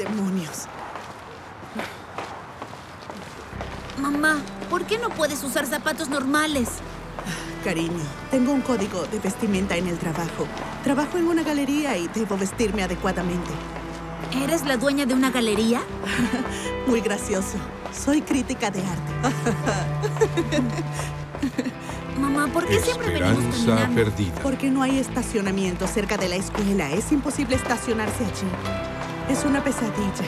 Demonios. Mamá, ¿por qué no puedes usar zapatos normales? Cariño, tengo un código de vestimenta en el trabajo. Trabajo en una galería y debo vestirme adecuadamente. ¿Eres la dueña de una galería? Muy gracioso. Soy crítica de arte. Mamá, ¿por qué siempre venimos caminando? perdida. Porque no hay estacionamiento cerca de la escuela. Es imposible estacionarse allí. Es una pesadilla.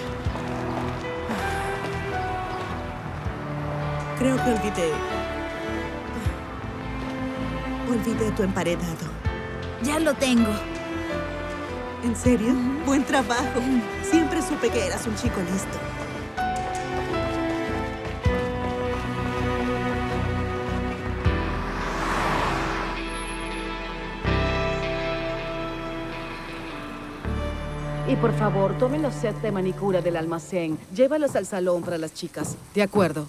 Creo que olvidé. Olvidé tu emparedado. Ya lo tengo. ¿En serio? Buen trabajo. Siempre supe que eras un chico listo. Por favor, tomen los sets de manicura del almacén. Llévalos al salón para las chicas. De acuerdo.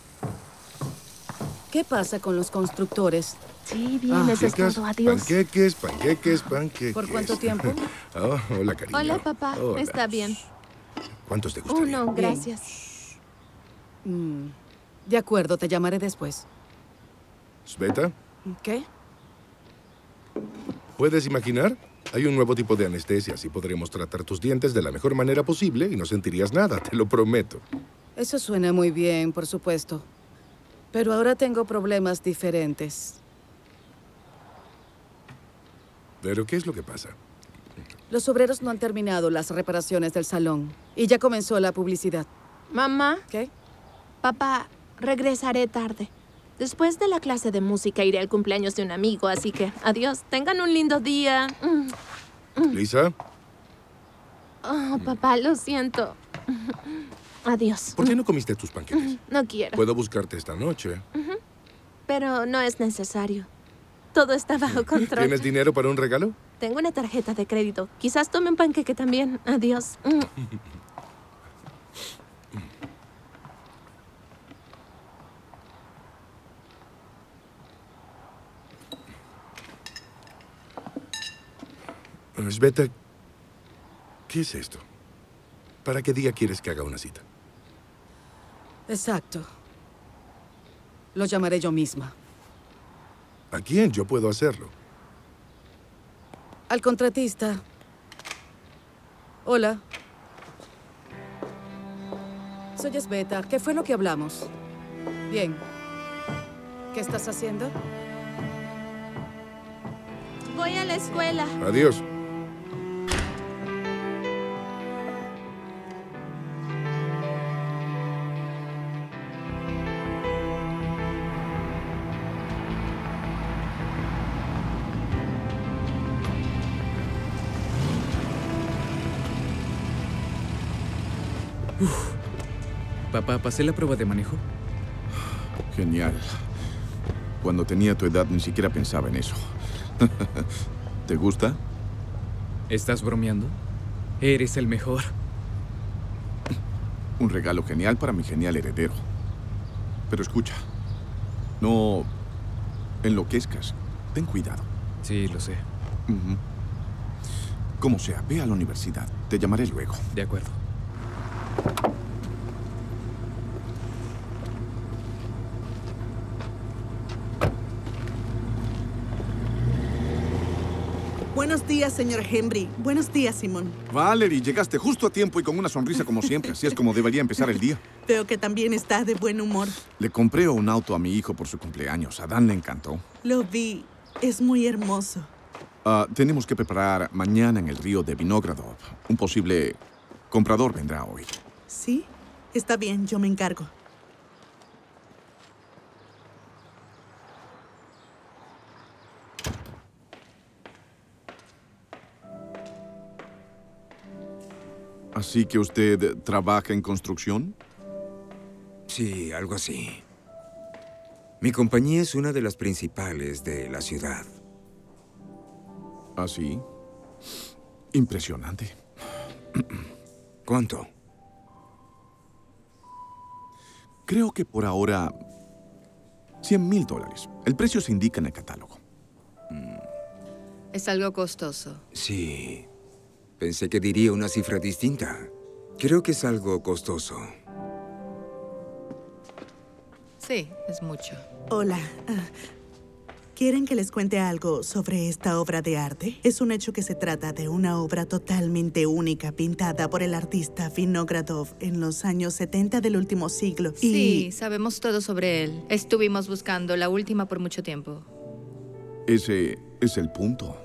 ¿Qué pasa con los constructores? Sí, bien, Ah, eso es Chicas, todo. Adiós. panqueques, panqueques, panqueques. ¿Por cuánto tiempo? Oh, hola, cariño. Hola, papá. Hola. Está bien. ¿Cuántos te gustaría? Uno, gracias. Mm, De acuerdo, te llamaré después. ¿Sveta? ¿Qué? ¿Puedes imaginar? Hay un nuevo tipo de anestesia, así podremos tratar tus dientes de la mejor manera posible y no sentirías nada, te lo prometo. Eso suena muy bien, por supuesto. Pero ahora tengo problemas diferentes. ¿Pero qué es lo que pasa? Los obreros no han terminado las reparaciones del salón. Y ya comenzó la publicidad. Mamá, ¿Qué? papá, regresaré tarde. Después de la clase de música iré al cumpleaños de un amigo, así que adiós. Tengan un lindo día. Lisa, Oh, papá, lo siento. Adiós. ¿por qué no comiste tus panqueques? No quiero, Puedo buscarte esta noche. pero no es necesario. Todo está bajo control. ¿Tienes dinero para un regalo? Tengo una tarjeta de crédito. Quizás tome un panqueque también. Adiós. Sveta, ¿qué es esto? ¿Para qué día quieres que haga una cita? Exacto. Lo llamaré yo misma. ¿A quién? Yo puedo hacerlo. Al contratista. Hola. Soy Esbeta. ¿Qué fue lo que hablamos? Bien. ¿Qué estás haciendo? Voy a la escuela. Adiós. Papá, pasé la prueba de manejo. Genial. Cuando tenía tu edad ni siquiera pensaba en eso. ¿Te gusta? ¿Estás bromeando? Eres el mejor. Un regalo genial para mi genial heredero. Pero escucha, no enloquezcas. Ten cuidado. Sí, lo sé. Como sea, ve a la universidad. Te llamaré luego. De acuerdo. Buenos días, señor Henry. Buenos días, Simón. Valerie, llegaste justo a tiempo y con una sonrisa como siempre. Así es como debería empezar el día. Veo que también está de buen humor. Le compré un auto a mi hijo por su cumpleaños. A Dan le encantó. Lo vi. Es muy hermoso. Ah, tenemos que preparar mañana en el río de Vinogradov. Un posible comprador vendrá hoy. ¿Sí? Está bien, yo me encargo. Así que usted trabaja en construcción. Sí, algo así. Mi compañía es una de las principales de la ciudad. Así. Impresionante. ¿Cuánto? Creo que por ahora 100 mil dólares. El precio se indica en el catálogo. Es algo costoso. Sí. Pensé que diría una cifra distinta. Creo que es algo costoso. Sí, es mucho. Hola. ah, ¿Quieren que les cuente algo sobre esta obra de arte? Es un hecho que se trata de una obra totalmente única pintada por el artista Vinogradov en los años 70 del último siglo. Y Sí, sabemos todo sobre él. Estuvimos buscando la última por mucho tiempo. Ese es el punto.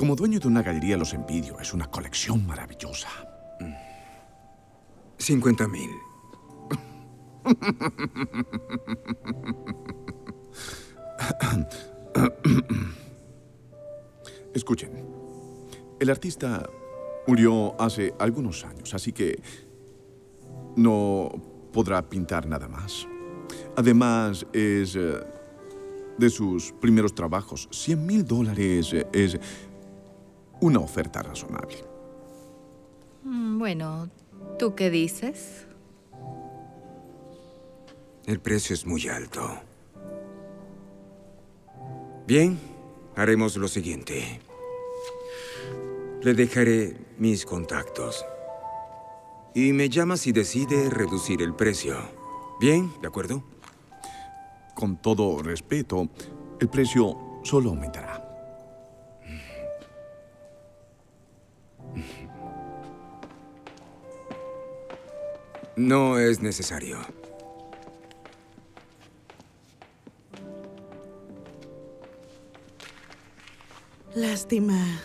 Como dueño de una galería los envidio. Es una colección maravillosa. 50 mil. Escuchen. El artista murió hace algunos años, así que no podrá pintar nada más. Además, es eh, de sus primeros trabajos. 100 mil dólares eh, es una oferta razonable. Mm, Bueno, ¿tú qué dices? El precio es muy alto. Bien, haremos lo siguiente. Le dejaré mis contactos. Y me llama si decide reducir el precio. Bien, ¿de acuerdo? Con todo respeto, el precio solo aumentará. No es necesario. lástima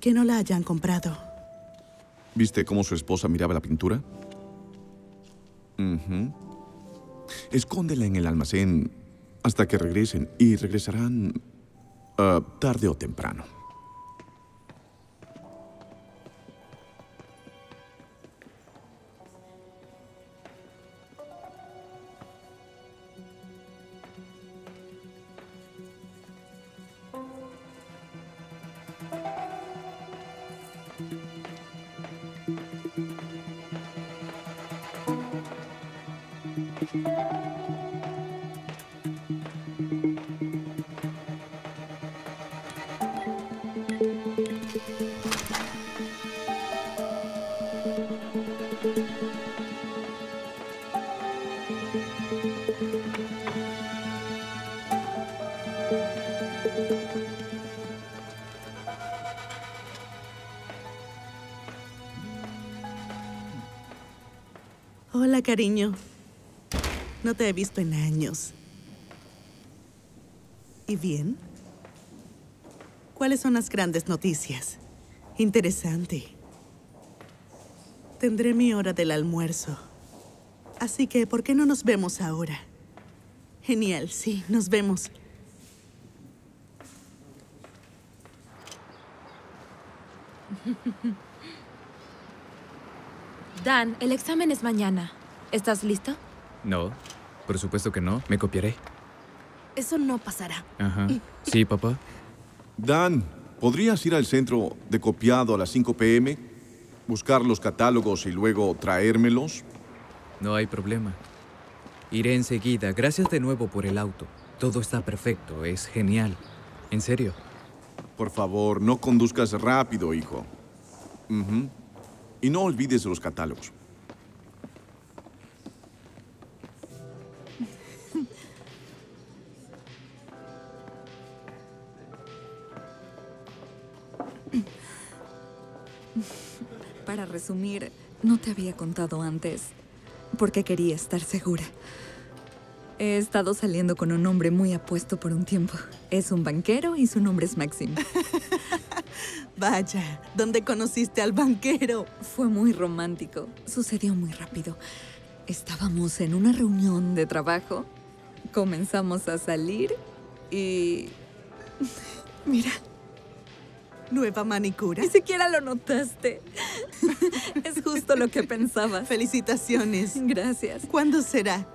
que no la hayan comprado. ¿Viste cómo su esposa miraba la pintura? Escóndela en el almacén hasta que regresen y regresarán ah, tarde o temprano. Visto en años. ¿Y bien? ¿Cuáles son las grandes noticias? Interesante. Tendré mi hora del almuerzo. Así que, ¿por qué no nos vemos ahora? Genial, sí, nos vemos. Dan, el examen es mañana. ¿Estás listo? No, por supuesto que no. Me copiaré. Eso no pasará. Ajá. Sí, papá. Dan, ¿podrías ir al centro de copiado a las 5 pm? Buscar los catálogos y luego traérmelos. No hay problema. Iré enseguida. Gracias de nuevo por el auto. Todo está perfecto. Es genial. En serio. Por favor, no conduzcas rápido, hijo. Ujú. Y no olvides los catálogos. Resumir, no te había contado antes porque quería estar segura. He estado saliendo con un hombre muy apuesto por un tiempo. Es un banquero y su nombre es Maxim. Vaya, ¿dónde conociste al banquero? Fue muy romántico. Sucedió muy rápido. Estábamos en una reunión de trabajo. Comenzamos a salir y... Mira, Nueva manicura. ni siquiera lo notaste. es justo lo que pensaba. Felicitaciones. Gracias. ¿Cuándo será?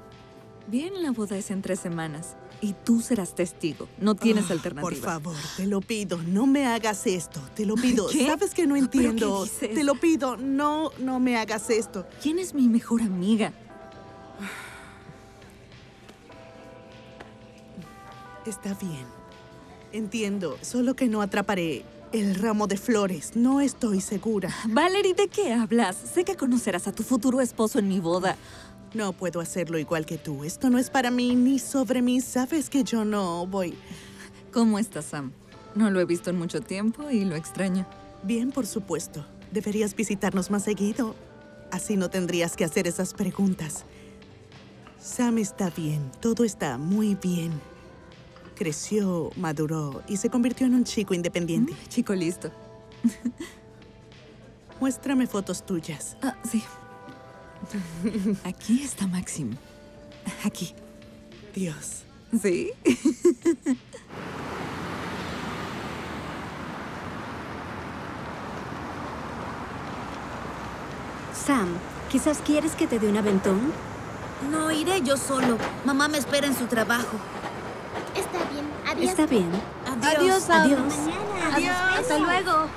Bien, la boda es en tres semanas. Y tú serás testigo. No tienes Ah, alternativa. Por favor, te lo pido, no me hagas esto. Te lo pido. ¿Qué? Sabes que no ¿Pero qué entiendo. dices? Te lo pido, no, no me hagas esto. ¿Quién es mi mejor amiga? Está bien. Entiendo, solo que no atraparé el ramo de flores. No estoy segura. Valerie, ¿de qué hablas? Sé que conocerás a tu futuro esposo en mi boda. No puedo hacerlo igual que tú. Esto no es para mí ni sobre mí. Sabes que yo no voy. ¿Cómo estás, Sam? No lo he visto en mucho tiempo y lo extraño. Bien, por supuesto. Deberías visitarnos más seguido. Así no tendrías que hacer esas preguntas. Sam está bien. Todo está muy bien. Creció, maduró y se convirtió en un chico independiente. Chico listo. Muéstrame fotos tuyas. Ah, sí. Aquí está Maxim. Aquí. Dios. ¿Sí? Sam, quizás quieres que te dé un aventón. No, iré yo solo. Mamá me espera en su trabajo. Está. Adiós. Está bien. Adiós. Adiós. Hasta mañana. Adiós. Hasta luego.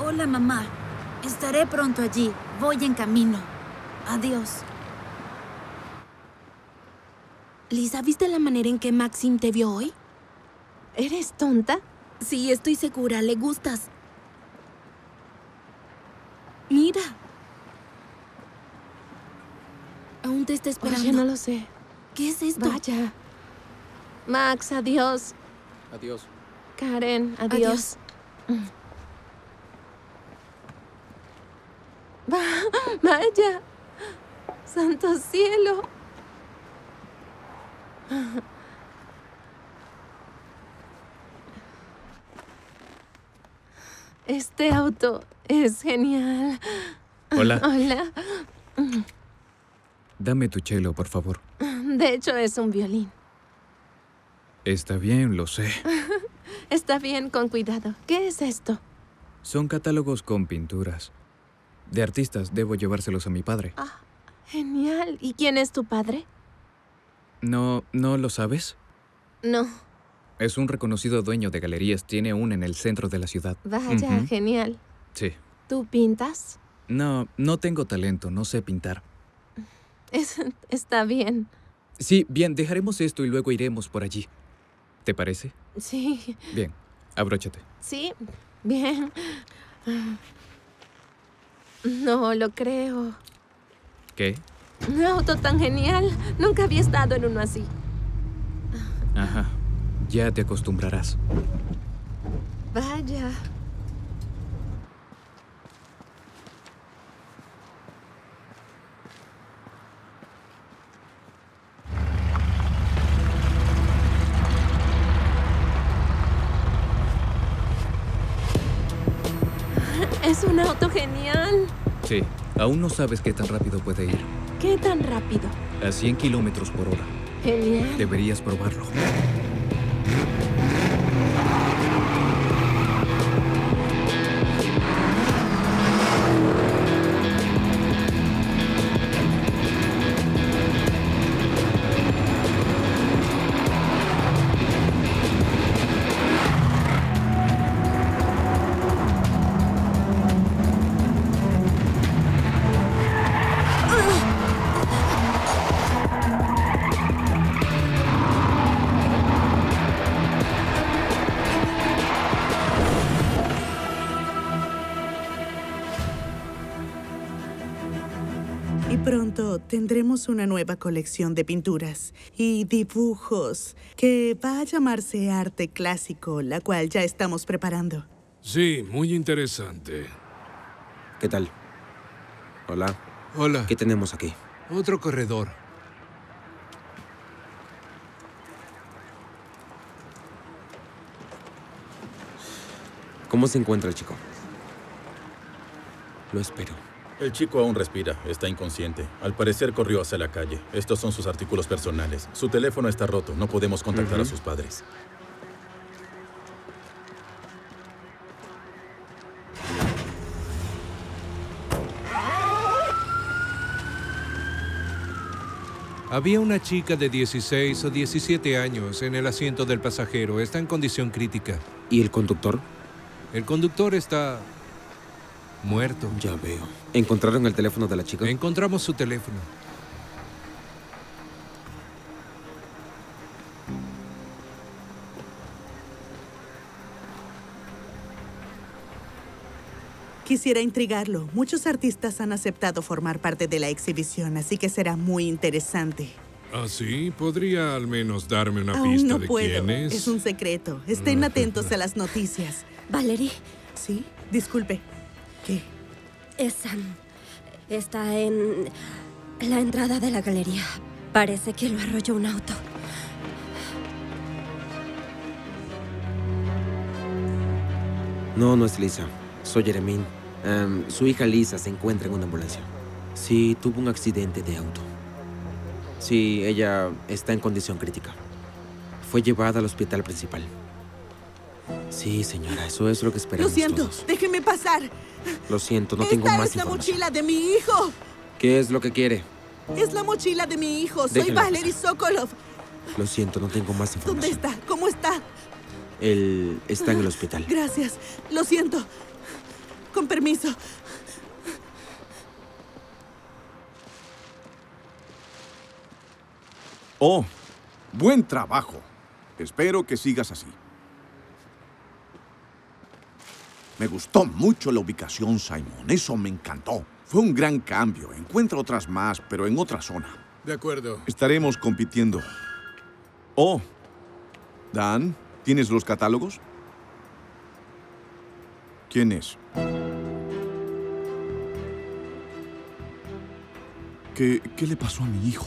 Hola, mamá. Estaré pronto allí. Voy en camino. Adiós. Lisa, ¿viste la manera en que Maxim te vio hoy? ¿Eres tonta? Sí, estoy segura. Le gustas. Mira. Aún te está esperando. Oye, no lo sé. ¿Qué es esto? Vaya. Max, adiós. Adiós. Karen, adiós. Va- Vaya. Santo cielo. Este auto es genial. Hola. Hola. Dame tu chelo, por favor. De hecho, es un violín. Está bien, lo sé. Está bien, con cuidado. ¿Qué es esto? Son catálogos con pinturas. De artistas, debo llevárselos a mi padre. Ah, genial. ¿Y quién es tu padre? ¿No, no lo sabes? No. Es un reconocido dueño de galerías. Tiene una en el centro de la ciudad. Vaya, genial. Sí. ¿Tú pintas? No, no tengo talento, no sé pintar. Es- está bien. Sí, bien, dejaremos esto y luego iremos por allí. ¿Te parece? Sí, Bien, abróchate. sí, bien. No lo creo. ¿Qué? Un auto tan genial. Nunca había estado en uno así. Ajá. Ya te acostumbrarás. Vaya. Es un auto genial. Sí, aún no sabes qué tan rápido puede ir. ¿Qué tan rápido? A 100 kilómetros por hora. Genial. Deberías probarlo. Una nueva colección de pinturas y dibujos que va a llamarse arte clásico, la cual ya estamos preparando. Sí, muy interesante. ¿Qué tal? Hola. Hola. ¿Qué tenemos aquí? Otro corredor. ¿Cómo se encuentra el chico? Lo espero. El chico aún respira, está inconsciente. Al parecer corrió hacia la calle. Estos son sus artículos personales. Su teléfono está roto, no podemos contactar a sus padres. Había una chica de 16 o 17 años en el asiento del pasajero. Está en condición crítica. ¿Y el conductor? El conductor está muerto. Ya veo. ¿Encontraron el teléfono de la chica? Encontramos su teléfono. Quisiera intrigarlo. Muchos artistas han aceptado formar parte de la exhibición, así que será muy interesante. ¿Ah, sí? ¿Podría al menos darme una Aún pista no de puedo. quién es? Es un secreto. Estén atentos a las noticias. Valerie. ¿Sí? Disculpe. ¿Qué? Esa está en la entrada de la galería. Parece que lo arrolló un auto. No, no es Lisa. Soy Jeremín. Em, su hija Lisa se encuentra en una ambulancia. Sí, tuvo un accidente de auto. Sí, ella está en condición crítica. Fue llevada al hospital principal. Sí, señora, eso es lo que Lo esperamos siento. todos. Déjeme pasar. Lo siento, no tengo Esta más es la mochila de mi hijo. ¿Qué es lo que quiere? Es la mochila de mi hijo. Soy Déjenla Valery Sokolov. Lo siento, no tengo más ¿Dónde información. está? ¿Cómo está? Él está en el hospital. Gracias. Lo siento. Con permiso. Oh, buen trabajo. Espero que sigas así. Me gustó mucho la ubicación, Simon. Eso me encantó. Fue un gran cambio. Encuentra otras más, pero en otra zona. De acuerdo. Estaremos compitiendo. Oh, Dan, ¿tienes los catálogos? ¿Quién es? ¿Qué, qué le pasó a mi hijo?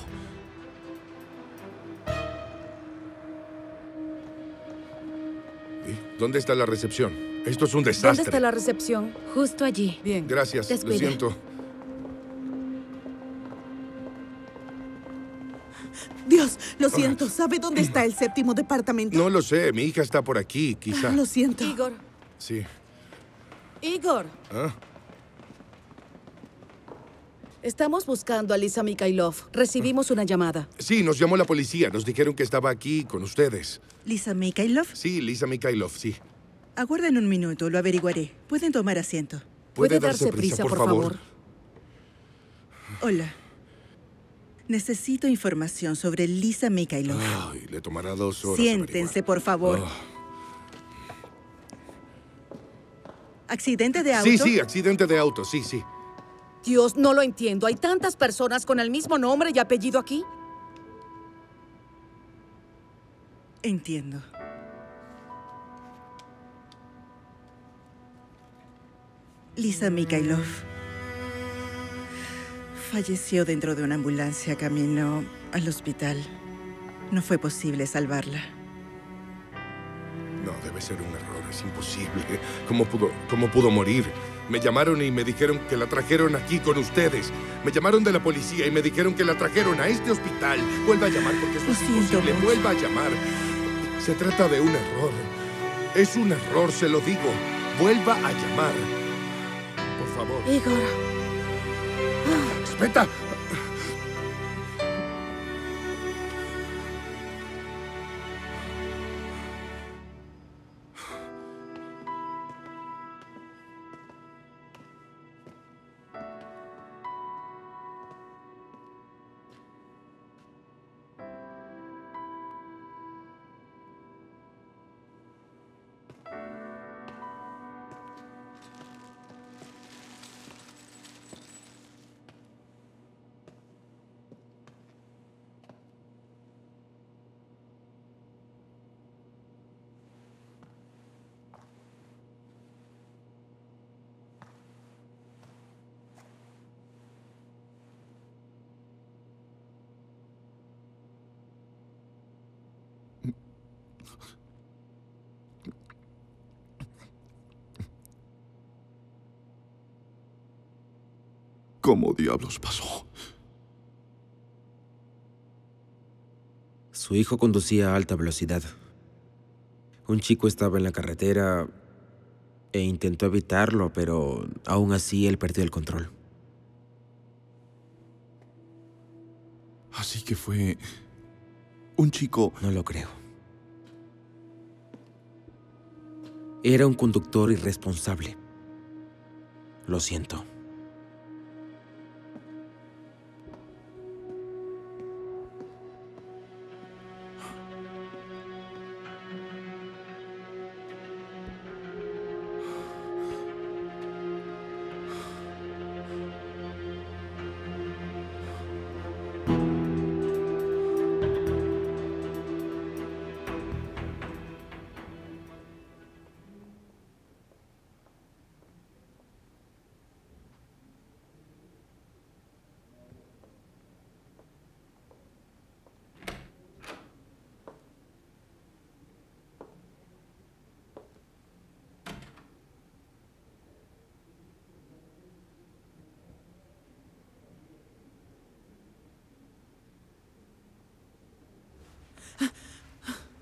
¿Dónde está la recepción? Esto es un ¿Dónde desastre. está la recepción? Justo allí. Bien. Gracias, lo Descuide. siento. Dios, lo siento. ¿Sabe dónde está el séptimo departamento? No lo sé, mi hija está por aquí, quizá. Lo siento. Igor. Sí. Igor. ¿Ah? Estamos buscando a Lisa Mikhailov. Recibimos una llamada. Sí, nos llamó la policía. Nos dijeron que estaba aquí con ustedes. ¿Lisa Mikhailov? Sí, Lisa Mikhailov, sí. Aguarden un minuto, lo averiguaré. Pueden tomar asiento. ¿Puede, darse, prisa, por, favor? Hola. Necesito información sobre Lisa Mikhailov. Ay, le tomará dos horas. Siéntense, por favor. Oh. ¿Accidente de auto? Sí, sí, accidente de auto, sí, sí. Dios, no lo entiendo. ¿Hay tantas personas con el mismo nombre y apellido aquí? Entiendo. Lisa Mikhailov falleció dentro de una ambulancia camino al hospital. No fue posible salvarla. No, debe ser un error, es imposible. ¿Cómo pudo, cómo pudo morir? Me llamaron y me dijeron que la trajeron aquí con ustedes. Me llamaron de la policía y me dijeron que la trajeron a este hospital. Vuelva a llamar porque es imposible. Vuelva a llamar. Se trata de un error. Es un error, se lo digo. Vuelva a llamar. Por favor. Igor. ¡Espeta! ¿Cómo diablos pasó? Su hijo conducía a alta velocidad. Un chico estaba en la carretera e intentó evitarlo, pero aún así él perdió el control. Así que fue un chico... No lo creo. Era un conductor irresponsable. Lo siento.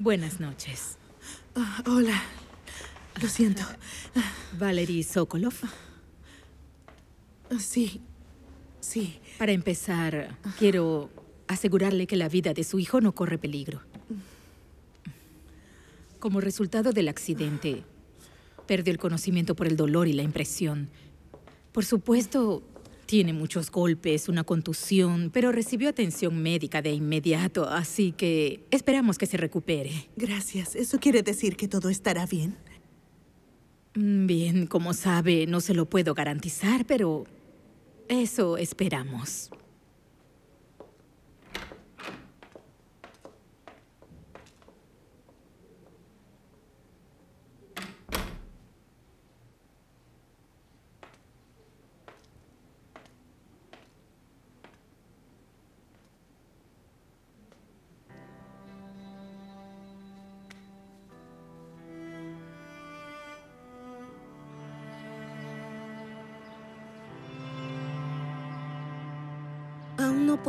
Buenas noches. Ah, hola. Lo siento. Valerie Sokolov. Sí. Sí. Para empezar, quiero asegurarle que la vida de su hijo no corre peligro. Como resultado del accidente, perdió el conocimiento por el dolor y la impresión. Por supuesto, tiene muchos golpes, una contusión, pero recibió atención médica de inmediato, así que esperamos que se recupere. Gracias. ¿Eso quiere decir que todo estará bien? Mm, Bien, como sabe, no se lo puedo garantizar, pero eso esperamos.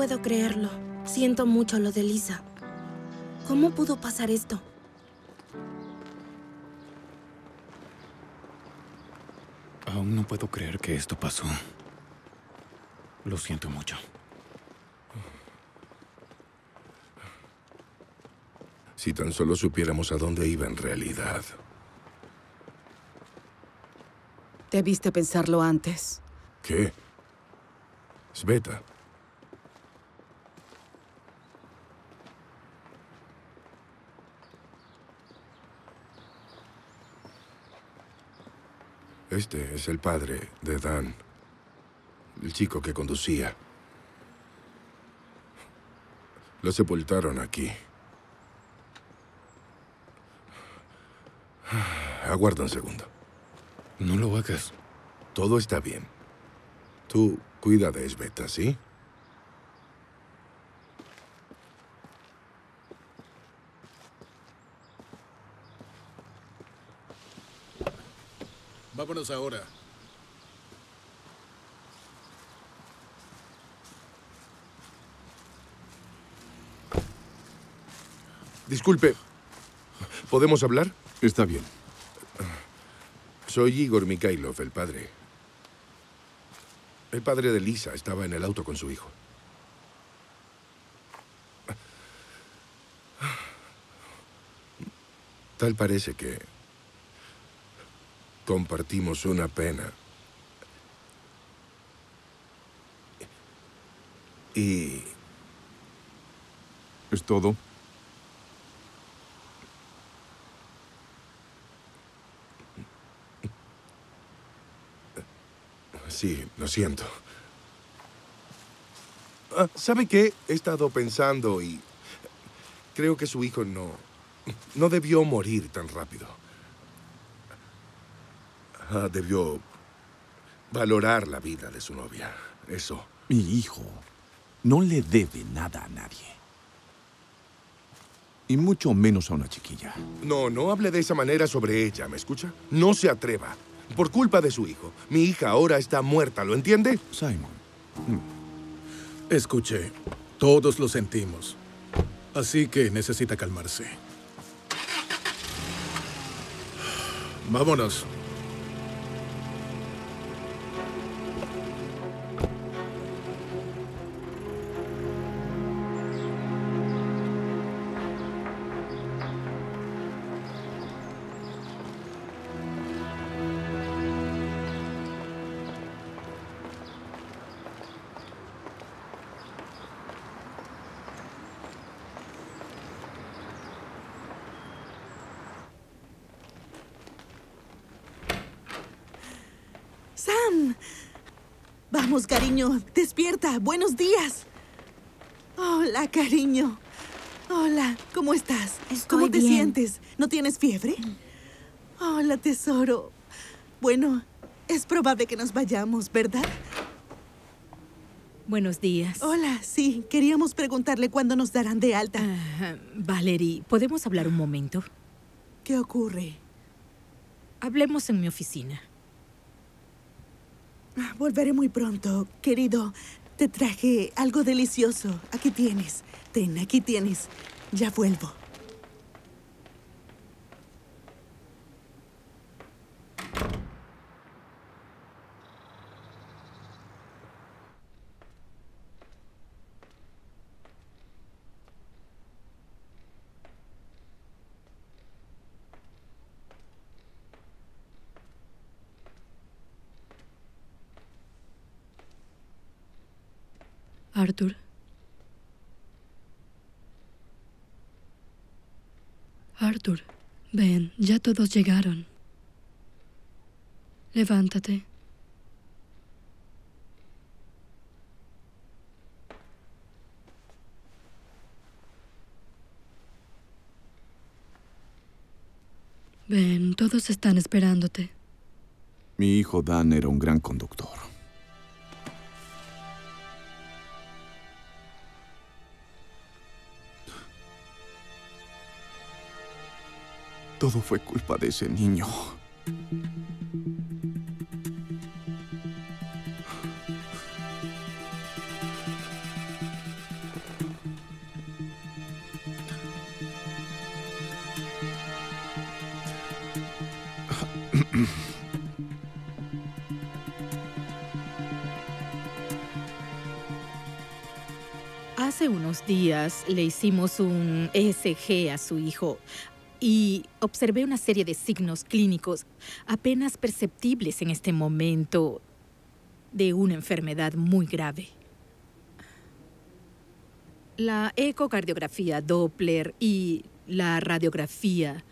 Puedo creerlo. Siento mucho lo de Lisa. ¿Cómo pudo pasar esto? Aún no puedo creer que esto pasó. Lo siento mucho. Si tan solo supiéramos a dónde iba en realidad. Debiste pensarlo antes. ¿Qué? Sveta. Este es el padre de Dan. El chico que conducía. Lo sepultaron aquí. Aguarda un segundo. No lo hagas. Todo está bien. Tú cuida de Sveta, ¿sí? Vámonos ahora. Disculpe. ¿Podemos hablar? Está bien. Soy Igor Mikhailov, el padre. El padre de Lisa estaba en el auto con su hijo. Tal parece que compartimos una pena. Y ¿Es todo? Sí, lo siento. Ah, ¿Sabe qué? He estado pensando y creo que su hijo no, no debió morir tan rápido. Ah, debió valorar la vida de su novia. Eso. Mi hijo no le debe nada a nadie. Y mucho menos a una chiquilla. No, no hable de esa manera sobre ella, ¿me escucha? No se atreva. Por culpa de su hijo. Mi hija ahora está muerta, ¿lo entiende? Simon. Escuche, todos lo sentimos. Así que necesita calmarse. Vámonos. Buenos días. Hola, cariño. Hola, ¿cómo estás? ¿Cómo te bien. sientes? ¿No tienes fiebre? Hola, tesoro. Bueno, es probable que nos vayamos, ¿verdad? Buenos días. Hola, sí. Queríamos preguntarle cuándo nos darán de alta. Ah, Valerie, ¿podemos hablar un momento? ¿Qué ocurre? Hablemos en mi oficina. Ah, Volveré muy pronto, querido. Te traje algo delicioso. Aquí tienes. Ten, aquí tienes. Ya vuelvo. Arthur. Arthur, ven, ya todos llegaron. Levántate. Ven, todos están esperándote. Mi hijo Dan era un gran conductor. Todo fue culpa de ese niño. Hace unos días le hicimos un ESG a su hijo y observé una serie de signos clínicos apenas perceptibles en este momento de una enfermedad muy grave. La ecocardiografía Doppler y la radiografía,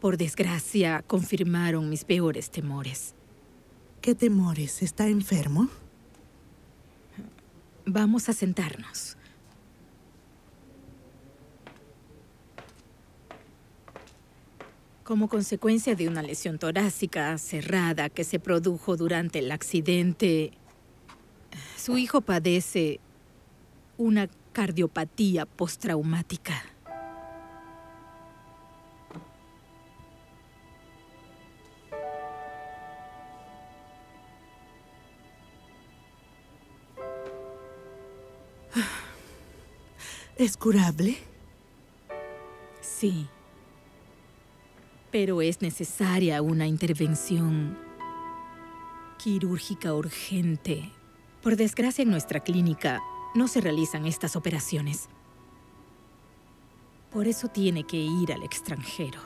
por desgracia, confirmaron mis peores temores. ¿Qué temores? ¿Está enfermo? Vamos a sentarnos. Como consecuencia de una lesión torácica cerrada que se produjo durante el accidente, su hijo padece una cardiopatía postraumática. ¿Es curable? Sí. Pero es necesaria una intervención quirúrgica urgente. Por desgracia, en nuestra clínica no se realizan estas operaciones. Por eso tiene que ir al extranjero.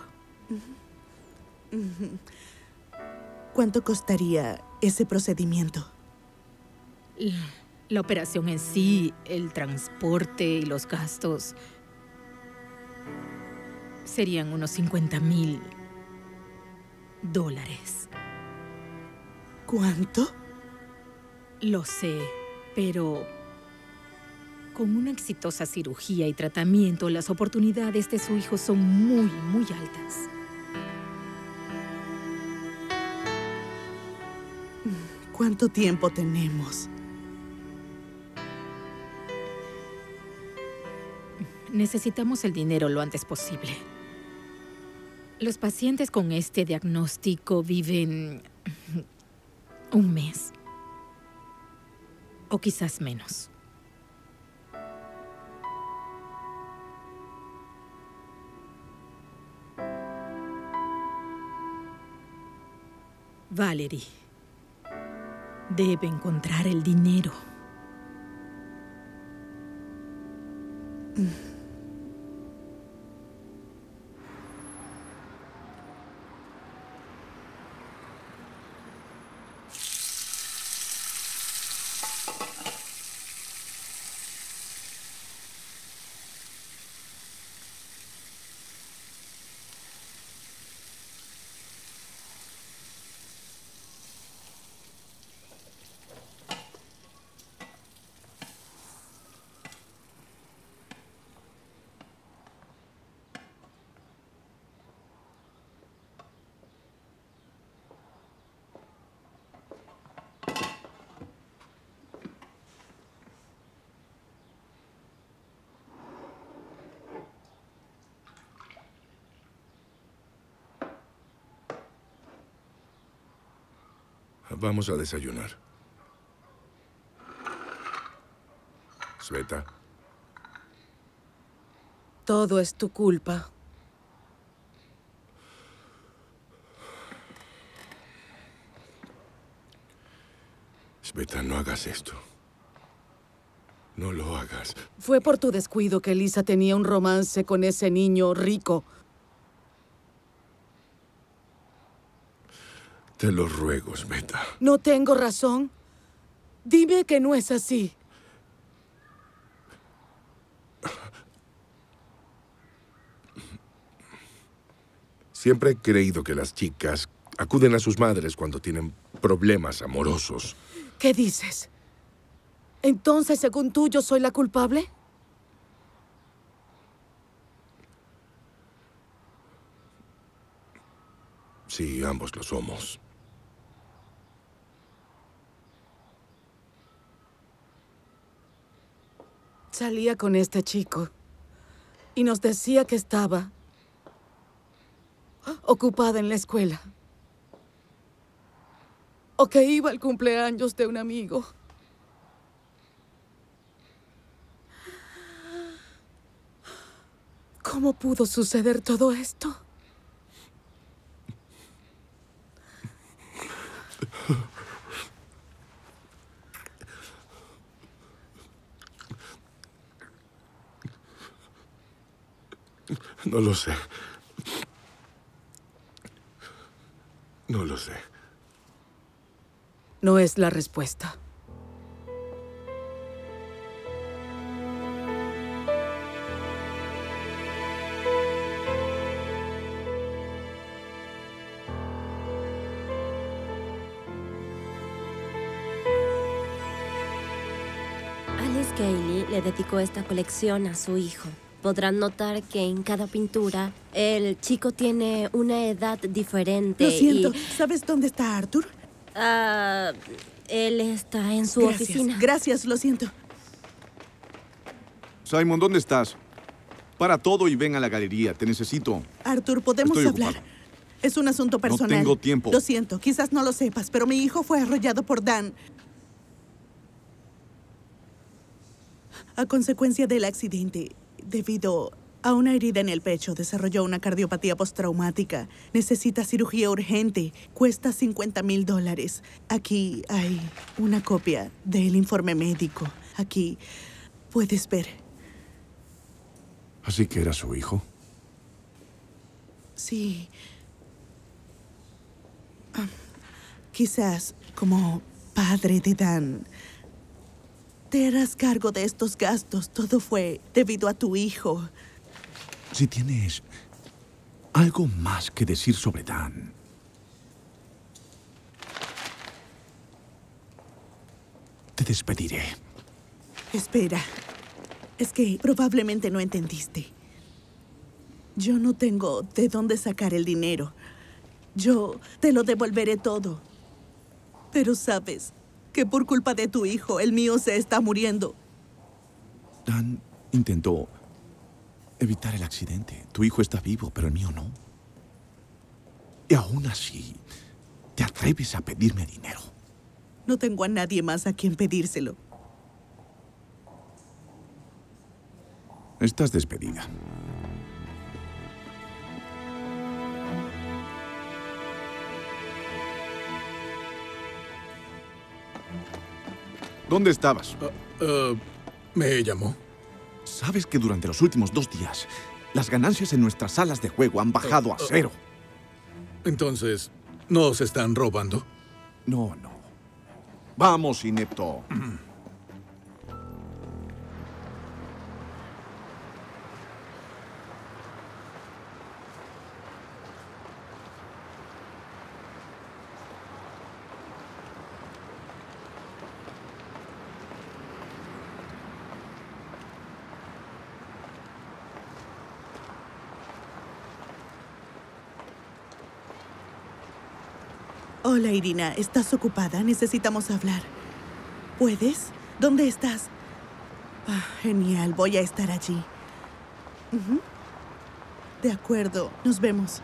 ¿Cuánto costaría ese procedimiento? La, la operación en sí, el transporte y los gastos serían unos 50 mil dólares. ¿Cuánto? Lo sé, pero con una exitosa cirugía y tratamiento, las oportunidades de su hijo son muy, muy altas. ¿Cuánto tiempo tenemos? Necesitamos el dinero lo antes posible. Los pacientes con este diagnóstico viven un mes. O quizás menos. Valerie debe encontrar el dinero. Vamos a desayunar. Sveta, Todo es tu culpa. Sveta, no hagas esto. No lo hagas. Fue por tu descuido que Lisa tenía un romance con ese niño rico. Te lo ruego, Smeta. No tengo razón. Dime que no es así. Siempre he creído que las chicas acuden a sus madres cuando tienen problemas amorosos. ¿Qué dices? Entonces, según tú, yo soy la culpable? Sí, ambos lo somos. Salía con este chico y nos decía que estaba ocupada en la escuela. O que iba al cumpleaños de un amigo. ¿Cómo pudo suceder todo esto? No lo sé. No lo sé. No es la respuesta. Alice Cayley le dedicó esta colección a su hijo. Podrán notar que en cada pintura el chico tiene una edad diferente. Lo siento. y- ¿Sabes dónde está Arthur? Ah, él está en su Gracias, oficina. Gracias, lo siento. Simon, ¿dónde estás? Para todo y ven a la galería. Te necesito. Arthur, podemos Estoy hablar. ocupado. Es un asunto personal. tengo tiempo. Lo siento, quizás no lo sepas, pero mi hijo fue arrollado por Dan. A consecuencia del accidente, debido a una herida en el pecho, desarrolló una cardiopatía postraumática. Necesita cirugía urgente. Cuesta 50 mil dólares. Aquí hay una copia del informe médico. Aquí puedes ver. Así que era su hijo. Sí. Ah, quizás como padre de Dan, te harás cargo de estos gastos. Todo fue debido a tu hijo. Si tienes algo más que decir sobre Dan, te despediré. Espera. Es que probablemente no entendiste. Yo no tengo de dónde sacar el dinero. Yo te lo devolveré todo. Pero sabes que por culpa de tu hijo, el mío se está muriendo. Dan intentó evitar el accidente. Tu hijo está vivo, pero el mío no. Y aún así, te atreves a pedirme dinero. No tengo a nadie más a quien pedírselo. Estás despedida. ¿Dónde estabas? ¿Me llamó? Sabes que durante los últimos dos días, las ganancias en nuestras salas de juego han bajado a cero. Entonces, ¿nos están robando? No, no. Vamos, inepto. Hola, Irina. ¿Estás ocupada? Necesitamos hablar. ¿Puedes? ¿Dónde estás? Ah, genial. Voy a estar allí. De acuerdo. Nos vemos.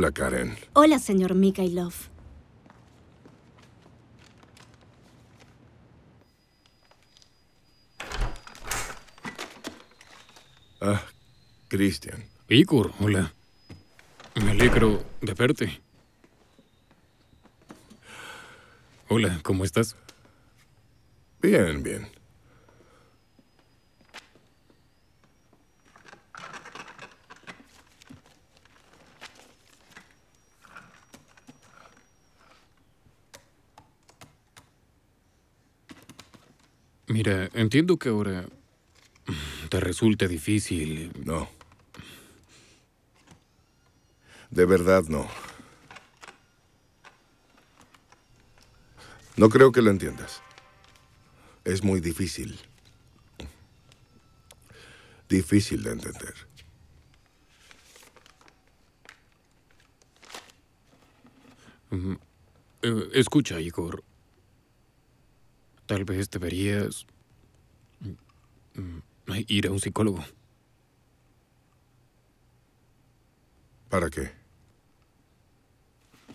Hola, Karen. Hola, señor Mikhailov. Ah, Christian. Igor, hola. Me alegro de verte. Hola, ¿cómo estás? Bien, bien. Mira, entiendo que ahora te resulte difícil. No. De verdad no. No creo que lo entiendas. Es muy difícil. Difícil de entender. Eh, escucha, Igor. Tal vez deberías mm, mm, ir a un psicólogo. ¿Para qué?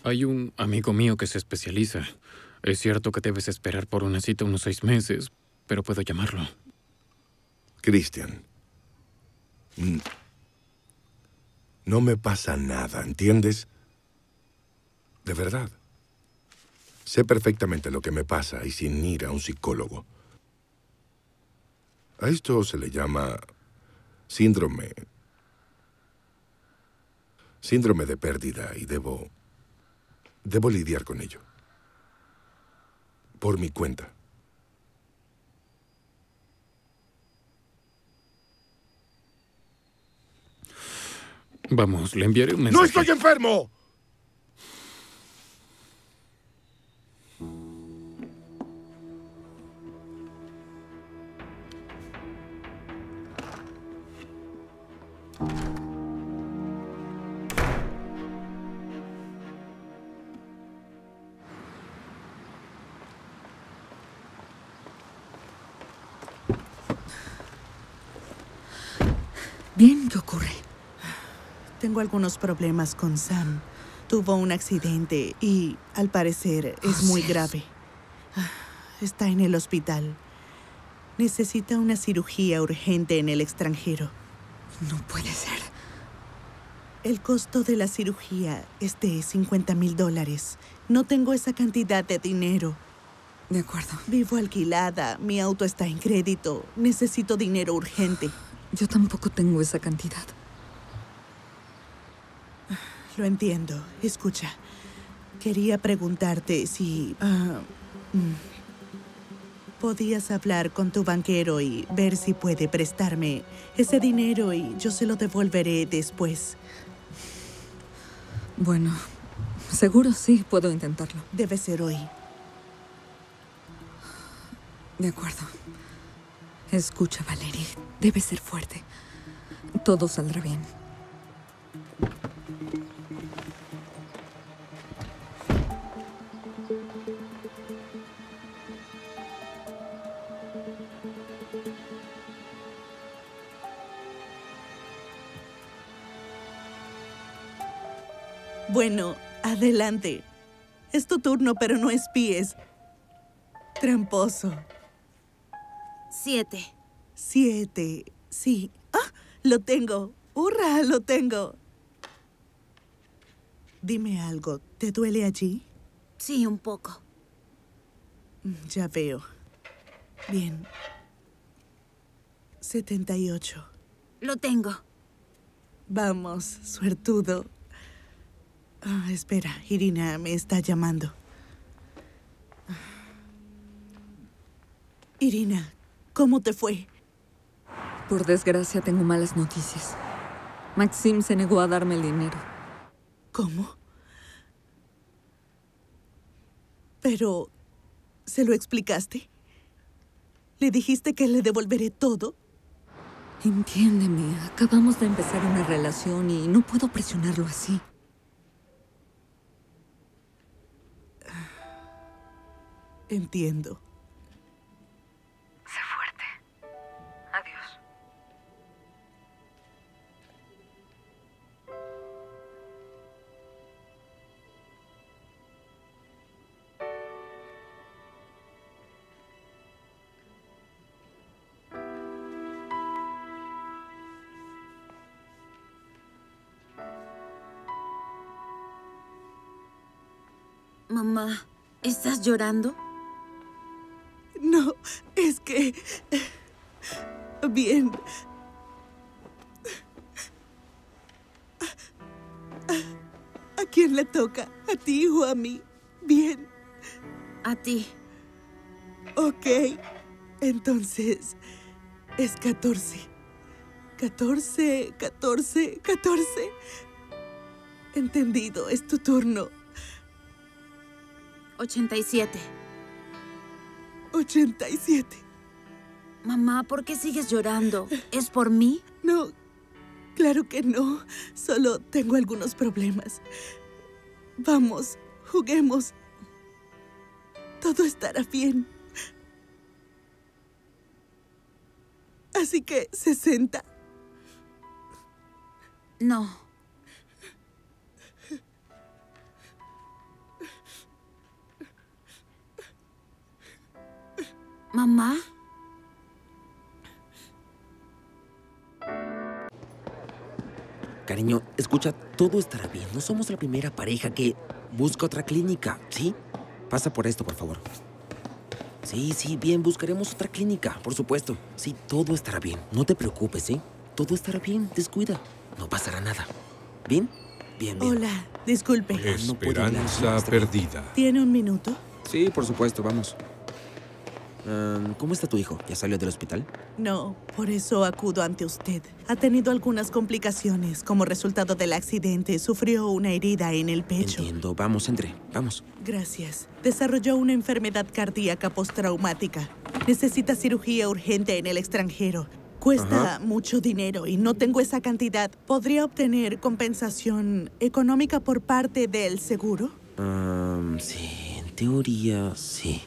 Hay un amigo mío que se especializa. Es cierto que debes esperar por una cita unos seis meses, pero puedo llamarlo. Christian. mm, No me pasa nada, ¿entiendes? De verdad. Sé perfectamente lo que me pasa y sin ir a un psicólogo. A esto se le llama síndrome. Síndrome de pérdida y debo. Debo lidiar con ello. Por mi cuenta. Vamos, le enviaré un mensaje. ¡No estoy enfermo! Bien, ¿qué ocurre? Tengo algunos problemas con Sam. Tuvo un accidente y, al parecer, es muy grave. Está en el hospital. Necesita una cirugía urgente en el extranjero. No puede ser. El costo de la cirugía es de 50 mil dólares. No tengo esa cantidad de dinero. De acuerdo. Vivo alquilada, mi auto está en crédito. Necesito dinero urgente. Yo tampoco tengo esa cantidad. Lo entiendo. Escucha, quería preguntarte si ah, mm, podías hablar con tu banquero y ver si puede prestarme ese dinero y yo se lo devolveré después. Bueno, seguro sí, puedo intentarlo. Debe ser hoy. De acuerdo. Escucha, Valerie. Debe ser fuerte. Todo saldrá bien. Bueno, adelante. Es tu turno, pero no espíes. Tramposo. Siete. Siete. Sí. ¡Ah! Lo tengo. ¡Hurra! Lo tengo. Dime algo. ¿Te duele allí? Sí, un poco. Mm, Ya veo. Bien. 78. Lo tengo. Vamos, suertudo. Ah, espera, Irina me está llamando. Irina, ¿cómo te fue? Por desgracia, tengo malas noticias. Maxim se negó a darme el dinero. ¿Cómo? Pero, ¿se lo explicaste? ¿Le dijiste que le devolveré todo? Entiéndeme, acabamos de empezar una relación y no puedo presionarlo así. Entiendo. Mamá, ¿estás llorando? No, es que... Bien. ¿A quién le toca? ¿A ti o a mí? Bien. A ti. Ok. Entonces, es 14. 14, 14, 14. Entendido, es tu turno. 87. 87. Mamá, ¿por qué sigues llorando? ¿Es por mí? No, claro que no. Solo tengo algunos problemas. Vamos, juguemos. Todo estará bien. Así que, 60. No. Mamá. Cariño, escucha, todo estará bien. No somos la primera pareja que busca otra clínica, ¿sí? Pasa por esto, por favor. Sí, sí, bien, buscaremos otra clínica, por supuesto. Sí, todo estará bien. No te preocupes, ¿sí? Todo estará bien, descuida. No pasará nada. ¿Bien? Bien, bien. Hola, disculpe. Esperanza perdida. ¿Tiene un minuto? Sí, por supuesto, vamos. Um, ¿Cómo está tu hijo? ¿Ya salió del hospital? No, por eso acudo ante usted. Ha tenido algunas complicaciones. Como resultado del accidente, sufrió una herida en el pecho. Entiendo. Vamos, entre. Vamos. Gracias. Desarrolló una enfermedad cardíaca postraumática. Necesita cirugía urgente en el extranjero. Cuesta Ajá. mucho dinero y no tengo esa cantidad. ¿Podría obtener compensación económica por parte del seguro? Um, sí, en teoría, sí.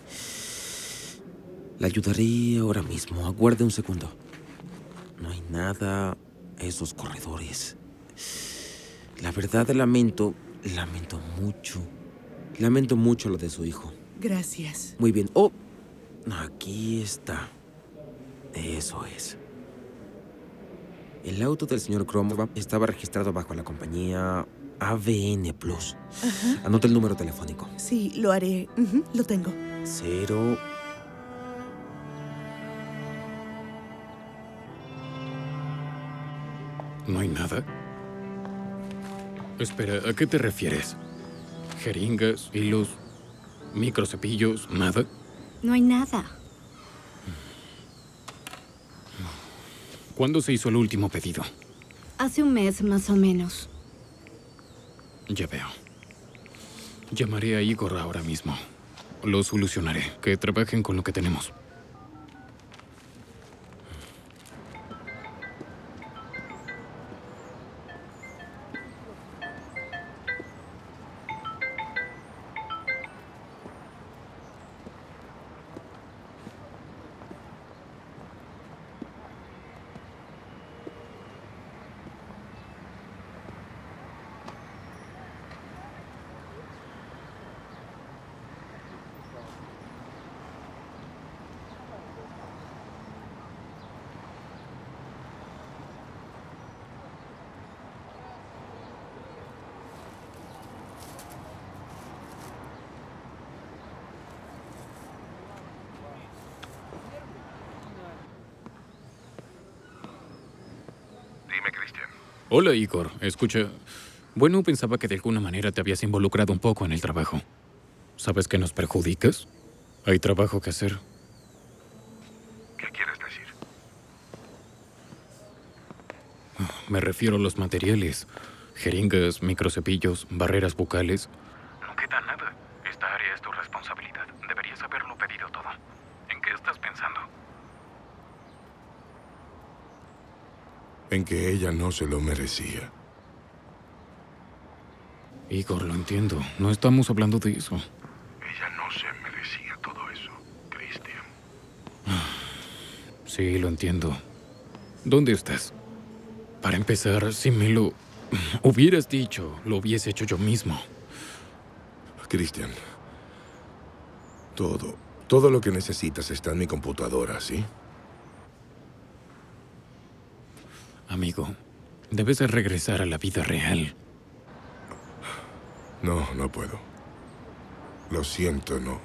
La ayudaré ahora mismo. Aguarde un segundo. No hay nada. Esos corredores. La verdad lamento, lamento mucho. Lamento mucho lo de su hijo. Gracias. Muy bien. Oh, aquí está. Eso es. El auto del señor Cromwell estaba registrado bajo la compañía AVN Plus. Ajá. Anota el número telefónico. Sí, lo haré. Lo tengo. Cero. ¿No hay nada? Espera, ¿a qué te refieres? ¿Jeringas, hilos, microcepillos, nada? No hay nada. ¿Cuándo se hizo el último pedido? Hace un mes más o menos. Ya veo. Llamaré a Igor ahora mismo. Lo solucionaré. Que trabajen con lo que tenemos. Hola, Igor. Escucha. Bueno, pensaba que de alguna manera te habías involucrado un poco en el trabajo. ¿Sabes que nos perjudicas? Hay trabajo que hacer. ¿Qué quieres decir? Me refiero a los materiales. Jeringas, microcepillos, barreras bucales. No queda nada. Esta área es tu responsabilidad. Deberías haberlo pedido todo. ¿En qué estás pensando? En que ella no se lo merecía. Igor, lo entiendo. No estamos hablando de eso. Ella no se merecía todo eso, Cristian. Sí, lo entiendo. ¿Dónde estás? Para empezar, si me lo hubieras dicho, lo hubiese hecho yo mismo. Cristian, todo, todo lo que necesitas está en mi computadora, ¿sí? Amigo, debes de regresar a la vida real. No, no puedo. Lo siento, no.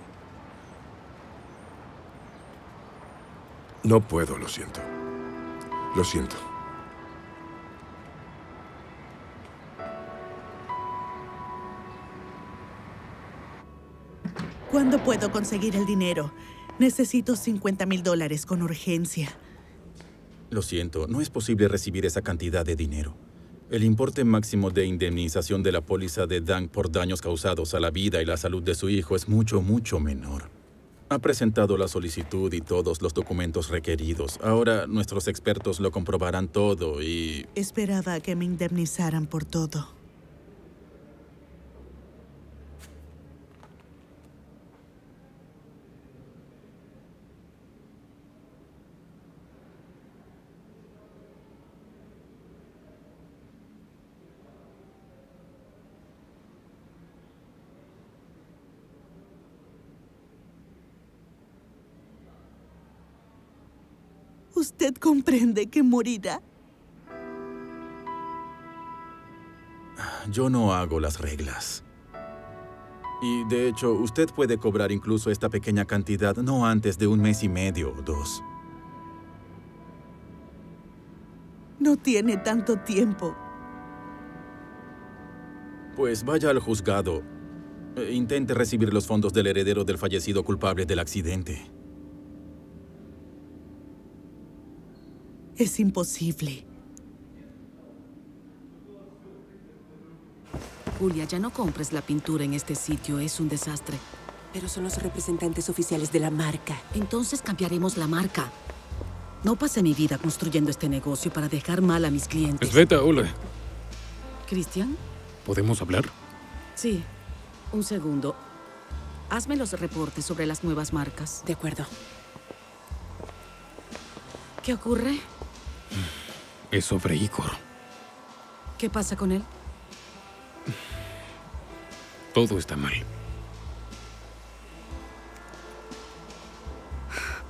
No puedo, lo siento. Lo siento. ¿Cuándo puedo conseguir el dinero? Necesito 50 mil dólares con urgencia. Lo siento, no es posible recibir esa cantidad de dinero. El importe máximo de indemnización de la póliza de Dan por daños causados a la vida y la salud de su hijo es mucho, mucho menor. Ha presentado la solicitud y todos los documentos requeridos. Ahora nuestros expertos lo comprobarán todo y... Esperaba que me indemnizaran por todo. ¿Usted comprende que morirá? Yo no hago las reglas. Y de hecho, usted puede cobrar incluso esta pequeña cantidad no antes de un mes y medio o dos. No tiene tanto tiempo. Pues vaya al juzgado. E intente recibir los fondos del heredero del fallecido culpable del accidente. Es imposible. Julia, ya no compres la pintura en este sitio, es un desastre. Pero son los representantes oficiales de la marca. Entonces cambiaremos la marca. No pasé mi vida construyendo este negocio para dejar mal a mis clientes. Sveta, hola. ¿Cristian? ¿Podemos hablar? Sí. Un segundo. Hazme los reportes sobre las nuevas marcas. De acuerdo. ¿Qué ocurre? Es sobre Igor. ¿Qué pasa con él? Todo está mal.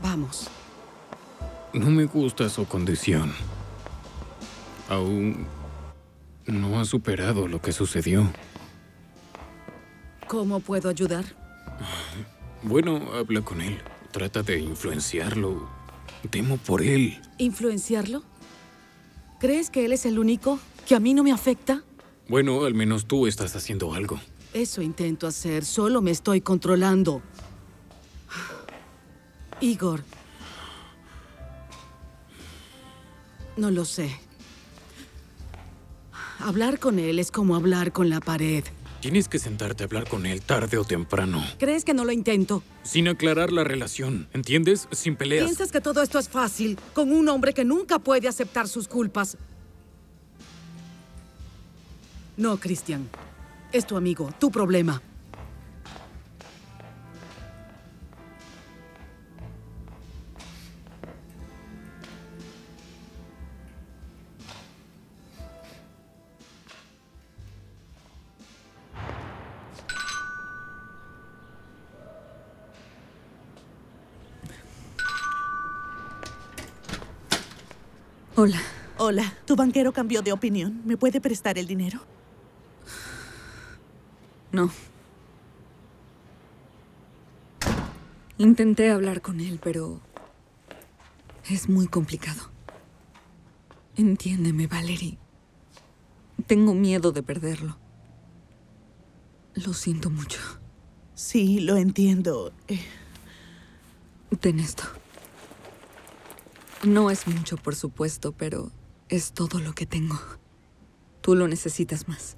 Vamos. No me gusta su condición. Aún no ha superado lo que sucedió. ¿Cómo puedo ayudar? Bueno, habla con él. Trata de influenciarlo. Temo por él. ¿Influenciarlo? ¿Crees que él es el único? ¿Que a mí no me afecta? Bueno, al menos tú estás haciendo algo. Eso intento hacer, solo me estoy controlando. Igor. No lo sé. Hablar con él es como hablar con la pared. Tienes que sentarte a hablar con él tarde o temprano. ¿Crees que no lo intento? Sin aclarar la relación, ¿entiendes? Sin peleas. ¿Piensas que todo esto es fácil con un hombre que nunca puede aceptar sus culpas? No, Christian. Es tu amigo, tu problema. Hola. Hola. Tu banquero cambió de opinión. ¿Me puede prestar el dinero? No. Intenté hablar con él, pero es muy complicado. Entiéndeme, Valerie. Tengo miedo de perderlo. Lo siento mucho. Sí, lo entiendo. Eh, Ten esto. No es mucho, por supuesto, pero es todo lo que tengo. Tú lo necesitas más.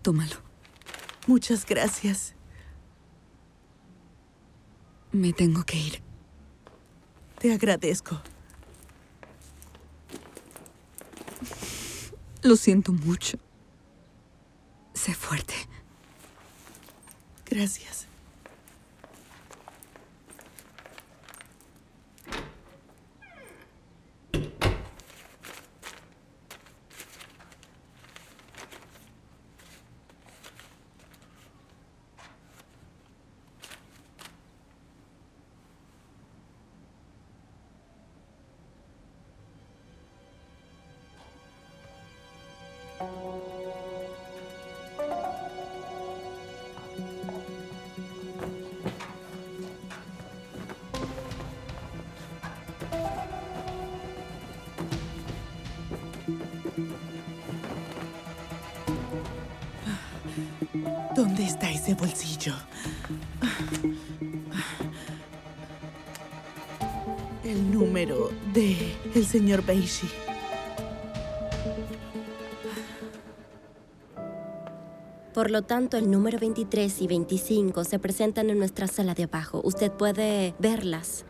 Tómalo. Muchas gracias. Me tengo que ir. Te agradezco. Lo siento mucho. Sé fuerte. Gracias. Señor Beishi. Por lo tanto, el número 23 y 25 se presentan en nuestra sala de abajo. Usted puede verlas.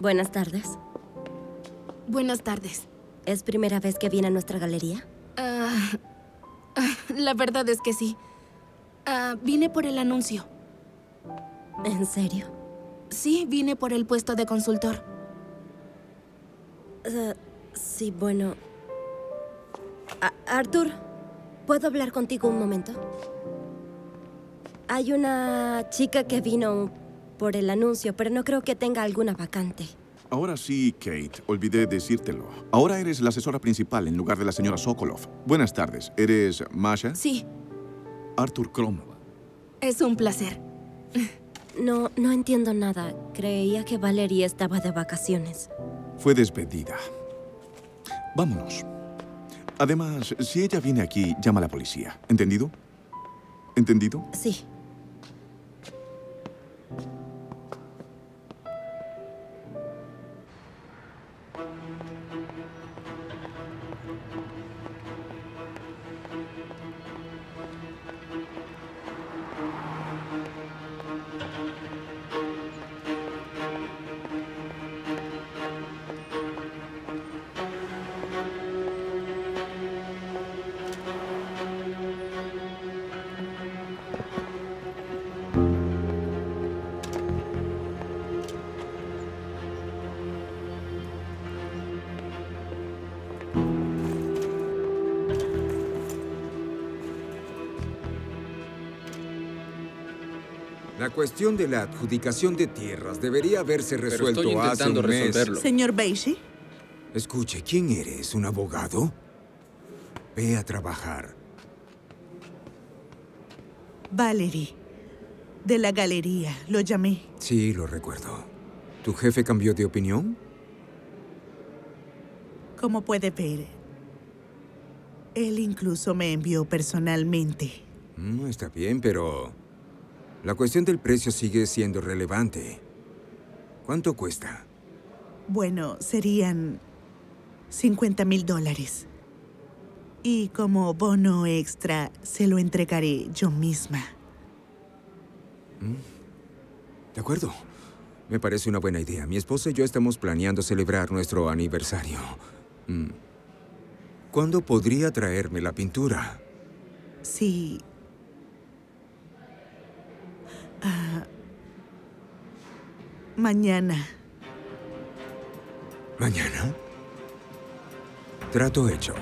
Buenas tardes. Buenas tardes. ¿Es primera vez que viene a nuestra galería? Ah, ah, la verdad es que sí. Ah, vine por el anuncio. ¿En serio? Sí, vine por el puesto de consultor. Ah, sí, bueno. A- Arthur, ¿puedo hablar contigo un momento? Hay una chica que vino por el anuncio, pero no creo que tenga alguna vacante. Ahora sí, Kate, olvidé decírtelo. Ahora eres la asesora principal en lugar de la señora Sokolov. Buenas tardes. ¿Eres Masha? Sí, Arthur Cromwell. es un placer. No, no entiendo nada. Creía que Valeria estaba de vacaciones. Fue despedida. Vámonos. Además, si ella viene aquí, llama a la policía. ¿Entendido? ¿Entendido? Sí. Cuestión de la adjudicación de tierras debería haberse Pero resuelto estoy intentando hace un mes. resolverlo. Señor Beishi, Escuche, ¿quién eres? ¿Un abogado? Ve a trabajar. Valerie, de la galería, lo llamé. Sí, lo recuerdo. ¿Tu jefe cambió de opinión? Como puede ver, él incluso me envió personalmente. No está bien, pero la cuestión del precio sigue siendo relevante. ¿Cuánto cuesta? Bueno, serían 50 mil dólares. Y como bono extra, se lo entregaré yo misma. De acuerdo. Me parece una buena idea. Mi esposa y yo estamos planeando celebrar nuestro aniversario. Mm. ¿Cuándo podría traerme la pintura? Sí. Mañana. ¿Mañana? Trato hecho.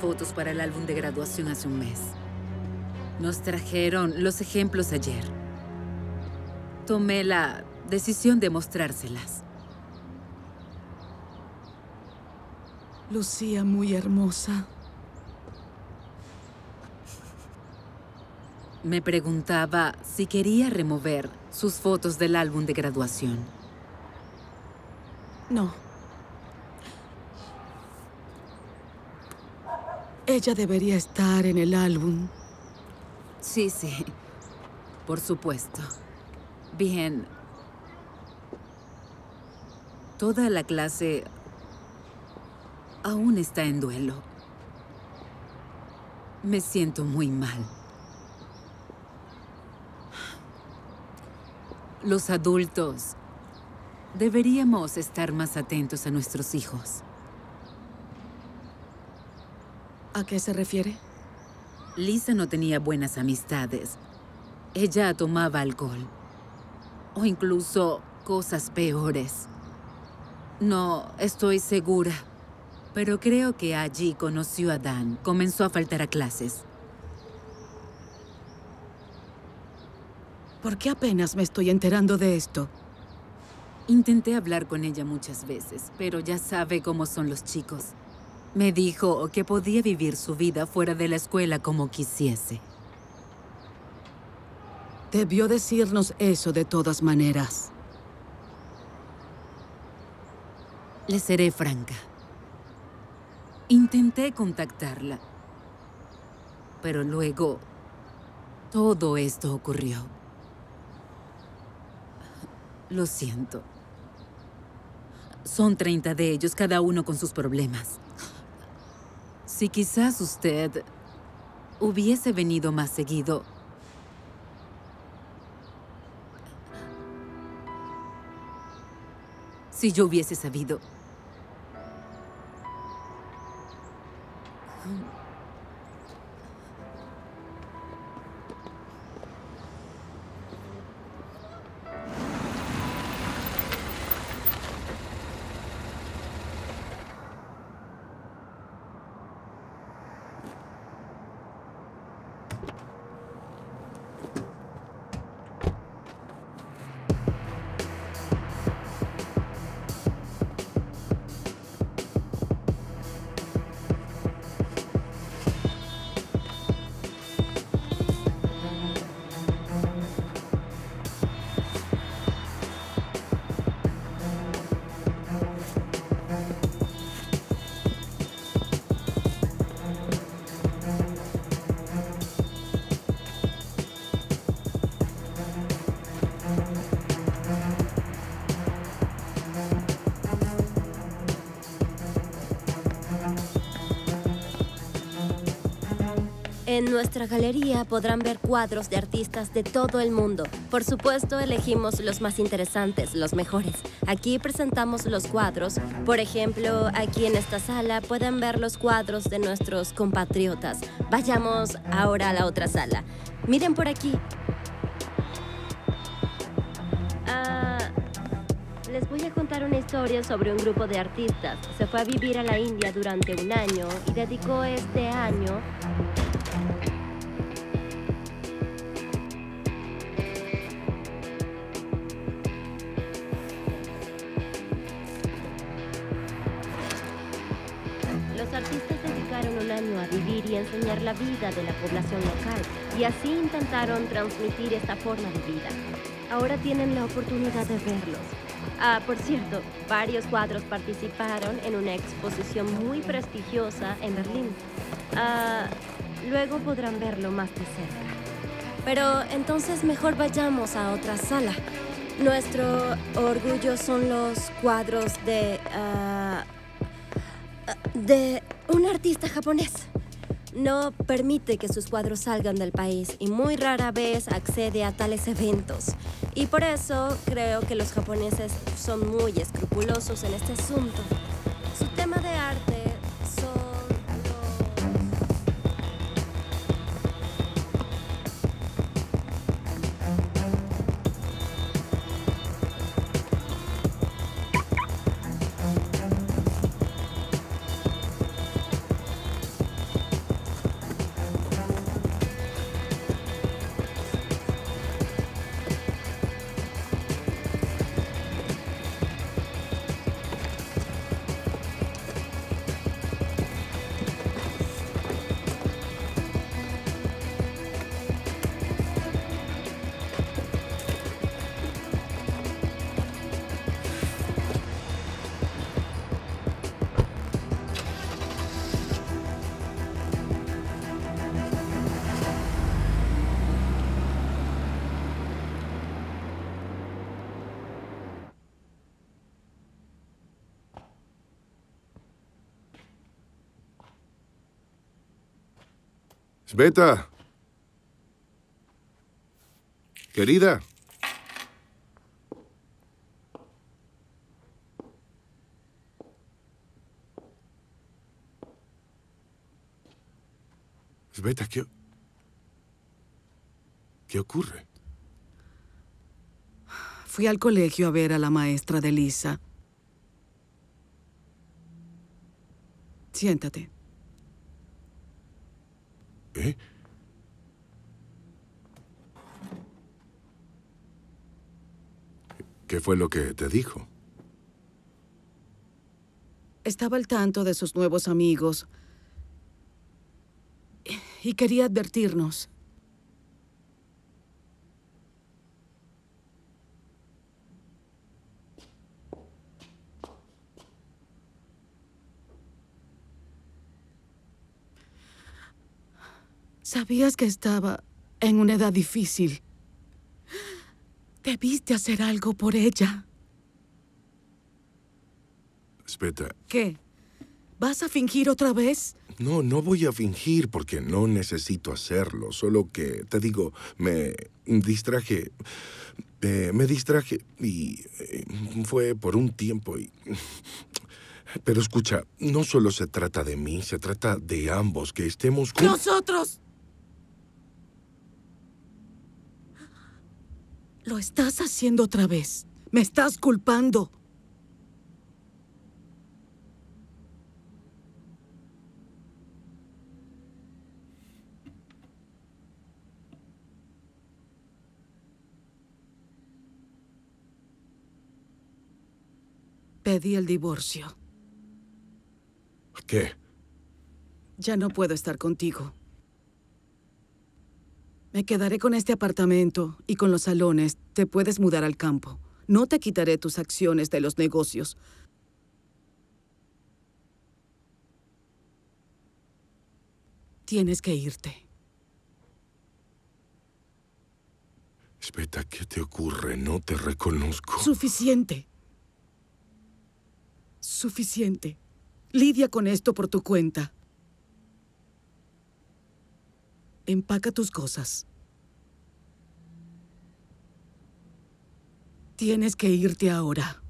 Fotos para el álbum de graduación hace un mes. Nos trajeron los ejemplos ayer. Tomé la decisión de mostrárselas. Lucía muy hermosa. Me preguntaba si quería remover sus fotos del álbum de graduación. No. Ella debería estar en el álbum. Sí, sí. Por supuesto. Bien. Toda la clase aún está en duelo. Me siento muy mal. Los adultos deberíamos estar más atentos a nuestros hijos. ¿A qué se refiere? Lisa no tenía buenas amistades. Ella tomaba alcohol. O incluso cosas peores. No estoy segura. Pero creo que allí conoció a Dan. Comenzó a faltar a clases. ¿Por qué apenas me estoy enterando de esto? Intenté hablar con ella muchas veces, pero ya sabe cómo son los chicos. Me dijo que podía vivir su vida fuera de la escuela como quisiese. Debió decirnos eso de todas maneras. Le seré franca. Intenté contactarla, pero luego todo esto ocurrió. Lo siento. Son 30 de ellos, cada uno con sus problemas. Si quizás usted hubiese venido más seguido, si yo hubiese sabido. En nuestra galería podrán ver cuadros de artistas de todo el mundo. Por supuesto, elegimos los más interesantes, los mejores. Aquí presentamos los cuadros. Por ejemplo, aquí en esta sala pueden ver los cuadros de nuestros compatriotas. Vayamos ahora a la otra sala. Miren por aquí. Ah, les voy a contar una historia sobre un grupo de artistas. Se fue a vivir a la India durante un año y dedicó este año la vida de la población local y así intentaron transmitir esta forma de vida. Ahora tienen la oportunidad de verlos. Ah, por cierto, varios cuadros participaron en una exposición muy prestigiosa en Berlín. Ah, luego podrán verlo más de cerca. Pero entonces mejor vayamos a otra sala. Nuestro orgullo son los cuadros de... ah, de un artista japonés. No permite que sus cuadros salgan del país y muy rara vez accede a tales eventos. Y por eso creo que los japoneses son muy escrupulosos en este asunto. Su tema de arte Sveta. Querida. Sveta, ¿qué... ¿Qué ocurre? Fui al colegio a ver a la maestra de Lisa. Siéntate. ¿Eh? ¿Qué fue lo que te dijo? Estaba al tanto de sus nuevos amigos y quería advertirnos. Sabías que estaba en una edad difícil. Debiste hacer algo por ella. Espera. ¿Qué? ¿Vas a fingir otra vez? No, no voy a fingir porque no necesito hacerlo. Solo que, te digo, me distraje. eh, me distraje y eh, fue por un tiempo y... Pero escucha, no solo se trata de mí, se trata de ambos, que estemos juntos. ¡Nosotros! Lo estás haciendo otra vez. Me estás culpando. Pedí el divorcio. ¿Qué? Ya no puedo estar contigo. Me quedaré con este apartamento y con los salones. Te puedes mudar al campo. No te quitaré tus acciones de los negocios. Tienes que irte. Espera, ¿qué te ocurre? No te reconozco. Suficiente. Suficiente. Lidia con esto por tu cuenta. Empaca tus cosas. Tienes que irte ahora.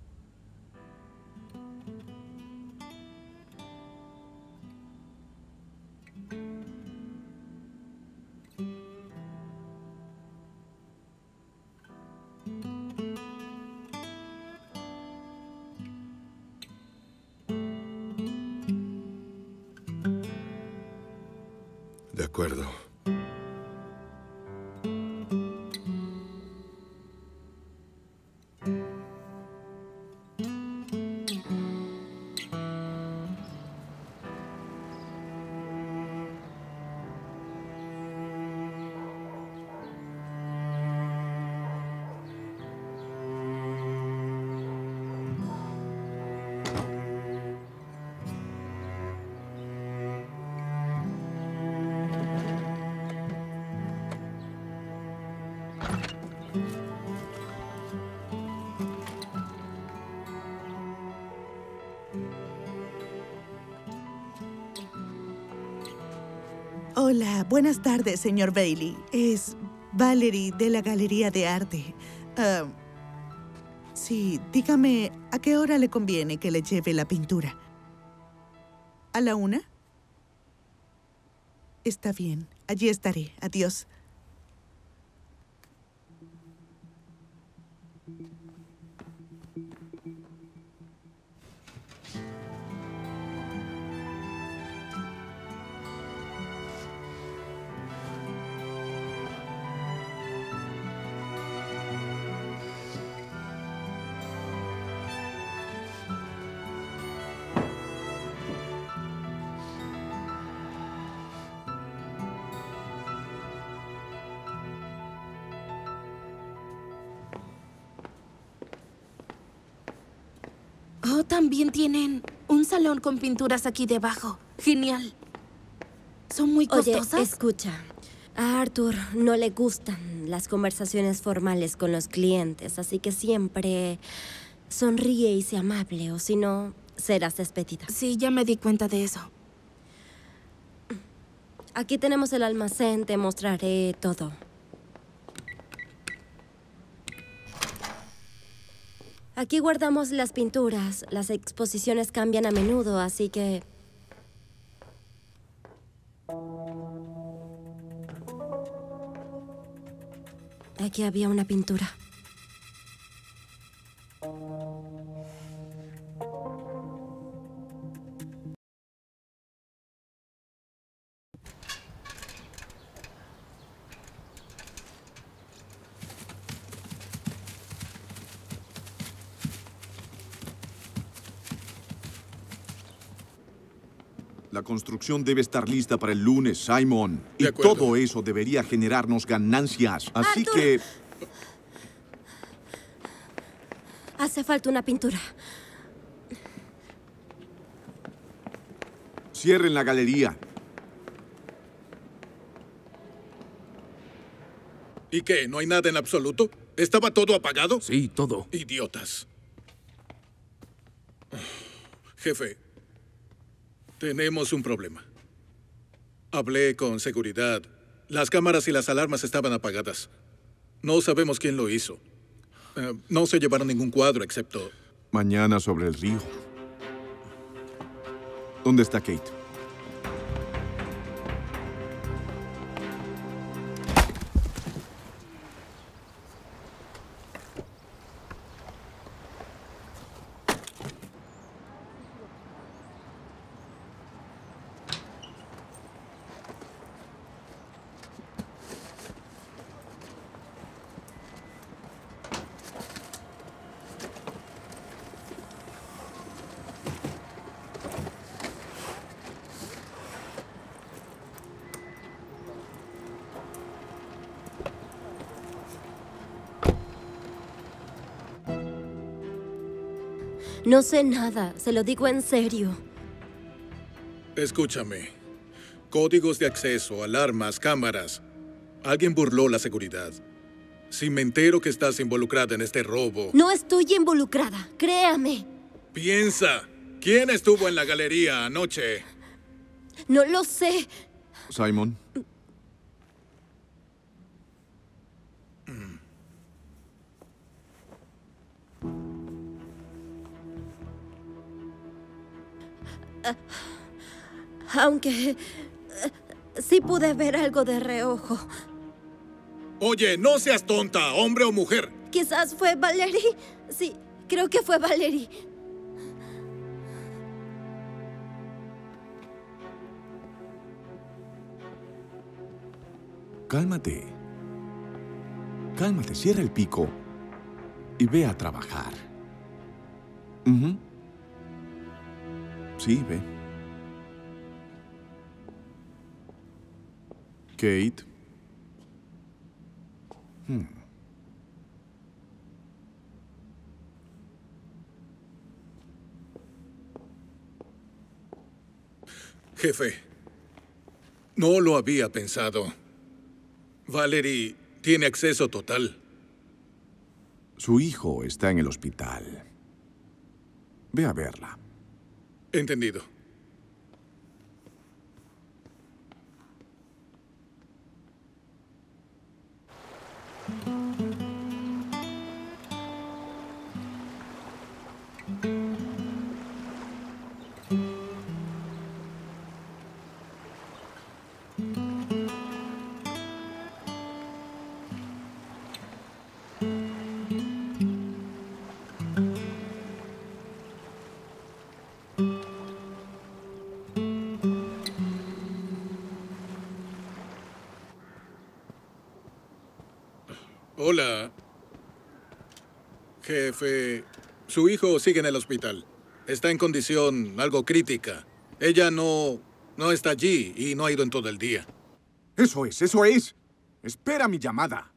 De acuerdo. Buenas tardes, señor Bailey. Es Valerie de la Galería de Arte. Ah, sí, dígame, ¿a qué hora le conviene que le lleve la pintura? ¿A la una? Está bien, allí estaré. Adiós. También tienen un salón con pinturas aquí debajo. Genial. ¿Son muy Oye, costosas? escucha. A Arthur no le gustan las conversaciones formales con los clientes, así que siempre sonríe y sea amable, o si no, serás despedida. Sí, ya me di cuenta de eso. Aquí tenemos el almacén, te mostraré todo. Aquí guardamos las pinturas. Las exposiciones cambian a menudo, así que... Aquí había una pintura. Construcción debe estar lista para el lunes, Simon. Y acuerdo. todo eso debería generarnos ganancias. Así Arthur. que... Hace falta una pintura. Cierren la galería. ¿Y qué? ¿No hay nada en absoluto? ¿Estaba todo apagado? Sí, todo. Idiotas. Jefe, tenemos un problema. Hablé con seguridad. Las cámaras y las alarmas estaban apagadas. No sabemos quién lo hizo. Eh, no se llevaron ningún cuadro excepto... Mañana sobre el río. ¿Dónde está Kate? No sé nada, se lo digo en serio. Escúchame. Códigos de acceso, alarmas, cámaras. Alguien burló la seguridad. Si me entero que estás involucrada en este robo, No estoy involucrada, créame. piensa. ¿Quién estuvo en la galería anoche? No lo sé. Simon. Aunque eh, sí pude ver algo de reojo. Oye, no seas tonta, hombre o mujer. Quizás fue Valerie. Sí, creo que fue Valerie. Cálmate. Cálmate, cierra el pico y ve a trabajar. Ujú. Sí, ve. Kate. Hmm. Jefe, no lo había pensado. Valerie tiene acceso total. Su hijo está en el hospital. Ve a verla. Entendido. Su hijo sigue en el hospital. Está en condición algo crítica. Ella no... no está allí y no ha ido en todo el día. Eso es, eso es. Espera mi llamada.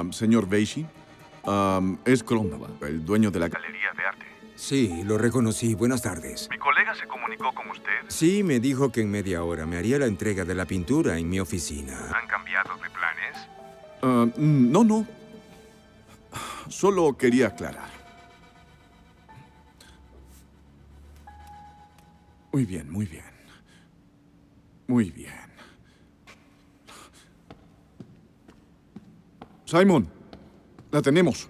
Ah, señor Beishi. Ah, es Cromwell, el dueño de la Galería de arte. Sí, lo reconocí. Buenas tardes. Mi colega se comunicó con usted. Sí, me dijo que en media hora me haría la entrega de la pintura en mi oficina. ¿Han cambiado de planes? Ah, mm, no, no. Solo quería aclarar. Simon, La tenemos.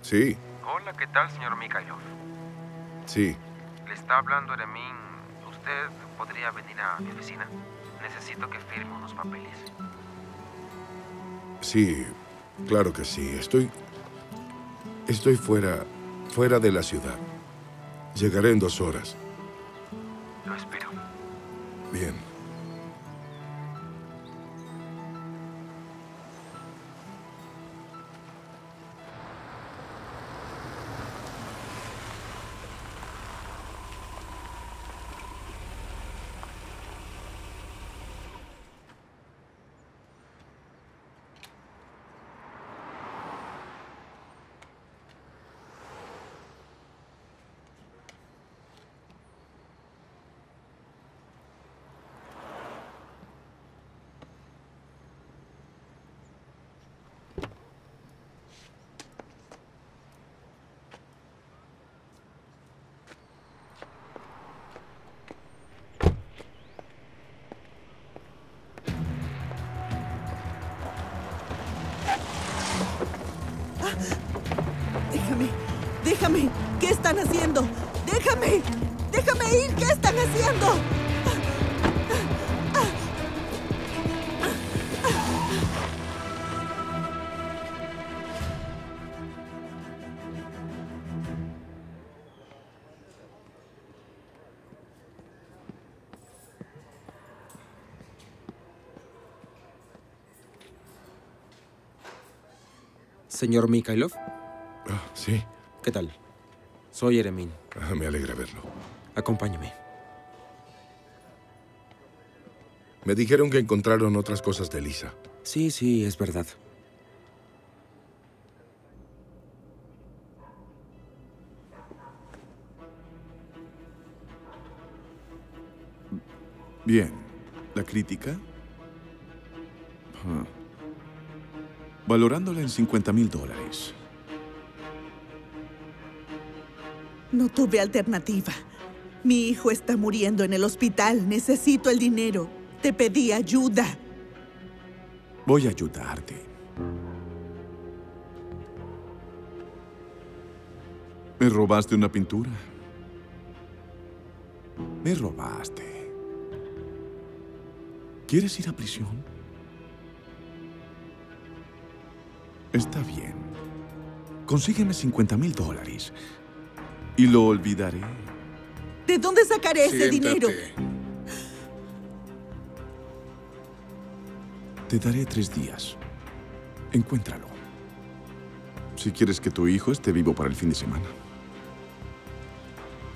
Sí, Hola, ¿qué tal, señor Mikhailov? sí. Le está hablando Eremin. ¿Usted podría venir a mi oficina? Necesito que firme unos papeles. Sí, claro que sí. Estoy. Estoy fuera. fuera de la ciudad. Llegaré en dos horas. Señor Mikhailov. sí. ¿Qué tal? Soy Eremin. Ah, me alegra verlo. Acompáñeme. Me dijeron que encontraron otras cosas de Lisa. Sí, sí, es verdad. Bien. ¿La crítica? Valorándola en 50 mil dólares. No tuve alternativa. Mi hijo está muriendo en el hospital. Necesito el dinero. Te pedí ayuda. Voy a ayudarte. ¿Me robaste una pintura? Me robaste. ¿Quieres ir a prisión? Está bien. Consígueme 50 mil dólares y lo olvidaré. ¿De dónde sacaré ese dinero? Te daré tres días. Encuéntralo. Si quieres que tu hijo esté vivo para el fin de semana.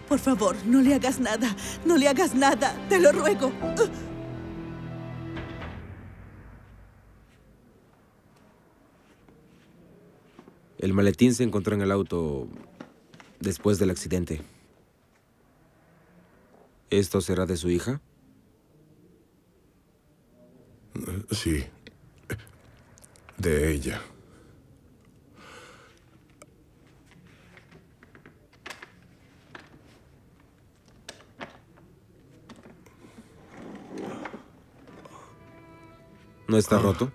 Por favor, no le hagas nada. No le hagas nada. Te lo ruego. El maletín se encontró en el auto después del accidente. ¿Esto será de su hija? Sí. De ella. ¿No está roto?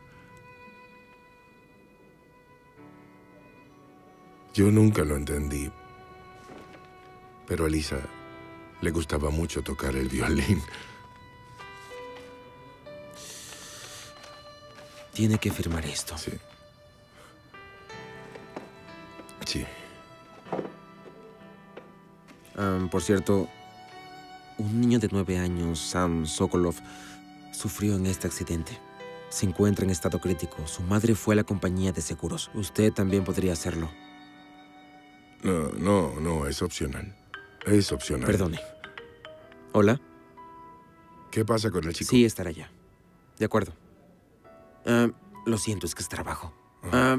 Yo nunca lo entendí. Pero a Lisa le gustaba mucho tocar el violín. Tiene que firmar esto. Sí. Sí. Por cierto, un niño de nueve años, Sam Sokolov, sufrió en este accidente. Se encuentra en estado crítico. Su madre fue a la compañía de seguros. Usted también podría hacerlo. No, no, no, es opcional. Es opcional. Perdone. ¿Hola? ¿Qué pasa con el chico? Sí, estará allá. De acuerdo. Ah, lo siento, es que es trabajo. Ah,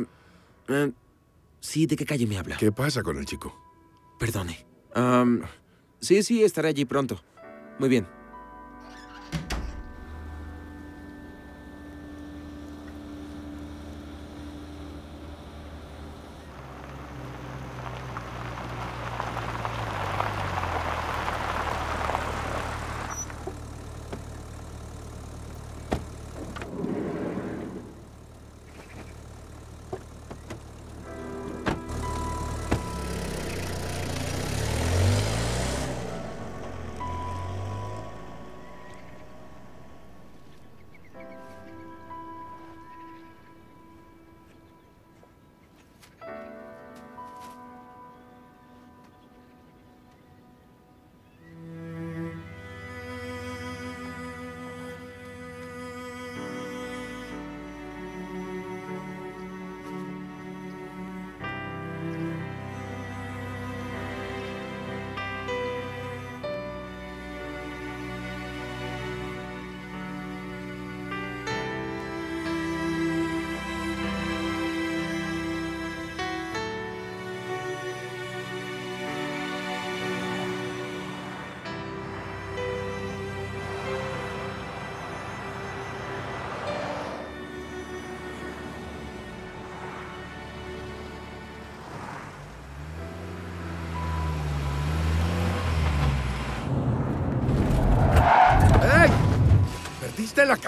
ah, sí, ¿de qué calle me habla? ¿Qué pasa con el chico? Perdone. Sí, sí, estaré allí pronto. Muy bien.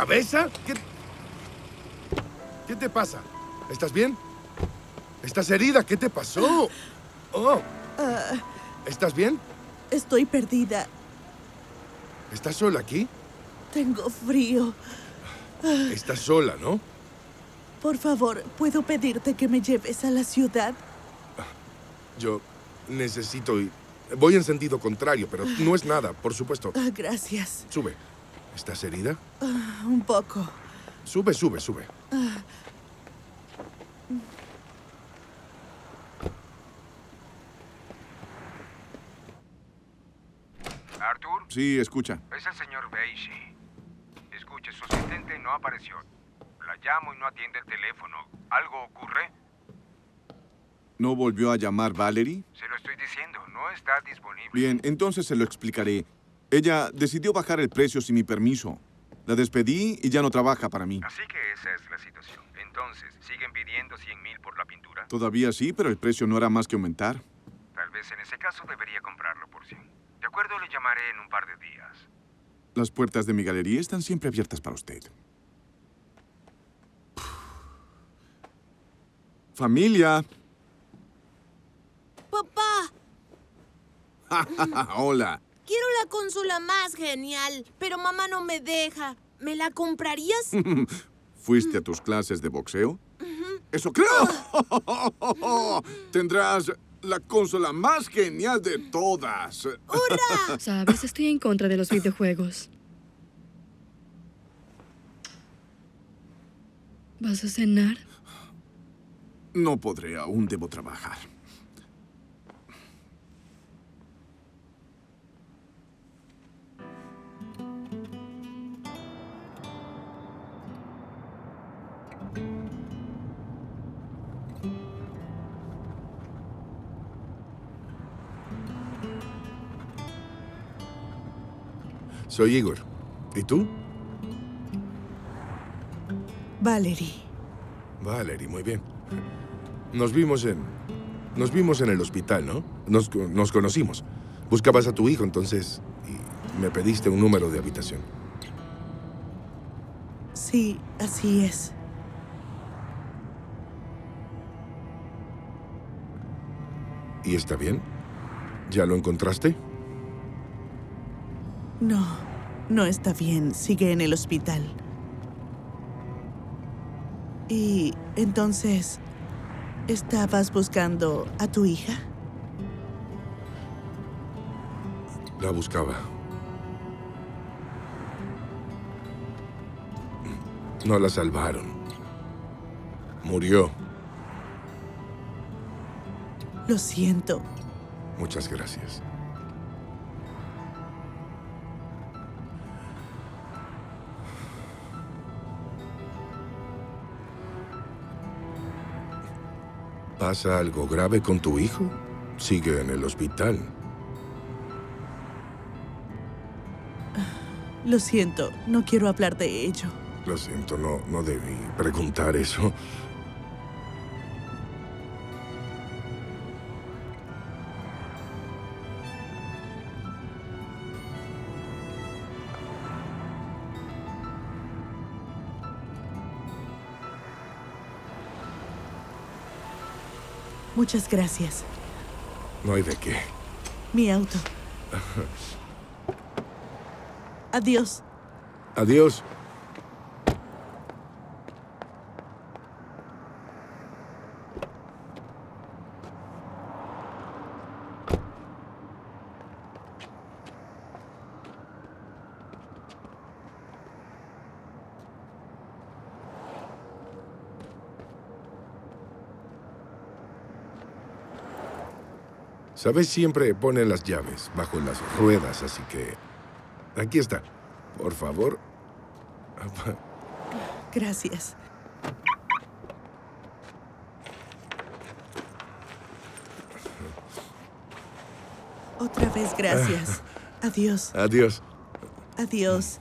Cabeza? ¿Qué, ¿Qué te pasa? ¿Estás bien? ¿Estás herida? ¿Qué te pasó? Oh, Ah, ¿Estás bien? estoy perdida. ¿Estás sola aquí? Tengo frío. Ah, Estás sola, ¿no? Por favor, ¿puedo pedirte que me lleves a la ciudad? Yo necesito ir. Voy en sentido contrario, pero no es nada, por supuesto. Ah, gracias. Sube. ¿Estás herida? Ah, un poco. Sube, sube, sube. Ah, Arthur, Sí, escucha. es el señor Beishi. Escuche, su asistente no apareció. La llamo y no atiende el teléfono. ¿Algo ocurre? ¿No volvió a llamar Valerie? Se lo estoy diciendo, no está disponible. Bien, entonces se lo explicaré. Ella decidió bajar el precio sin mi permiso. La despedí y ya no trabaja para mí. Así que esa es la situación. Entonces, ¿siguen pidiendo 100 mil por la pintura? Todavía sí, pero el precio no era más que aumentar. Tal vez en ese caso debería comprarlo por 100. De acuerdo, le llamaré en un par de días. Las puertas de mi galería están siempre abiertas para usted. Familia. Papá, Hola. Quiero la consola más genial, pero mamá no me deja. ¿Me la comprarías? ¿Fuiste a tus clases de boxeo? ¡Eso creo! Tendrás la consola más genial de todas. Sabes, estoy en contra de los videojuegos. ¿Vas a cenar? No podré, aún debo trabajar. Soy Igor. ¿Y tú? Valerie. Valerie, muy bien. Nos vimos en... Nos vimos en el hospital, ¿no? Nos, nos conocimos. Buscabas a tu hijo, entonces... Y me pediste un número de habitación. Sí, así es. ¿Y está bien? ¿Ya lo encontraste? No, no está bien. Sigue en el hospital. Y entonces, ¿estabas buscando a tu hija? La buscaba. No la salvaron. Murió. Lo siento. Muchas gracias. ¿Pasa algo grave con tu hijo? Sigue en el hospital. Lo siento, no quiero hablar de ello. Lo siento, no, no debí preguntar eso. Muchas gracias. No hay de qué. Mi auto. Adiós. Adiós. Sabes, siempre ponen las llaves bajo las ruedas, así que... Aquí está. Por favor. Gracias. Otra vez gracias. Adiós. Adiós. Adiós.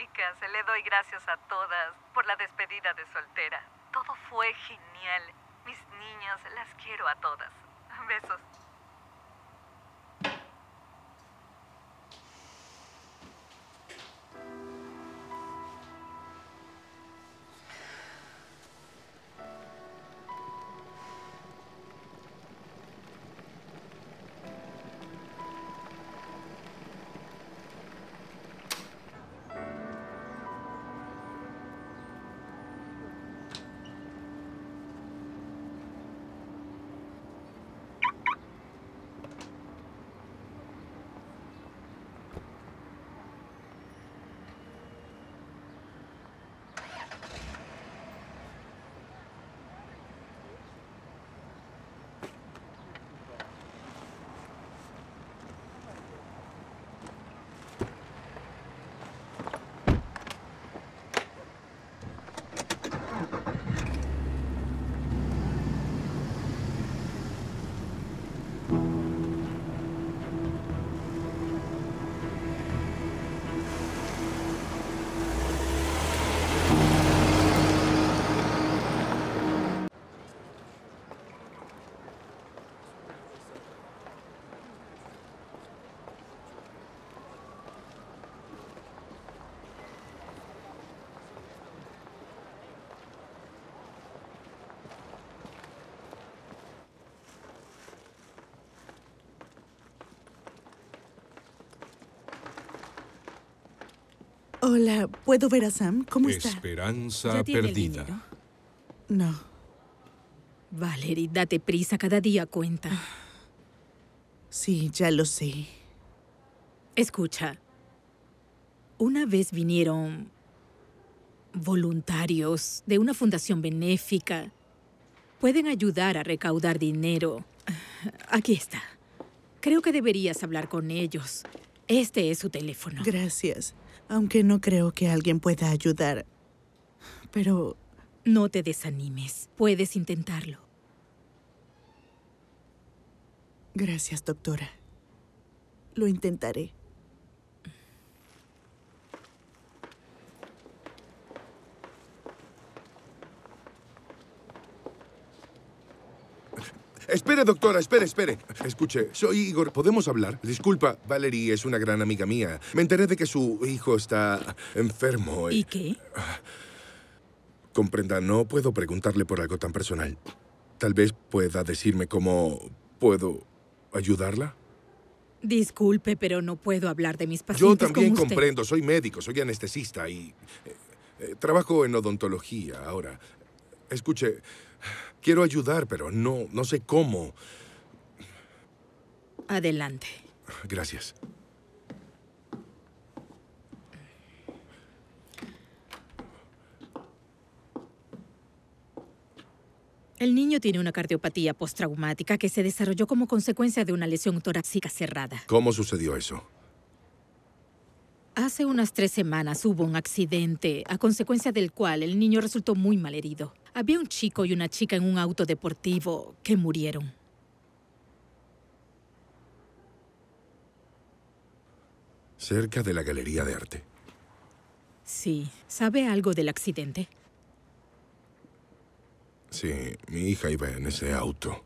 Chicas, le doy gracias a todas por la despedida de soltera. Todo fue genial. Mis niñas, las quiero a todas. Besos. Hola, ¿puedo ver a Sam? ¿Cómo está? Esperanza ¿Ya tiene perdida. dinero? No. Valerie, date prisa, cada día cuenta. Sí, ya lo sé. Escucha. Una vez vinieron voluntarios de una fundación benéfica. Pueden ayudar a recaudar dinero. Aquí está. Creo que deberías hablar con ellos. Este es su teléfono. Gracias. Aunque no creo que alguien pueda ayudar. Pero... No te desanimes. Puedes intentarlo. Gracias, doctora. Lo intentaré. Espere, doctora, espere, espere. Escuche, soy Igor. ¿Podemos hablar? Disculpa, Valerie es una gran amiga mía. Me enteré de que su hijo está enfermo. ¿Y qué? Comprenda, no puedo preguntarle por algo tan personal. Tal vez pueda decirme cómo puedo ayudarla. Disculpe, pero no puedo hablar de mis Yo pacientes también como usted. comprendo, soy médico, soy anestesista y eh, eh, trabajo en odontología ahora. Escuche, quiero ayudar, pero no, no sé cómo. Adelante. Gracias. El niño tiene una cardiopatía postraumática que se desarrolló como consecuencia de una lesión torácica cerrada. ¿Cómo sucedió eso? Hace unas tres semanas hubo un accidente, a consecuencia del cual el niño resultó muy malherido. Había un chico y una chica en un auto deportivo que murieron. Cerca de la galería de arte. Sí. ¿Sabe algo del accidente? Sí, mi hija iba en ese auto.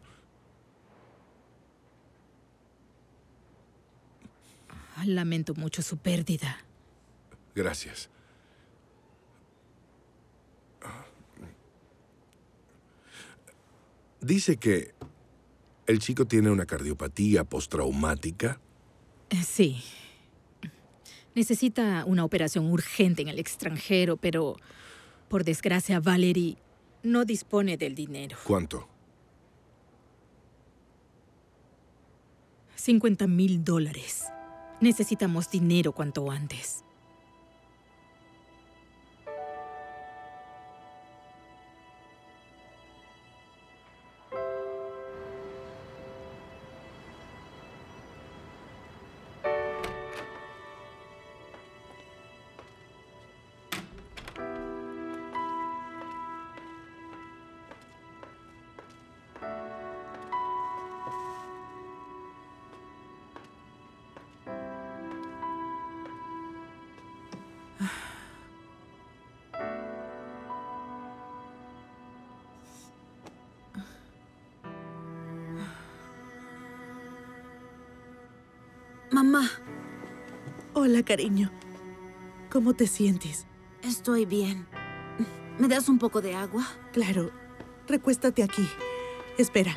Lamento mucho su pérdida. Gracias. Dice que el chico tiene una cardiopatía postraumática. Eh, Sí. Necesita una operación urgente en el extranjero, pero por desgracia Valerie no dispone del dinero. ¿Cuánto? 50 mil dólares. Necesitamos dinero cuanto antes. Cariño. ¿Cómo te sientes? Estoy bien. ¿Me das un poco de agua? Claro. Recuéstate aquí. Espera.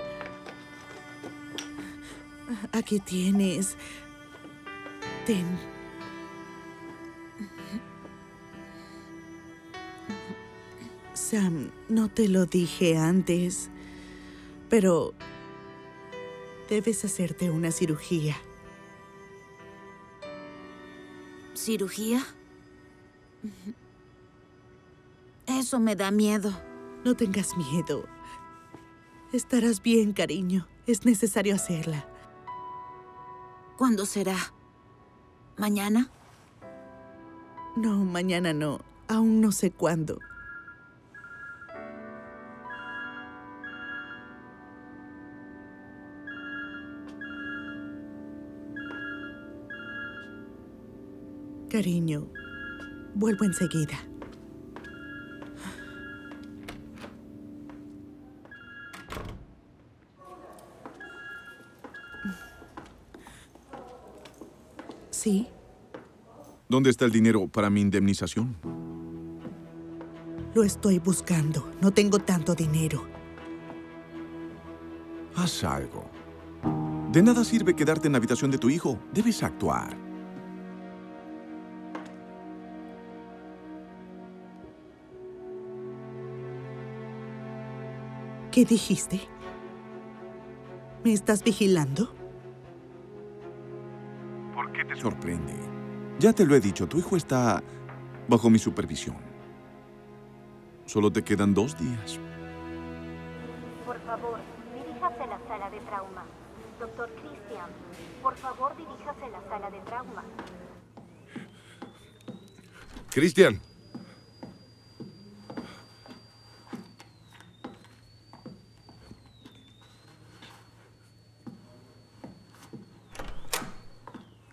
Aquí tienes. Ten. Sam, no te lo dije antes, pero debes hacerte una cirugía. ¿Cirugía? Eso me da miedo. No tengas miedo. Estarás bien, cariño. Es necesario hacerla. ¿Cuándo será? ¿Mañana? No, mañana no. Aún no sé cuándo. Cariño, vuelvo enseguida. Sí, ¿Dónde está el dinero para mi indemnización? lo estoy buscando. No tengo tanto dinero. Haz algo. De nada sirve quedarte en la habitación de tu hijo. Debes actuar. ¿Qué dijiste? ¿Me estás vigilando? ¿Por qué te sorprende? Ya te lo he dicho, tu hijo está bajo mi supervisión. Solo te quedan dos días. Por favor, diríjase a la sala de trauma. Doctor Christian, por favor, diríjase a la sala de trauma. Cristian.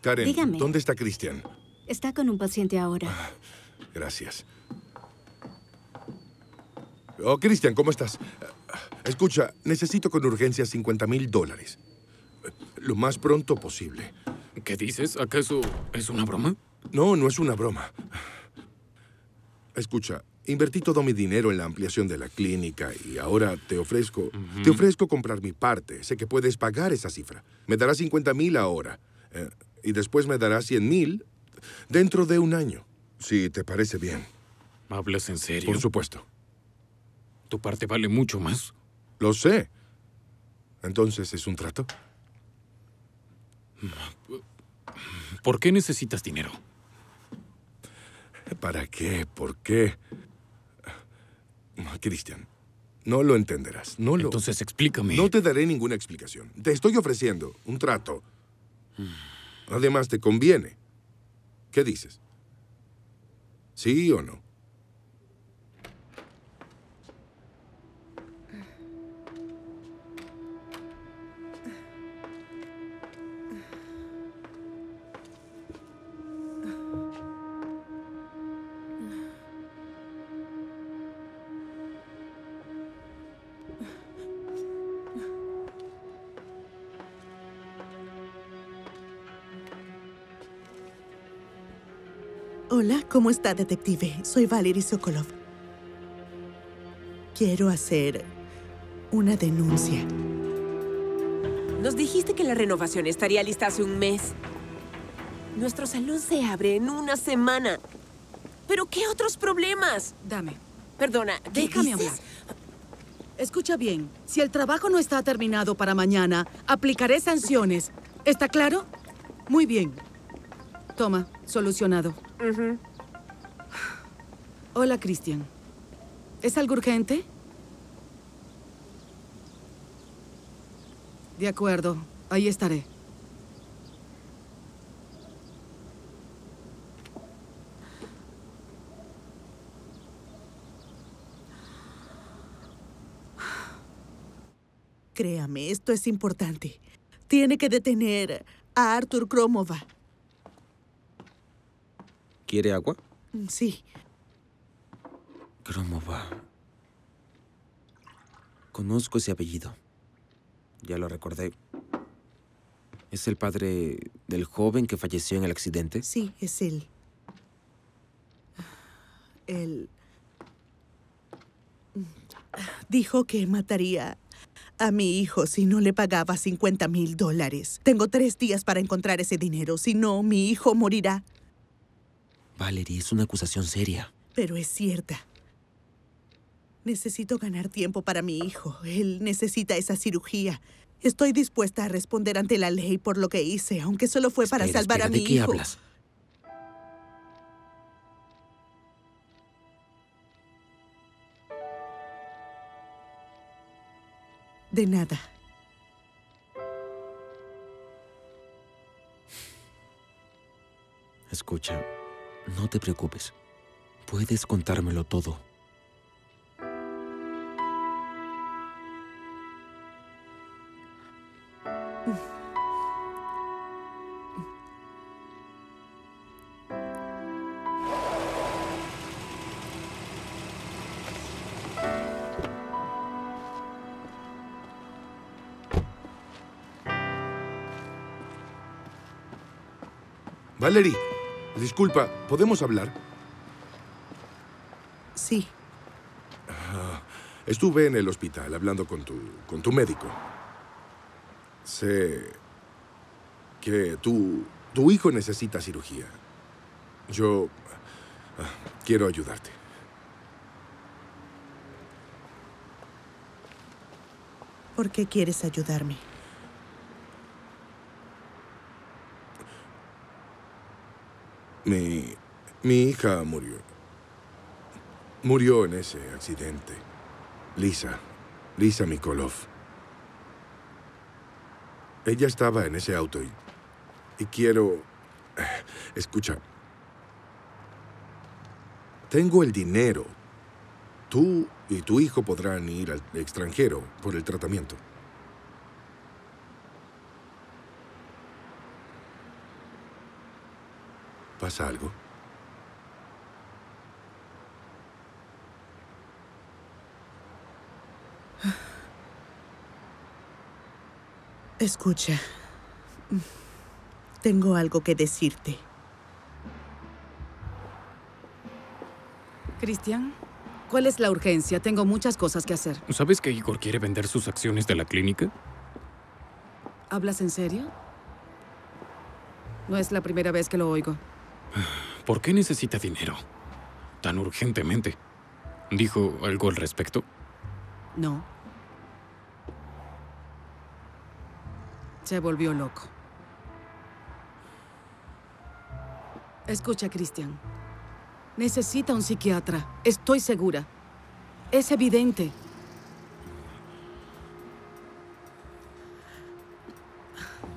Karen, Dígame. ¿dónde está Cristian? Está con un paciente ahora. Gracias. Oh, Cristian, ¿cómo estás? Escucha, necesito con urgencia 50 mil dólares. Lo más pronto posible. ¿Qué dices? ¿Acaso es una broma? No, no es una broma. Escucha, invertí todo mi dinero en la ampliación de la clínica y ahora te ofrezco, te ofrezco comprar mi parte. Sé que puedes pagar esa cifra. Me darás 50 mil ahora eh, y después me darás 100 mil dentro de un año. Si te parece bien. ¿Hablas en serio? Por supuesto. Tu parte vale mucho más. Lo sé. Entonces, ¿es un trato? ¿Por qué necesitas dinero? ¿Para qué? ¿Por qué? Cristian, no lo entenderás. No lo... Entonces explícame. No te daré ninguna explicación. Te estoy ofreciendo un trato. Además, te conviene. ¿Qué dices? ¿Sí o no? ¿Cómo está, detective? Soy Valery Sokolov. Quiero hacer una denuncia. Nos dijiste que la renovación estaría lista hace un mes. Nuestro salón se abre en una semana. ¿Pero qué otros problemas? Dame. Perdona, ¿qué Déjame dices? hablar. Escucha bien. Si el trabajo no está terminado para mañana, aplicaré sanciones. ¿Está claro? Muy bien. Toma, solucionado. Hola, Cristian. ¿Es algo urgente? De acuerdo, ahí estaré. Créame, esto es importante. Tiene que detener a Arthur Kromova. ¿Quiere agua? Sí, Kromova. Conozco ese apellido. Ya lo recordé. Es el padre ¿Del joven que falleció en el accidente? Sí, es él. Él dijo que mataría a mi hijo si no le pagaba 50 mil dólares. Tengo tres días para encontrar ese dinero. Si no, mi hijo morirá. Valerie, es una acusación seria. Pero es cierta. Necesito ganar tiempo para mi hijo. Él necesita esa cirugía. Estoy dispuesta a responder ante la ley por lo que hice, aunque solo fue para Espera, salvar espera, a ¿de mi qué hijo. hablas? De nada. Escucha, no te preocupes. Puedes contármelo todo. Valerie, disculpa, ¿podemos hablar? Sí. Ah, estuve en el hospital hablando con tu, con tu médico. Sé que tu, tu hijo necesita cirugía. Yo ah, quiero ayudarte. ¿Por qué quieres ayudarme? Mi, mi hija murió. Murió en ese accidente. Lisa. Lisa Mikolov. Ella estaba en ese auto y, y quiero... Escucha. Tengo el dinero. Tú y tu hijo podrán ir al extranjero por el tratamiento. ¿Pasa algo? Escucha. Tengo algo que decirte. Cristian, ¿cuál es la urgencia? Tengo muchas cosas que hacer. ¿Sabes que Igor quiere vender sus acciones de la clínica? ¿Hablas en serio? No es la primera vez que lo oigo. ¿Por qué necesita dinero? Tan urgentemente. ¿Dijo algo al respecto? No. Se volvió loco. Escucha, Cristian. Necesita un psiquiatra. Estoy segura. Es evidente.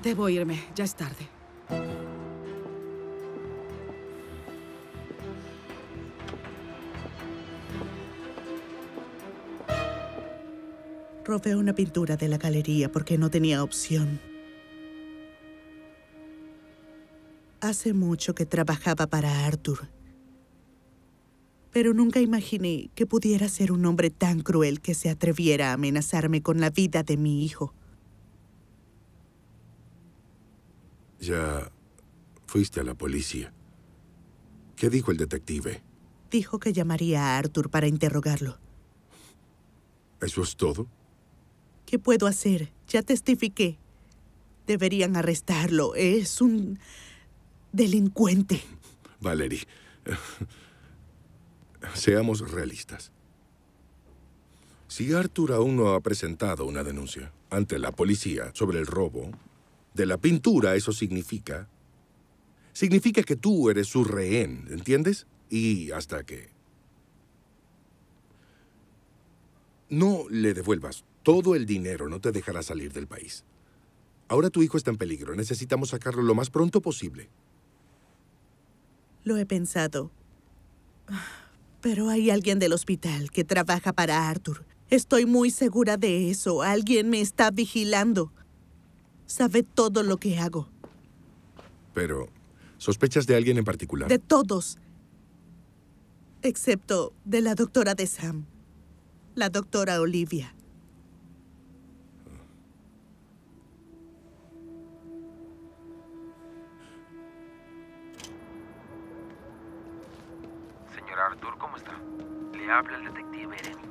Debo irme. Ya es tarde. Robé una pintura de la galería porque no tenía opción. Hace mucho que trabajaba para Arthur. Pero nunca imaginé que pudiera ser un hombre tan cruel que se atreviera a amenazarme con la vida de mi hijo. Ya fuiste a la policía. ¿Qué dijo el detective? Dijo que llamaría a Arthur para interrogarlo. ¿Eso es todo? ¿Qué puedo hacer? Ya testifiqué. Deberían arrestarlo. Es un delincuente. Valerie, seamos realistas. Si Arthur aún no ha presentado una denuncia ante la policía sobre el robo de la pintura, eso significa... Significa que tú eres su rehén, ¿entiendes? Y hasta que no le devuelvas todo el dinero, no te dejará salir del país. Ahora tu hijo está en peligro. Necesitamos sacarlo lo más pronto posible. Lo he pensado. Pero hay alguien del hospital que trabaja para Arthur. Estoy muy segura de eso. Alguien me está vigilando. Sabe todo lo que hago. Pero, ¿sospechas de alguien en particular? De todos. Excepto de la doctora de Sam. La doctora Olivia. Le habla el detective Eremi.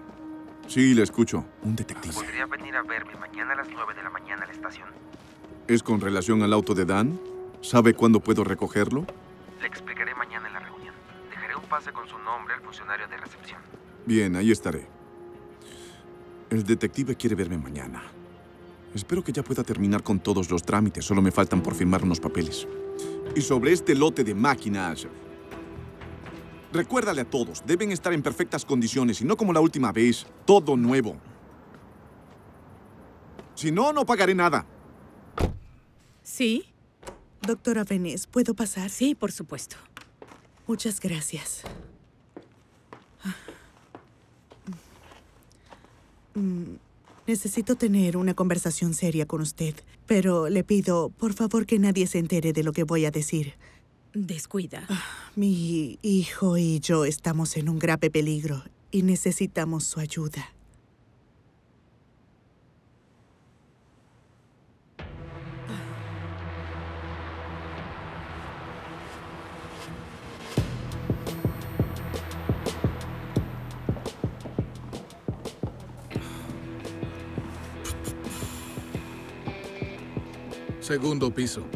Sí, le escucho. Un detective. ¿Podría venir a verme mañana a las 9 de la mañana a la estación? ¿Es con relación al auto de Dan? ¿Sabe cuándo puedo recogerlo? Le explicaré mañana en la reunión. Dejaré un pase con su nombre al funcionario de recepción. Bien, ahí estaré. El detective quiere verme mañana. Espero que ya pueda terminar con todos los trámites. Solo me faltan por firmar unos papeles. Y sobre este lote de máquinas, recuérdale a todos, deben estar en perfectas condiciones y no como la última vez, todo nuevo. Si no, no pagaré nada. ¿Sí? Doctora Venice, ¿puedo pasar? Sí, por supuesto. Muchas gracias. Mm, Necesito tener una conversación seria con usted, pero le pido, por favor, que nadie se entere de lo que voy a decir. Descuida. Mi hijo y yo estamos en un grave peligro y necesitamos su ayuda. Segundo piso.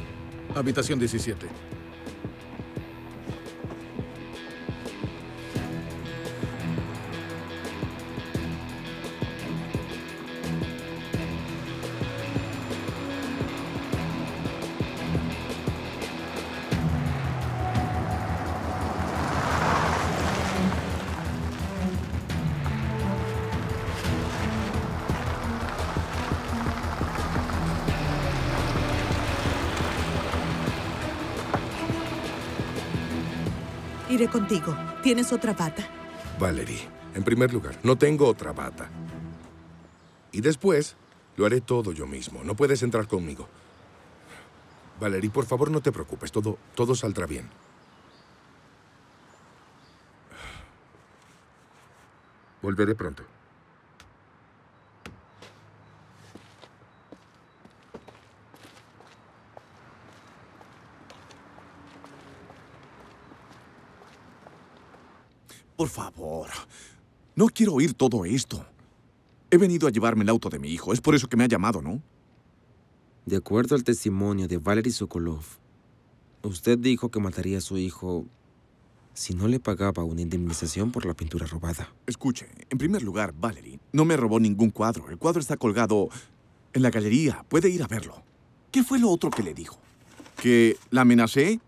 Habitación 17. Contigo. ¿Tienes otra bata? Valerie, en primer lugar, no tengo otra bata. Y después, lo haré todo yo mismo. No puedes entrar conmigo. Valerie, por favor, no te preocupes. Todo, todo saldrá bien. Volveré pronto. Por favor. No quiero oír todo esto. He venido a llevarme el auto de mi hijo. Es por eso que me ha llamado, ¿no? De acuerdo al testimonio de Valery Sokolov, usted dijo que mataría a su hijo si no le pagaba una indemnización por la pintura robada. Escuche, en primer lugar, Valerie no me robó ningún cuadro. El cuadro está colgado en la galería. Puede ir a verlo. ¿Qué fue lo otro que le dijo? ¿Que la amenacé?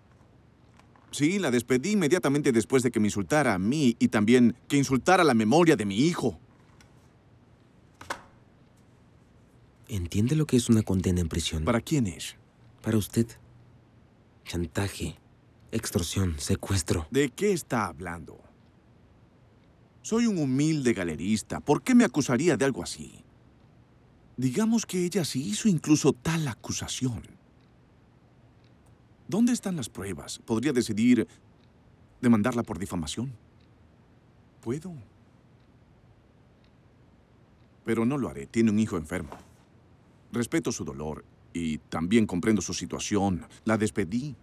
Sí, la despedí inmediatamente después de que me insultara a mí y también que insultara la memoria de mi hijo. ¿Entiende lo que es una condena en prisión? ¿Para quién es? Para usted. Chantaje, extorsión, secuestro. ¿De qué está hablando? Soy un humilde galerista. ¿Por qué me acusaría de algo así? Digamos que ella sí hizo incluso tal acusación. ¿Dónde están las pruebas? Podría decidir demandarla por difamación. Puedo. Pero no lo haré. Tiene un hijo enfermo. Respeto su dolor y también comprendo su situación. La despedí.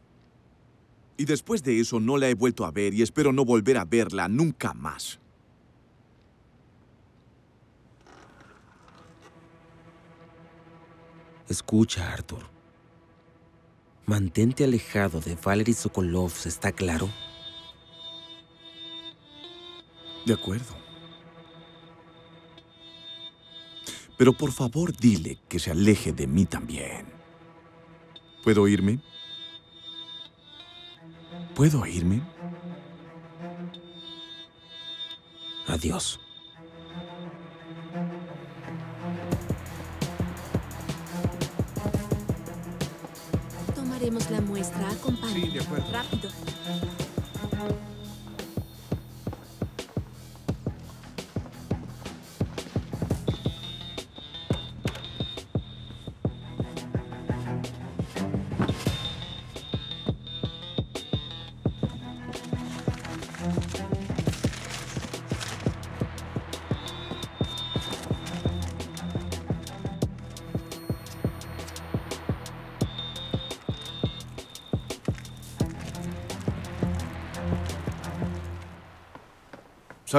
Y después de eso no la he vuelto a ver y espero no volver a verla nunca más. Escucha, Arthur. Mantente alejado de Valery Sokolov, ¿está claro? De acuerdo. Pero por favor dile que se aleje de mí también. ¿Puedo irme? ¿Puedo irme? Adiós. Sí, de acuerdo. Rápido.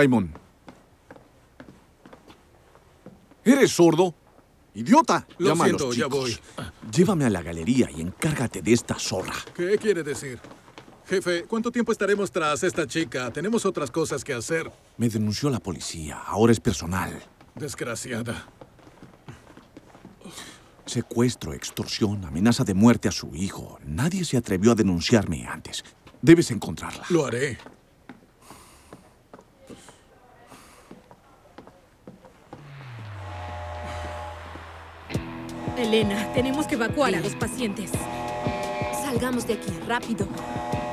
Simon, ¿Eres sordo? ¡Idiota! Lo Llama siento, a los ya chicos. voy. Llévame a la galería y encárgate de esta zorra. ¿Qué quiere decir? Jefe, ¿cuánto tiempo estaremos tras esta chica? Tenemos otras cosas que hacer. Me denunció la policía. Ahora es personal. Desgraciada. Secuestro, extorsión, amenaza de muerte a su hijo. Nadie se atrevió a denunciarme antes. Debes encontrarla. Lo haré. Elena, tenemos que evacuar a los pacientes. Salgamos de aquí, rápido.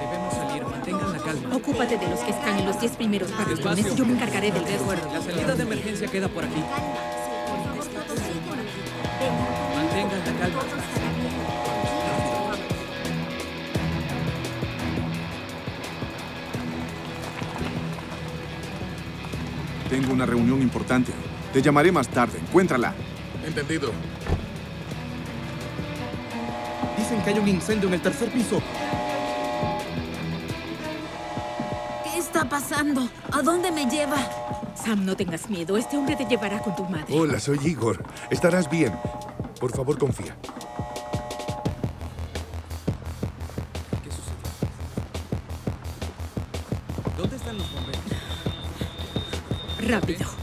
Debemos salir, mantengan la calma. Ocúpate de los que están en los 10 primeros pabellones. Yo me encargaré del acuerdo, la salida de emergencia queda por aquí. Mantengan la calma. Tengo una reunión importante. Te llamaré más tarde. Encuéntrala. Entendido. Que hay un incendio en el tercer piso. ¿Qué está pasando? ¿A dónde me lleva? Sam, no tengas miedo. Este hombre te llevará con tu madre. Hola, soy Igor. Estarás bien. Por favor, confía. ¿Dónde están los bomberos? Rápido.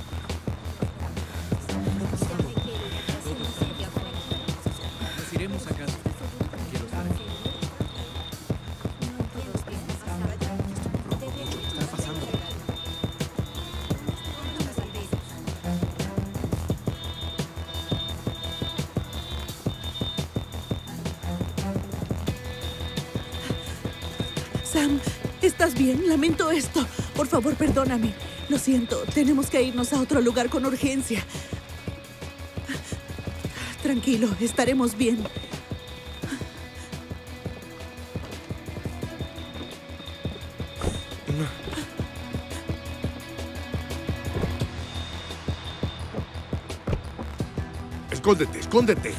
Bien? Lamento esto. Por favor, perdóname. Lo siento, tenemos que irnos a otro lugar con urgencia. Tranquilo, estaremos bien. Escóndete, escóndete.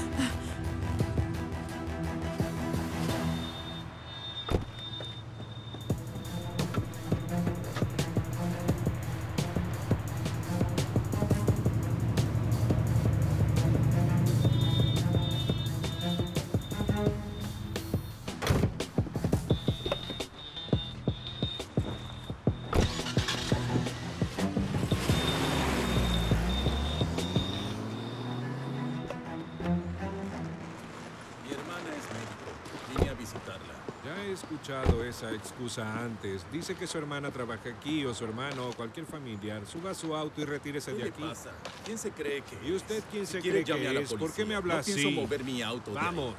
Excusa antes. Dice que su hermana trabaja aquí o su hermano o cualquier familiar. Suba su auto y retírese ¿Qué de le aquí. pasa? ¿Quién se cree que ¿Y usted quién Si se quiere, cree llame a que la es? ¿Por qué me habla no así? pienso mover mi auto. Vamos.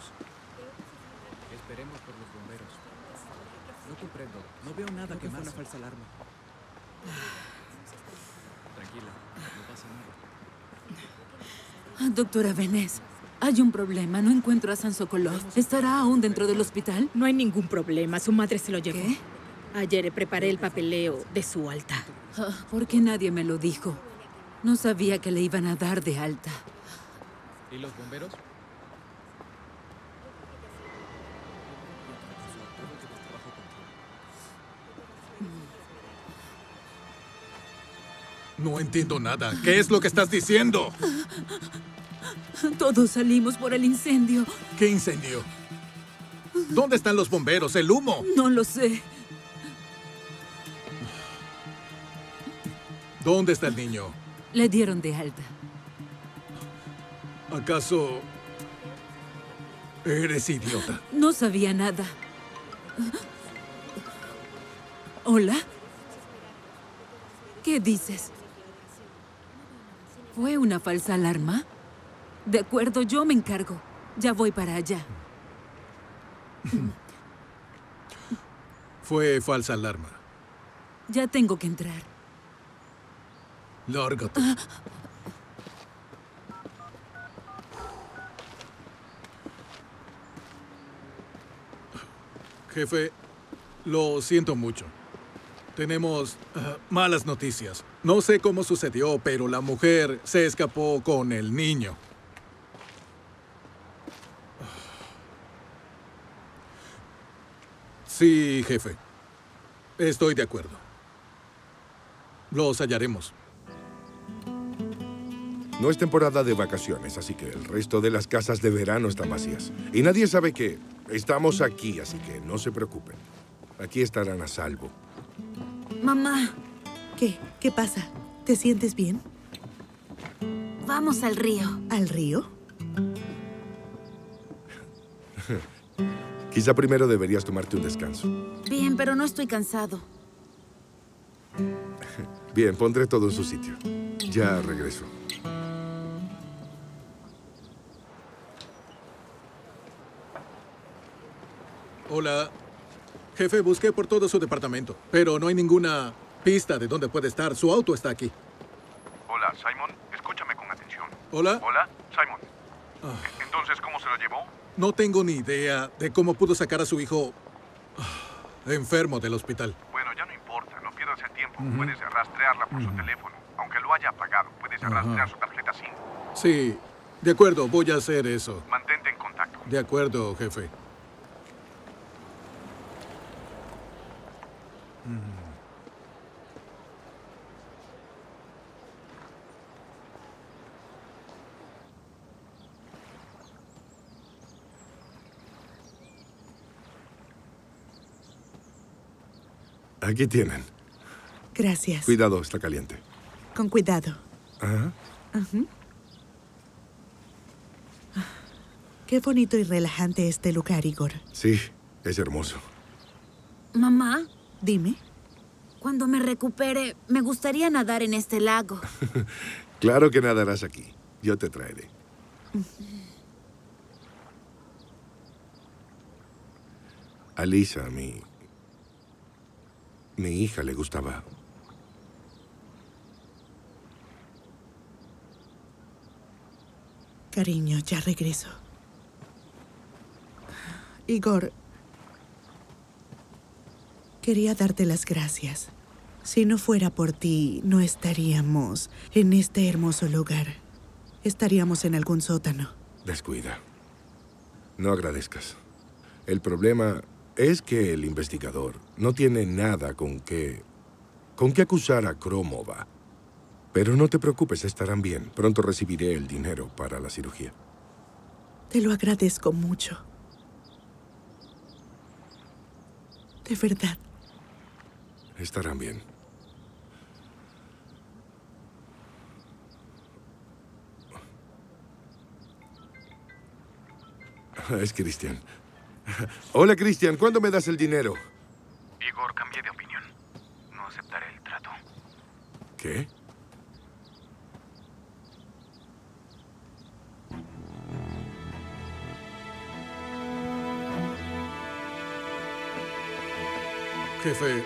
Esperemos por los bomberos. No comprendo. No veo nada que más. una falsa alarma. Tranquila, no pasa nada. Doctora Venez, hay un problema. No encuentro a San Sokolov. ¿Estará aún dentro del hospital? No hay ningún problema. Su madre se lo llevó. Ayer preparé el papeleo de su alta. Ah, ¿Por qué nadie me lo dijo? No sabía que le iban a dar de alta. ¿Y los bomberos? No entiendo nada. ¿Qué es lo que estás diciendo? Todos salimos por el incendio. ¿Qué incendio? ¿Dónde están los bomberos? ¿El humo? No lo sé. ¿Dónde está el niño? Le dieron de alta. ¿Acaso eres idiota? No sabía nada. ¿Hola? ¿Qué dices? ¿Fue una falsa alarma? De acuerdo, yo me encargo. Ya voy para allá. Fue falsa alarma. Ya tengo que entrar. Lárgate. Jefe, lo siento mucho. Tenemos ah, malas noticias. No sé cómo sucedió, pero la mujer se escapó con el niño. Sí, jefe. Estoy de acuerdo. Los hallaremos. No es temporada de vacaciones, así que el resto de las casas de verano están vacías. Y nadie sabe que estamos aquí, así que no se preocupen. Aquí estarán a salvo. Mamá, ¿Qué? ¿Qué pasa? ¿Te sientes bien? vamos al río. ¿Al río? Quizá primero deberías tomarte un descanso. Bien, pero no estoy cansado. Bien, pondré todo en su sitio. Ya regreso. Hola. Jefe, busqué por todo su departamento, pero no hay ninguna pista de dónde puede estar. Su auto está aquí. Hola, Simon. Escúchame con atención. ¿Hola? Hola, Simon. Ah. Entonces, ¿cómo se lo llevó? No tengo ni idea de cómo pudo sacar a su hijo ah, enfermo del hospital. Bueno, ya no importa. No pierdas el tiempo. Puedes rastrearla por su teléfono. Aunque lo haya apagado, puedes Ajá. rastrear su tarjeta SIM. Sí, de acuerdo, voy a hacer eso. Mantente en contacto. De acuerdo, jefe. Aquí tienen. Gracias. Cuidado, está caliente. Con cuidado. Ajá. Ujú. Qué bonito y relajante este lugar, Igor. Sí, es hermoso. Mamá, Dime. cuando me recupere, me gustaría nadar en este lago. Claro que nadarás aquí. Yo te traeré. A Lisa, mi. Mi hija le gustaba. Cariño, ya regreso. Igor, quería darte las gracias. Si no fuera por ti, no estaríamos en este hermoso lugar. Estaríamos en algún sótano. Descuida. No agradezcas. El problema es que el investigador no tiene nada con qué. con qué acusar a Kromova. Pero no te preocupes, estarán bien. Pronto recibiré el dinero para la cirugía. Te lo agradezco mucho. De verdad. Estarán bien. Es Cristian. Hola, Cristian. ¿Cuándo me das el dinero? Igor, cambié de opinión. No aceptaré el trato. ¿Qué? Jefe,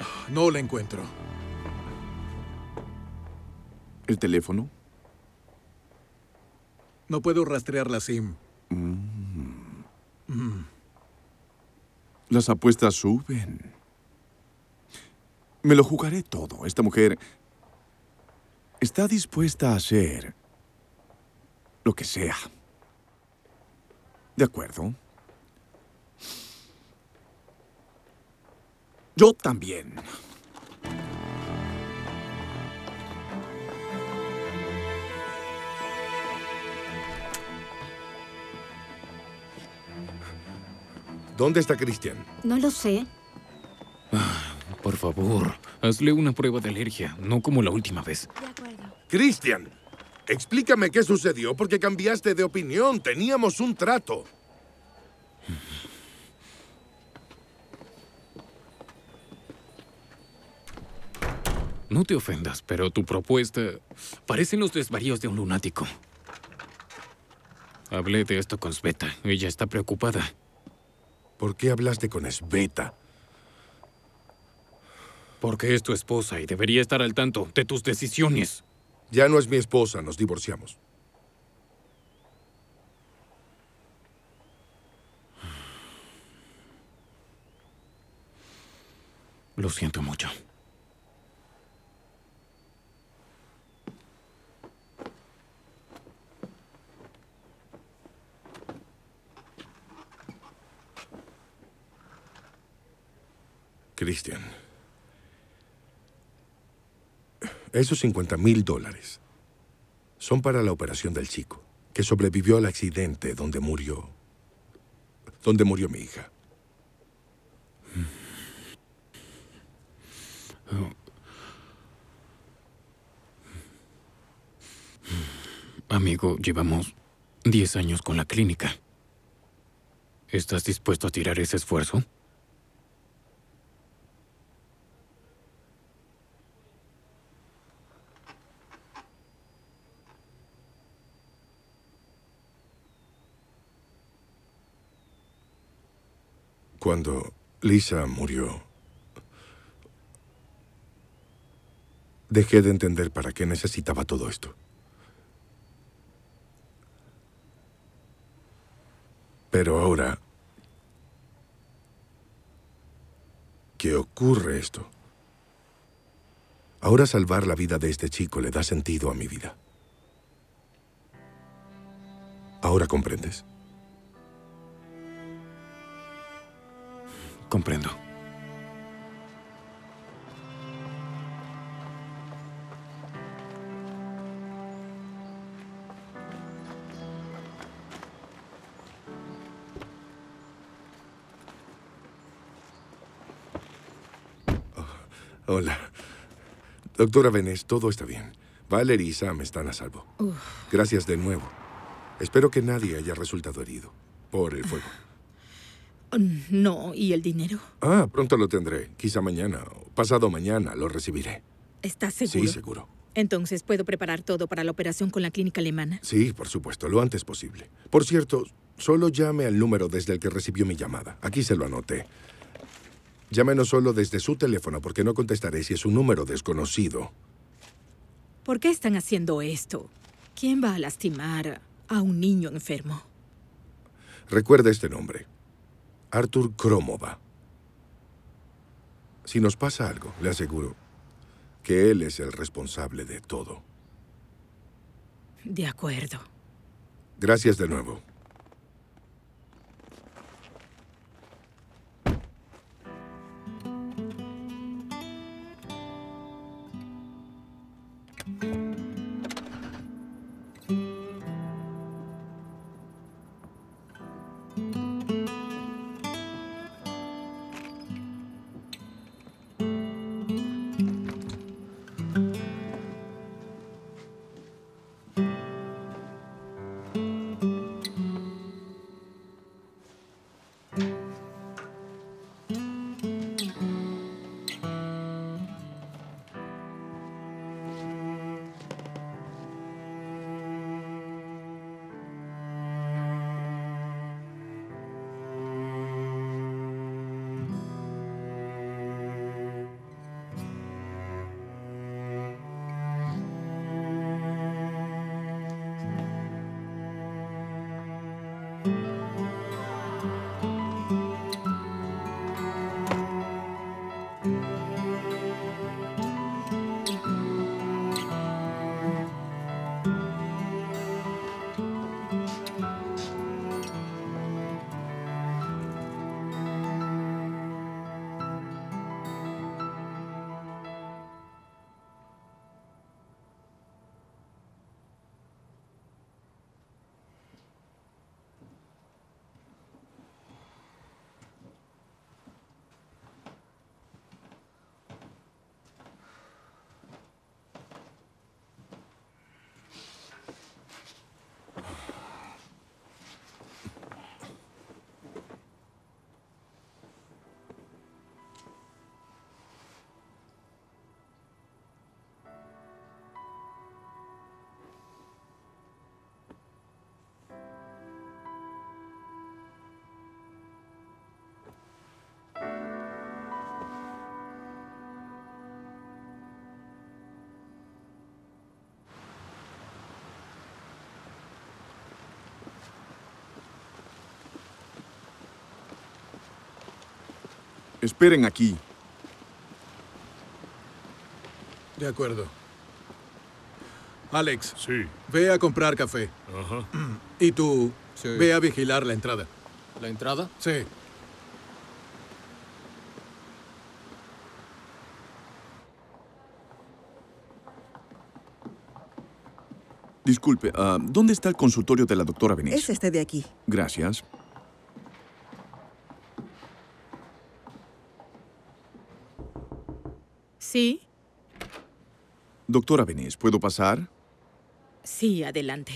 ah, no la encuentro. ¿El teléfono? No puedo rastrear la SIM. Mm. Las apuestas suben. Me lo jugaré todo. Esta mujer está dispuesta a hacer lo que sea. De acuerdo. Yo también. ¿Dónde está Cristian? No lo sé. Por favor, hazle una prueba de alergia, no como la última vez. Cristian, explícame qué sucedió porque cambiaste de opinión. Teníamos un trato. No te ofendas, pero tu propuesta parecen los desvaríos de un lunático. Hablé de esto con Sveta. Ella está preocupada. ¿Por qué hablaste con Sveta? Porque es tu esposa y debería estar al tanto de tus decisiones. Ya no es mi esposa, nos divorciamos. Lo siento mucho. Cristian. Esos 50 mil dólares son para la operación del chico, que sobrevivió al accidente donde murió. Donde murió mi hija. Amigo, llevamos 10 años con la clínica. ¿Estás dispuesto a tirar ese esfuerzo? Cuando Lisa murió, dejé de entender para qué necesitaba todo esto. Pero ahora que ocurre esto, ahora salvar la vida de este chico le da sentido a mi vida. ¿Ahora comprendes? Comprendo. Hola. Doctora Benes, todo está bien. Valerie y Sam están a salvo. Uf. Gracias de nuevo. Espero que nadie haya resultado herido por el fuego. No, ¿y el dinero? Ah, pronto lo tendré. Quizá mañana o pasado mañana lo recibiré. ¿Estás seguro? Sí, seguro. Entonces, ¿puedo preparar todo para la operación con la clínica alemana? Sí, por supuesto, lo antes posible. Por cierto, solo llame al número desde el que recibió mi llamada. Aquí se lo anoté. Llámenos solo desde su teléfono porque no contestaré si es un número desconocido. ¿Por qué están haciendo esto? ¿Quién va a lastimar a un niño enfermo? Recuerda este nombre. Arthur Kromova. Si nos pasa algo, le aseguro que él es el responsable de todo. De acuerdo. Gracias de nuevo. Esperen aquí. De acuerdo. Alex. Sí. Ve a comprar café. Ajá. Y tú, ve a vigilar la entrada. ¿La entrada? Sí. Disculpe, ah, ¿dónde está el consultorio de la doctora Benítez? Es este de aquí. Gracias. Sí, Doctora Benítez, ¿puedo pasar? sí, adelante.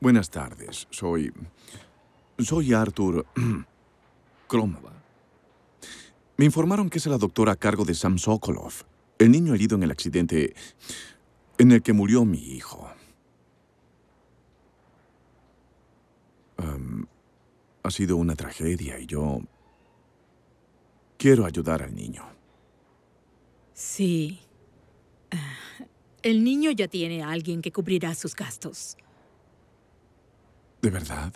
Buenas tardes. Soy. Soy Arthur. Kromova. Me informaron que es la doctora a cargo de Sam Sokolov, el niño herido en el accidente en el que murió mi hijo. Ha sido una tragedia y yo. Quiero ayudar al niño. Sí. Ah, El niño ya tiene a alguien que cubrirá sus gastos. ¿De verdad?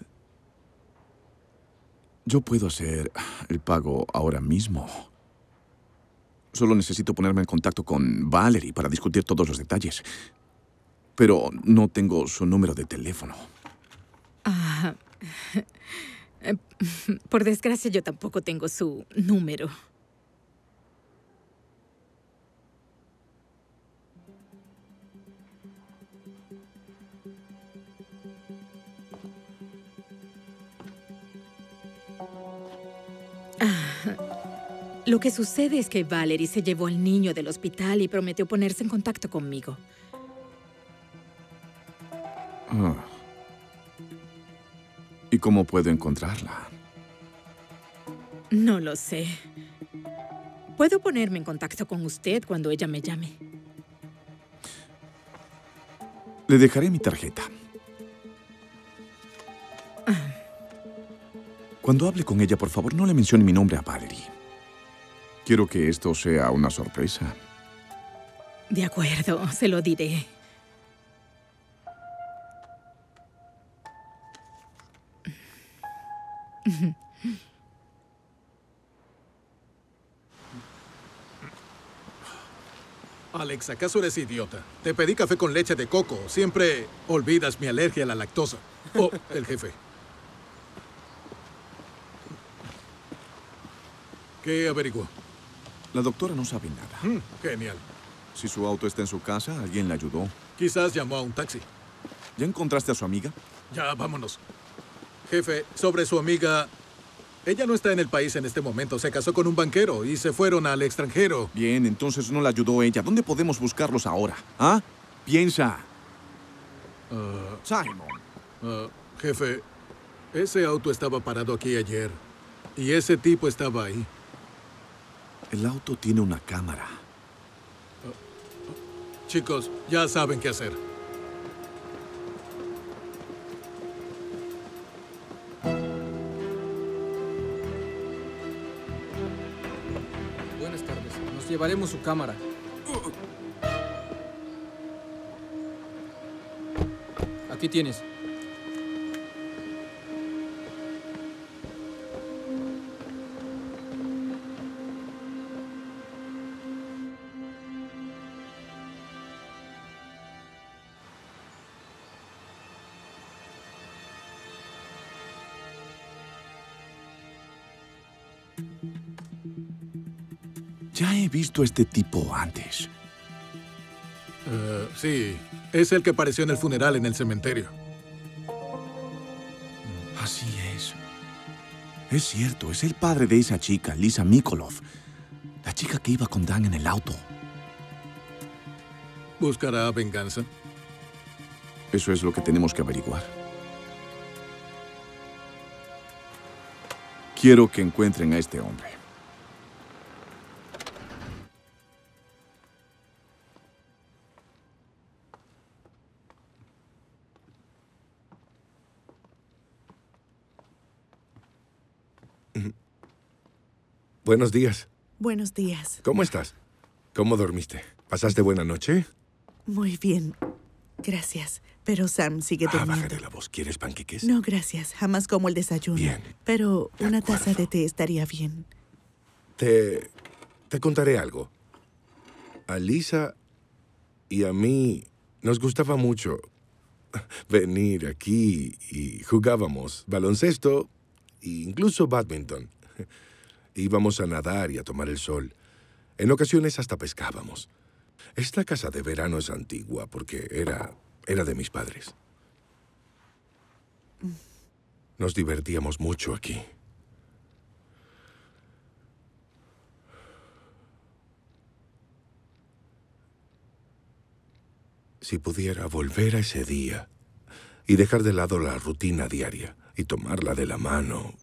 Yo puedo hacer el pago ahora mismo. Solo necesito ponerme en contacto con Valerie para discutir todos los detalles. Pero no tengo su número de teléfono. Ah, eh, por desgracia, yo tampoco tengo su número. Ah, Lo que sucede es que Valerie se llevó al niño del hospital y prometió ponerse en contacto conmigo. Ah. ¿Y cómo puedo encontrarla? No lo sé. Puedo ponerme en contacto con usted cuando ella me llame. Le dejaré mi tarjeta. Cuando hable con ella, por favor, no le mencione mi nombre a Valerie. Quiero que esto sea una sorpresa. De acuerdo, se lo diré. Alex, ¿acaso eres idiota? Te pedí café con leche de coco. Siempre olvidas mi alergia a la lactosa. Oh, el jefe. ¿Qué averiguó? La doctora no sabe nada. Mm, genial. Si su auto está en su casa, alguien le ayudó. Quizás llamó a un taxi. ¿Ya encontraste a su amiga? Ya, vámonos. Jefe, sobre su amiga... Ella no está en el país en este momento. Se casó con un banquero y se fueron al extranjero. Bien, entonces no la ayudó ella. ¿Dónde podemos buscarlos ahora? ¿Ah? Piensa. Ah, Simon. ah, jefe, ese auto estaba parado aquí ayer. Y ese tipo estaba ahí. El auto tiene una cámara. Chicos, ya saben qué hacer. Llevaremos su cámara. Aquí tienes. Visto a este tipo antes. Eh, sí, es el que apareció en el funeral en el cementerio. Así es. Es cierto, es el padre de esa chica, Lisa Mikolov. La chica que iba con Dan en el auto. ¿Buscará venganza? Eso es lo que tenemos que averiguar. Quiero que encuentren a este hombre. Buenos días. Buenos días. ¿Cómo estás? ¿Cómo dormiste? ¿Pasaste buena noche? Muy bien. Gracias. Pero Sam sigue Ah, durmiendo. bajaré la voz. ¿Quieres panqueques? No, gracias. Jamás como el desayuno. Bien. Pero una taza de té estaría bien. Te, te contaré algo. A Lisa y a mí nos gustaba mucho venir aquí y jugábamos baloncesto e incluso badminton. Íbamos a nadar y a tomar el sol. En ocasiones hasta pescábamos. Esta casa de verano es antigua porque era, era de mis padres. Nos divertíamos mucho aquí. Si pudiera volver a ese día y dejar de lado la rutina diaria y tomarla de la mano.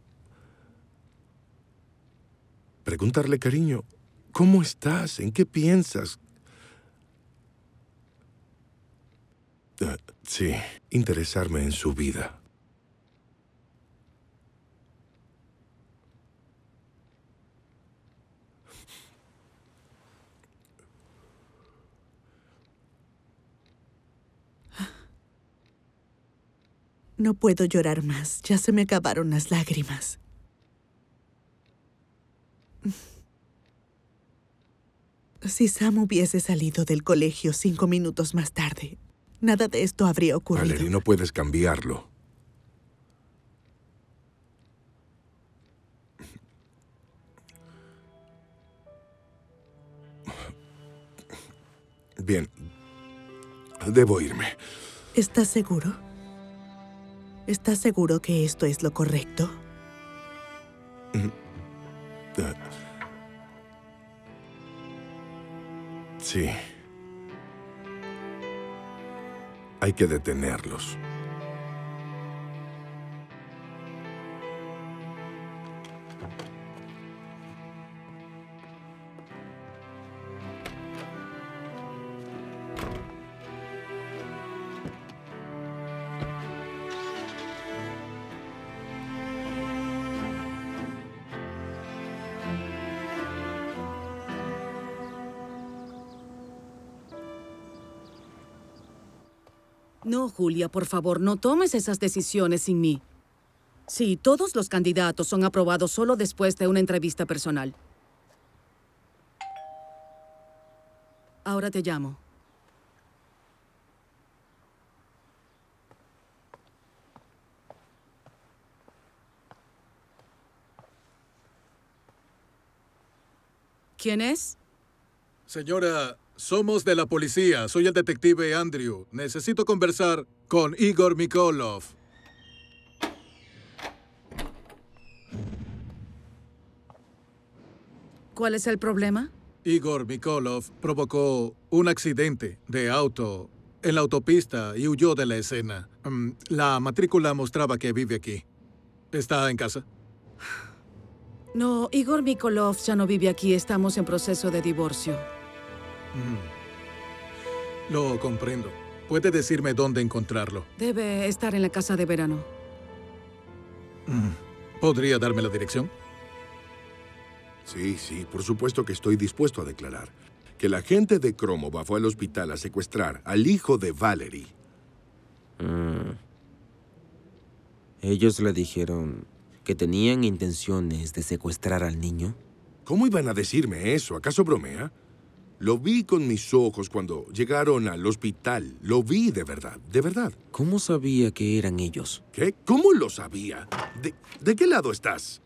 Preguntarle, cariño, ¿cómo estás? ¿En qué piensas? Eh, sí, interesarme en su vida. No puedo llorar más. Ya se me acabaron las lágrimas. Si Sam hubiese salido del colegio cinco minutos más tarde, nada de esto habría ocurrido. Valerie, no puedes cambiarlo. Bien. Debo irme. ¿Estás seguro? ¿Estás seguro que esto es lo correcto? Eh, Sí. Hay que detenerlos. Julia, por favor, no tomes esas decisiones sin mí. Sí, todos los candidatos son aprobados solo después de una entrevista personal. Ahora te llamo. ¿Quién es? Señora, somos de la policía. Soy el detective Andrew. Necesito conversar con Igor Mikolov. ¿Cuál es el problema? Igor Mikolov provocó un accidente de auto en la autopista y huyó de la escena. Mm, La matrícula mostraba que vive aquí. ¿Está en casa? No, Igor Mikolov ya no vive aquí. Estamos en proceso de divorcio. Mm. Lo comprendo. ¿Puede decirme dónde encontrarlo? Debe estar en la casa de verano. Mm. ¿Podría darme la dirección? Sí, sí, por supuesto que estoy dispuesto a declarar que la gente de Kromova fue al hospital a secuestrar al hijo de Valerie. Mm. Ellos le dijeron que tenían intenciones de secuestrar al niño. ¿Cómo iban a decirme eso? ¿Acaso bromea? Lo vi con mis ojos cuando llegaron al hospital. Lo vi de verdad, de verdad. ¿Cómo sabía que eran ellos? ¿Qué? ¿Cómo lo sabía? ¿De, de qué lado estás?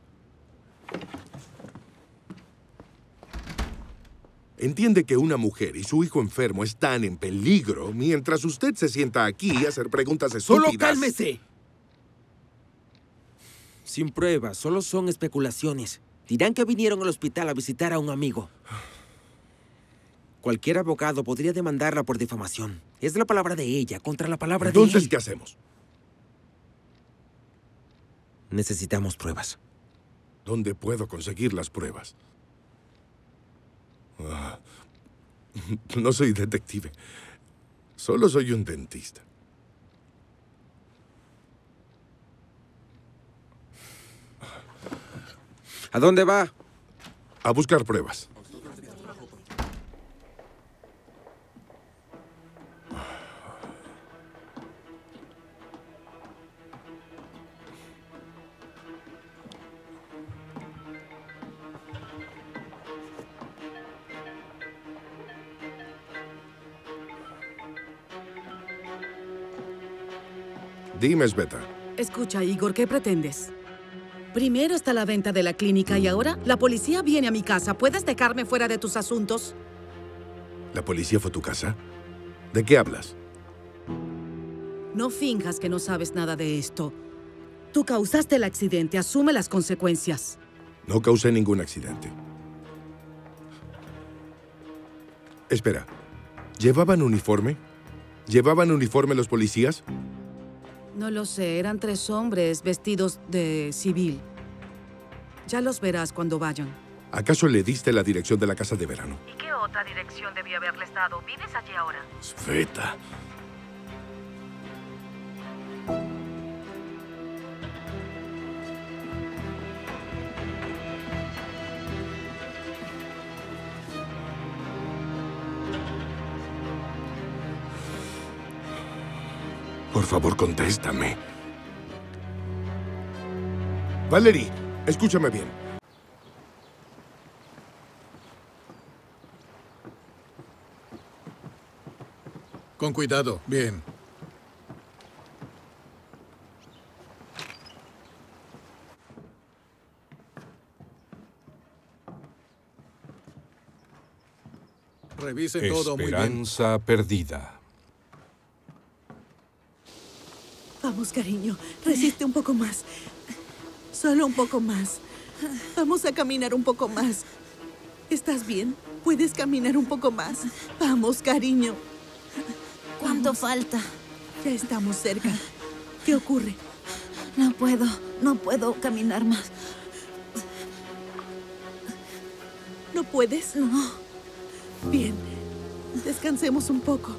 Entiende que una mujer y su hijo enfermo están en peligro mientras usted se sienta aquí a hacer preguntas estúpidas. ¡Solo cálmese! Sin pruebas, solo son especulaciones. Dirán que vinieron al hospital a visitar a un amigo. Cualquier abogado podría demandarla por difamación. Es la palabra de ella contra la palabra Entonces, de él. ¿qué hacemos? Necesitamos pruebas. ¿Dónde puedo conseguir las pruebas? Ah, no soy detective. Solo soy un dentista. ¿A dónde va? A buscar pruebas. Dime, Sveta. Escucha, Igor, ¿qué pretendes? Primero está la venta de la clínica y ahora la policía viene a mi casa. ¿Puedes dejarme fuera de tus asuntos? ¿La policía fue a tu casa? ¿De qué hablas? No finjas que no sabes nada de esto. Tú causaste el accidente, asume las consecuencias. No causé ningún accidente. Espera, ¿llevaban uniforme? ¿Llevaban uniforme los policías? No lo sé, eran tres hombres vestidos de civil. Ya los verás cuando vayan. ¿Acaso le diste la dirección de la casa de verano? ¿Y qué otra dirección debió haberle estado? ¿Vives allí ahora? Sveta. Por favor, contéstame. Valerie, escúchame bien. Con cuidado. Bien. Revisen todo muy bien. Esperanza perdida. Vamos, cariño. Resiste un poco más. Solo un poco más. Vamos a caminar un poco más. ¿Estás bien? ¿Puedes caminar un poco más? Vamos, cariño. ¿Cuánto falta? Ya estamos cerca. ¿Qué ocurre? No puedo, no puedo caminar más. ¿No puedes? No. Bien. Descansemos un poco.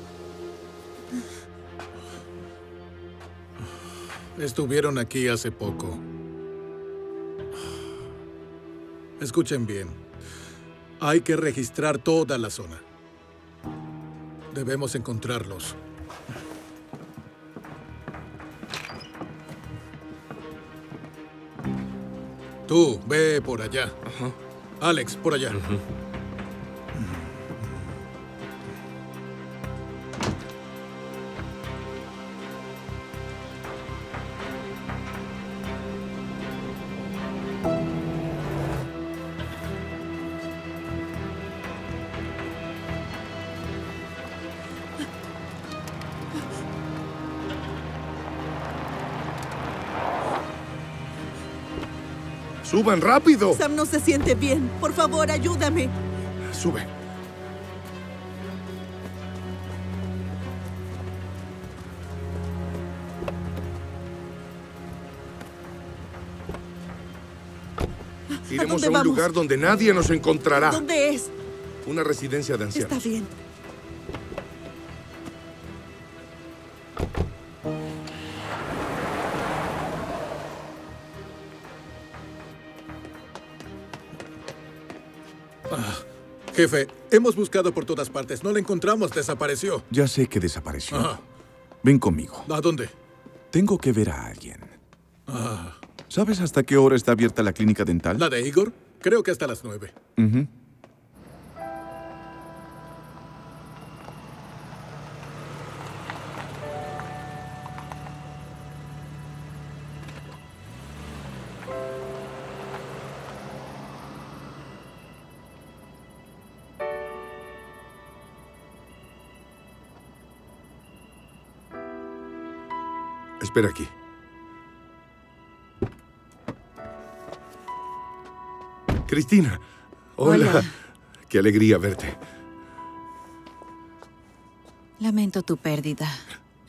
Estuvieron aquí hace poco. Escuchen bien. Hay que registrar toda la zona. Debemos encontrarlos. Tú, ve por allá. Alex, por allá. ¡Suban rápido! Sam no se siente bien. Por favor, ayúdame. Sube. Iremos a un vamos? lugar donde nadie nos encontrará. ¿Dónde es? Una residencia de ancianos. Está bien. Jefe, hemos buscado por todas partes. No la encontramos. Desapareció. Ya sé que desapareció. Ajá. Ven conmigo. ¿A dónde? Tengo que ver a alguien. Ah, ¿Sabes hasta qué hora está abierta la clínica dental? ¿La de Igor? Creo que hasta las nueve. Ujú. Espera aquí. Cristina. Hola. Hola. Qué alegría verte. Lamento tu pérdida.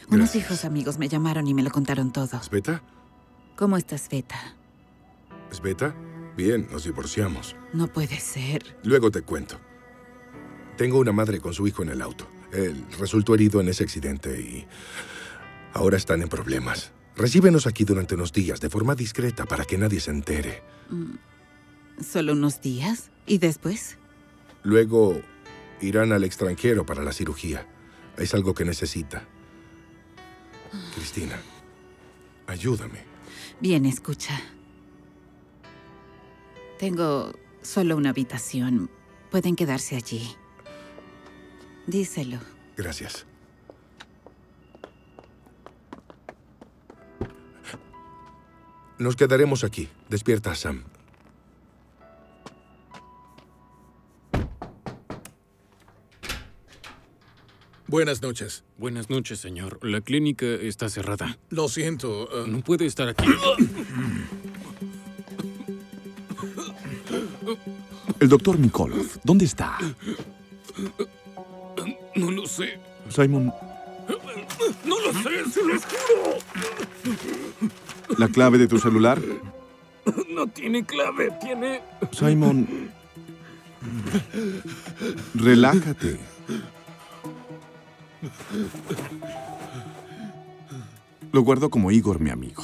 Unos hijos amigos me llamaron y me lo contaron todo. ¿Sveta? ¿Cómo estás, Beta? ¿Sveta? Bien, nos divorciamos. No puede ser. Luego te cuento. Tengo una madre con su hijo en el auto. Él resultó herido en ese accidente y ahora están en problemas. Recíbenos aquí durante unos días de forma discreta para que nadie se entere. Mm, ¿Solo unos días? ¿Y después? Luego irán al extranjero para la cirugía. Es algo que necesita. Cristina, ayúdame. Bien, escucha. Tengo solo una habitación. Pueden quedarse allí. Díselo. Gracias. Nos quedaremos aquí. Despierta a Sam. Buenas noches. Buenas noches, señor. La clínica está cerrada. Lo siento. uh, No puede estar aquí. El doctor Nikolov, ¿dónde está? No lo sé. Simon, No lo sé, se lo juro. ¿La clave de tu celular? No tiene clave, tiene... Simon, relájate. Lo guardo como Igor, mi amigo.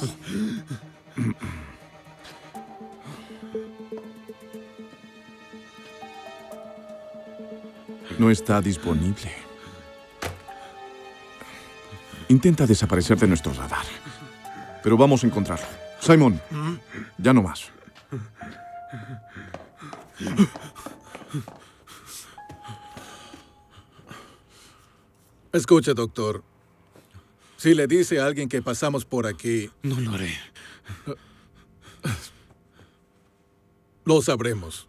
No está disponible. Intenta desaparecer de nuestro radar. Pero vamos a encontrarlo. Simon, ya no más. Escucha, doctor. Si le dice a alguien que pasamos por aquí... No lo haré. Lo sabremos.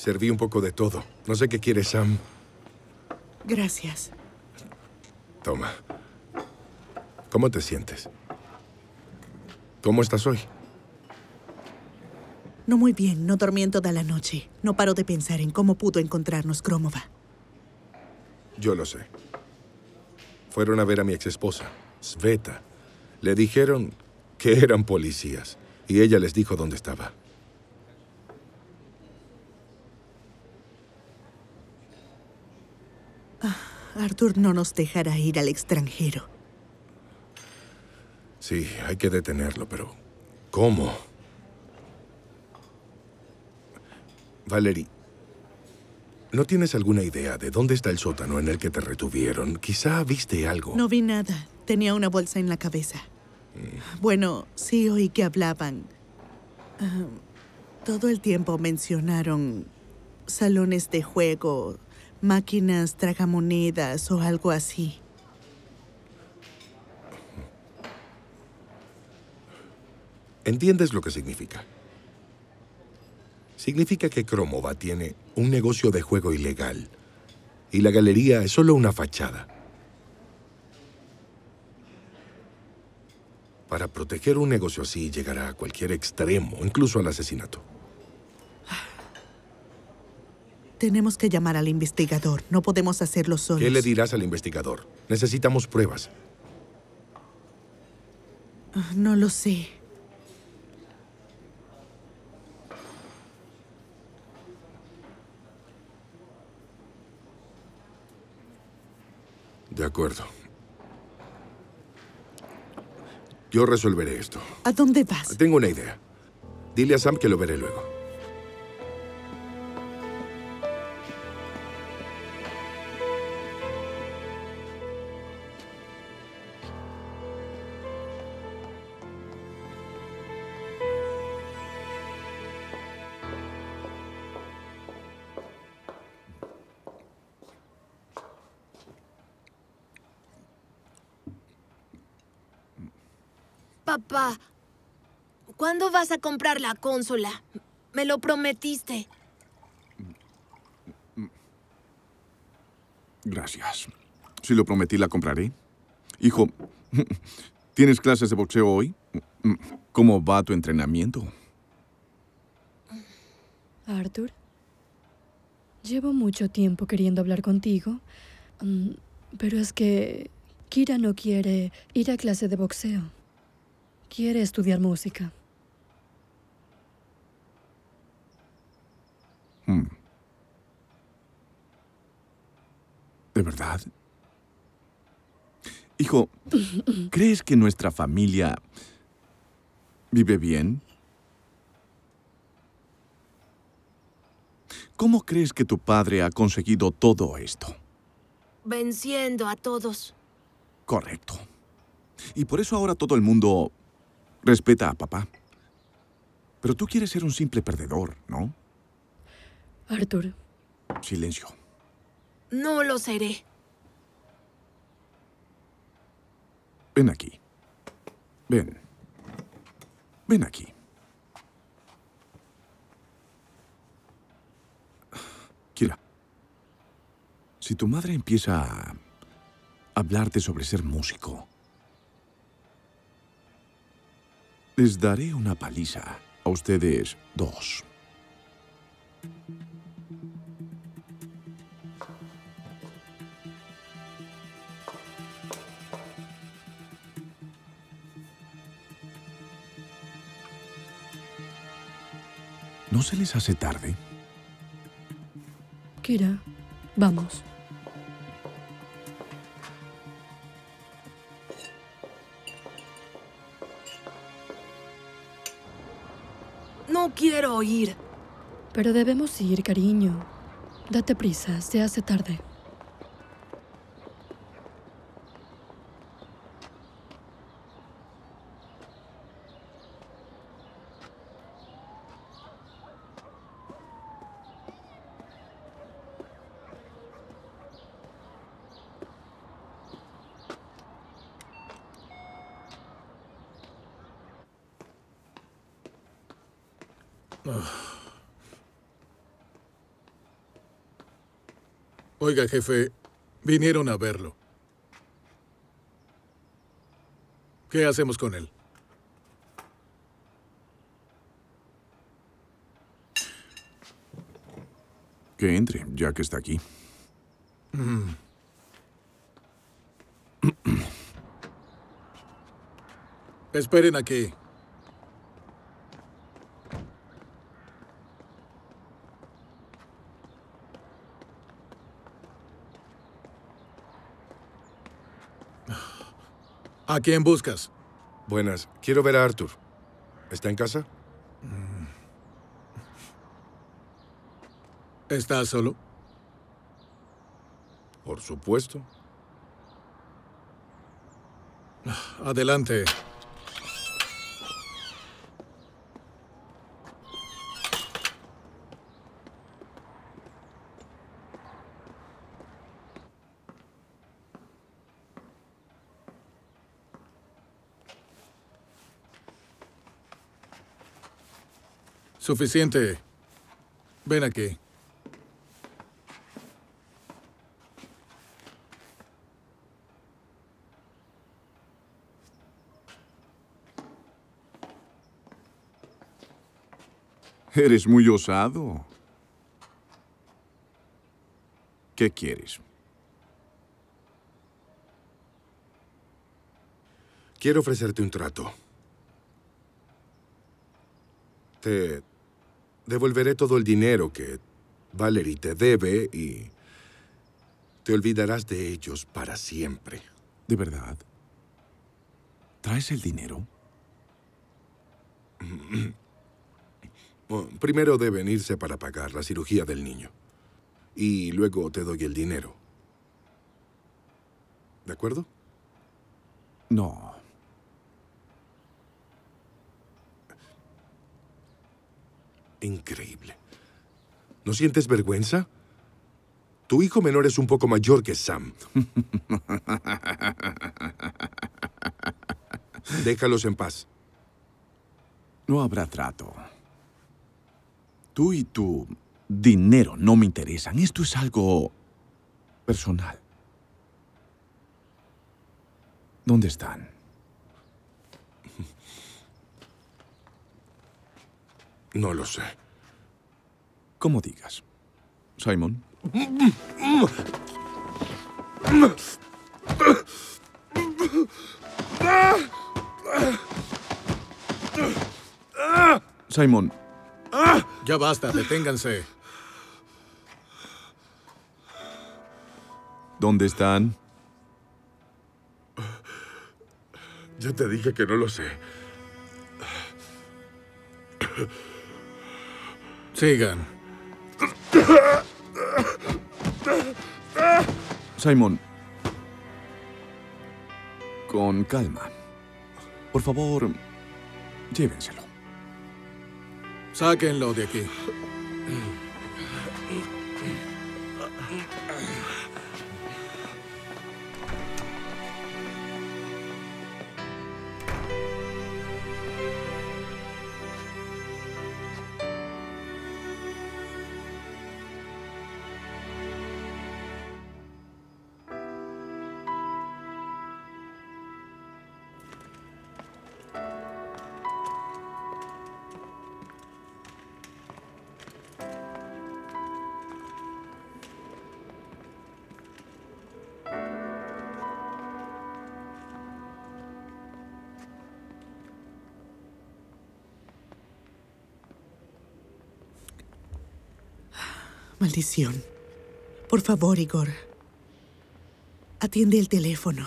Serví un poco de todo. No sé qué quiere Sam. Gracias. Toma. ¿Cómo te sientes? ¿Cómo estás hoy? No muy bien, no dormí en toda la noche. No paro de pensar en cómo pudo encontrarnos Kromova. Yo lo sé. Fueron a ver a mi exesposa, Sveta. Le dijeron que eran policías y ella les dijo dónde estaba. Arthur no nos dejará ir al extranjero. Sí, hay que detenerlo, pero ¿cómo? Valerie, ¿no tienes alguna idea de dónde está el sótano en el que te retuvieron? Quizá viste algo. No vi nada. Tenía una bolsa en la cabeza. Bueno, sí oí que hablaban. Ah, todo el tiempo mencionaron salones de juego, máquinas tragamonedas o algo así. ¿Entiendes lo que significa? Significa que Kromova tiene un negocio de juego ilegal y la galería es solo una fachada. Para proteger un negocio así llegará a cualquier extremo, incluso al asesinato. Tenemos que llamar al investigador. No podemos hacerlo solos. ¿Qué le dirás al investigador? Necesitamos pruebas. Ah, No lo sé. De acuerdo. Yo resolveré esto. ¿A dónde vas? Tengo una idea. Dile a Sam que lo veré luego. ¿Cuándo vas a comprar la consola? Me lo prometiste. Gracias. Si lo prometí, la compraré. Hijo, ¿tienes clases de boxeo hoy? ¿Cómo va tu entrenamiento? Arthur, llevo mucho tiempo queriendo hablar contigo, mm, pero es que Kira no quiere ir a clase de boxeo. Quiere estudiar música. ¿De verdad? Hijo, ¿crees que nuestra familia vive bien? ¿Cómo crees que tu padre ha conseguido todo esto? Venciendo a todos. Correcto. Y por eso ahora todo el mundo respeta a papá. Pero tú quieres ser un simple perdedor, ¿no? Arthur, Silencio. No lo seré. Ven aquí. Ven. Ven aquí. Kira, si tu madre empieza a hablarte sobre ser músico, les daré una paliza a ustedes dos. ¿No se les hace tarde? Kira, vamos. No quiero ir. Pero debemos ir, cariño. Date prisa, se hace tarde. Oiga, jefe, vinieron a verlo. ¿Qué hacemos con él? Que entre, ya que está aquí. Mm. Esperen aquí. ¿A quién buscas? Buenas. Quiero ver a Arthur. ¿Está en casa? ¿Estás solo? Por supuesto. Adelante. Suficiente. Ven aquí. Eres muy osado. ¿Qué quieres? Quiero ofrecerte un trato. Te devolveré todo el dinero que Valerie te debe y te olvidarás de ellos para siempre. ¿De verdad? ¿Traes el dinero? Bueno, primero deben irse para pagar la cirugía del niño. Y luego te doy el dinero. ¿De acuerdo? No. Increíble. ¿No sientes vergüenza? Tu hijo menor es un poco mayor que Sam. Déjalos en paz. No habrá trato. Tú y tu dinero no me interesan. Esto es algo personal. ¿Dónde están? No lo sé. Como digas. Simon. Simon. Ya basta, deténganse. ¿Dónde están? Ya te dije que no lo sé. Sigan. Simon. Con calma. Por favor, Llévenselo. Sáquenlo de aquí. Maldición. Por favor, Igor. Atiende el teléfono.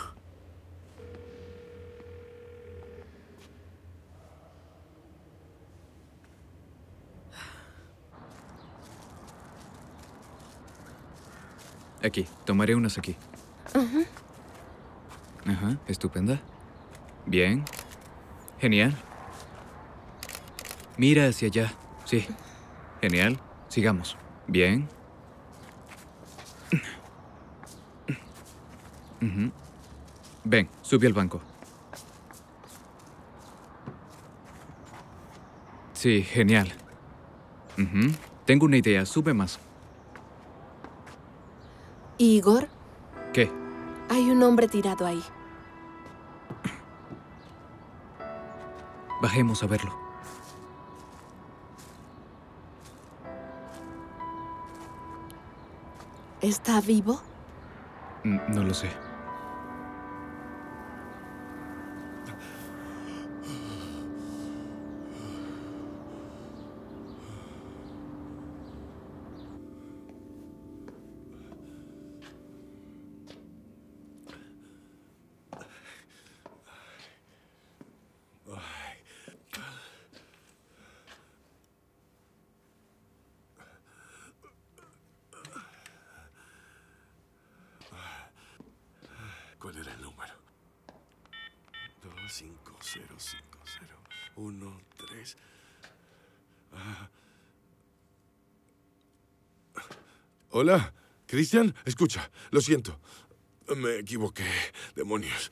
Aquí, tomaré unas aquí. Ajá, estupenda. Bien. Genial. Mira hacia allá. Sí. Genial. Sigamos. Bien. Ven, sube al banco. Sí, genial. Tengo una idea, sube más. Igor, ¿Qué? hay un hombre tirado ahí. Bajemos a verlo. ¿Está vivo? No lo sé. Hola, Cristian, escucha, lo siento. Me equivoqué, demonios.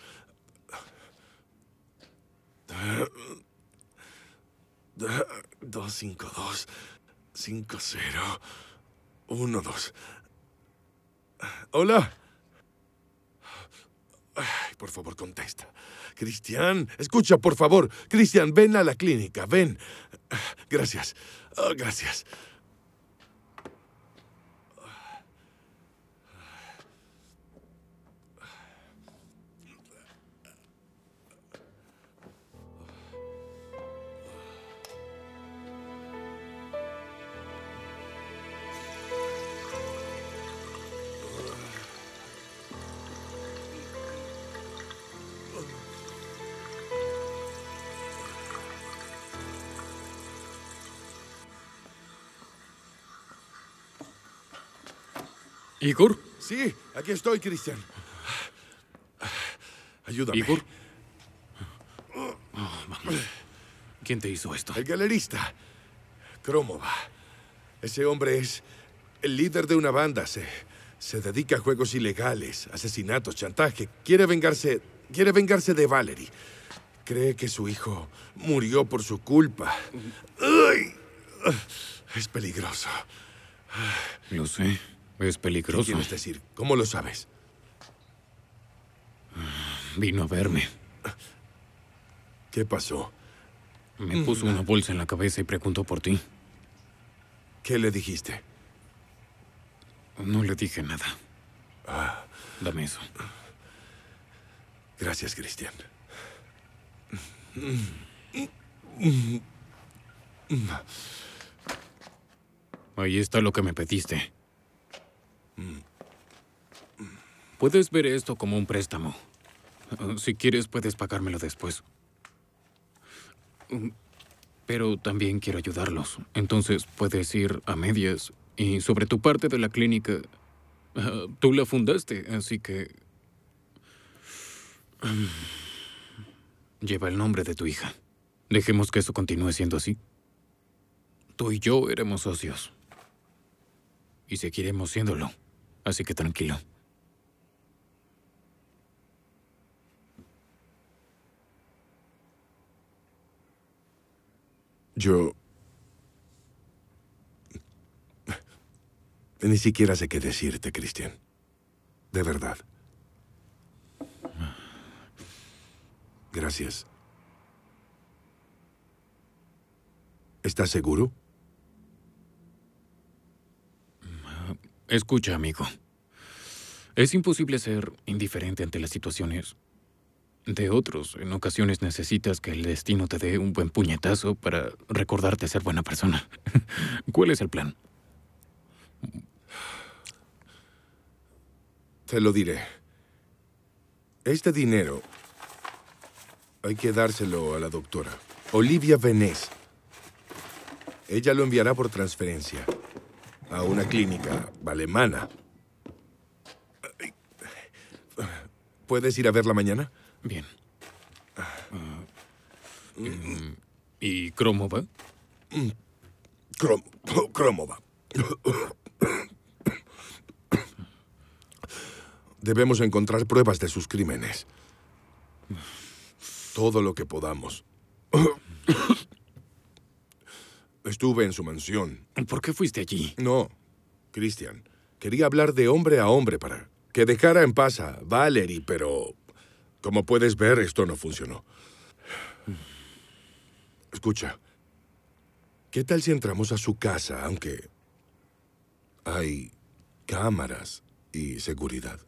Dos cinco dos cinco cero uno dos. Hola. Ay, por favor, contesta. Cristian, escucha, por favor. Cristian, ven a la clínica, ven. Gracias. Oh, gracias. ¿Igor? Sí, aquí estoy, Cristian. Ayúdame. ¿Igor? ¿Quién te hizo esto? El galerista. Kromova. Ese hombre es el líder de una banda. Se, se dedica a juegos ilegales, asesinatos, chantaje. Quiere vengarse. Quiere vengarse de Valerie. Cree que su hijo murió por su culpa. ¡Ay! Es peligroso. Lo sé. Es ¿Qué peligroso. quieres decir? ¿Cómo lo sabes? Vino a verme. ¿Qué pasó? Me puso una bolsa en la cabeza y preguntó por ti. ¿Qué le dijiste? No le dije nada. Ah, Dame eso. gracias, Cristian. Ahí está lo que me pediste. Puedes ver esto como un préstamo. Uh, Si quieres, puedes pagármelo después. Um, Pero también quiero ayudarlos. Entonces puedes ir a medias. Y sobre tu parte de la clínica, uh, tú la fundaste, así que... um, Lleva el nombre de tu hija. Dejemos que eso continúe siendo así. Tú y yo éramos socios. Y seguiremos siéndolo. Así que tranquilo. Yo... Ni siquiera sé qué decirte, Cristian. De verdad. Gracias. ¿Estás seguro? Escucha, amigo. Es imposible ser indiferente ante las situaciones de otros. En ocasiones necesitas que el destino te dé un buen puñetazo para recordarte ser buena persona. ¿Cuál es el plan? Te lo diré. Este dinero hay que dárselo a la doctora. Olivia Venés. Ella lo enviará por transferencia a una clínica alemana. ¿Puedes ir a verla mañana? Bien. Ah, mm, ¿Y Cromova? Crom Cromova. Debemos encontrar pruebas de sus crímenes. Todo lo que podamos. Estuve en su mansión. ¿Por qué fuiste allí? No, Christian. Quería hablar de hombre a hombre para que dejara en paz a Valerie, pero como puedes ver, esto no funcionó. Escucha, ¿qué tal si entramos a su casa, aunque hay cámaras y seguridad?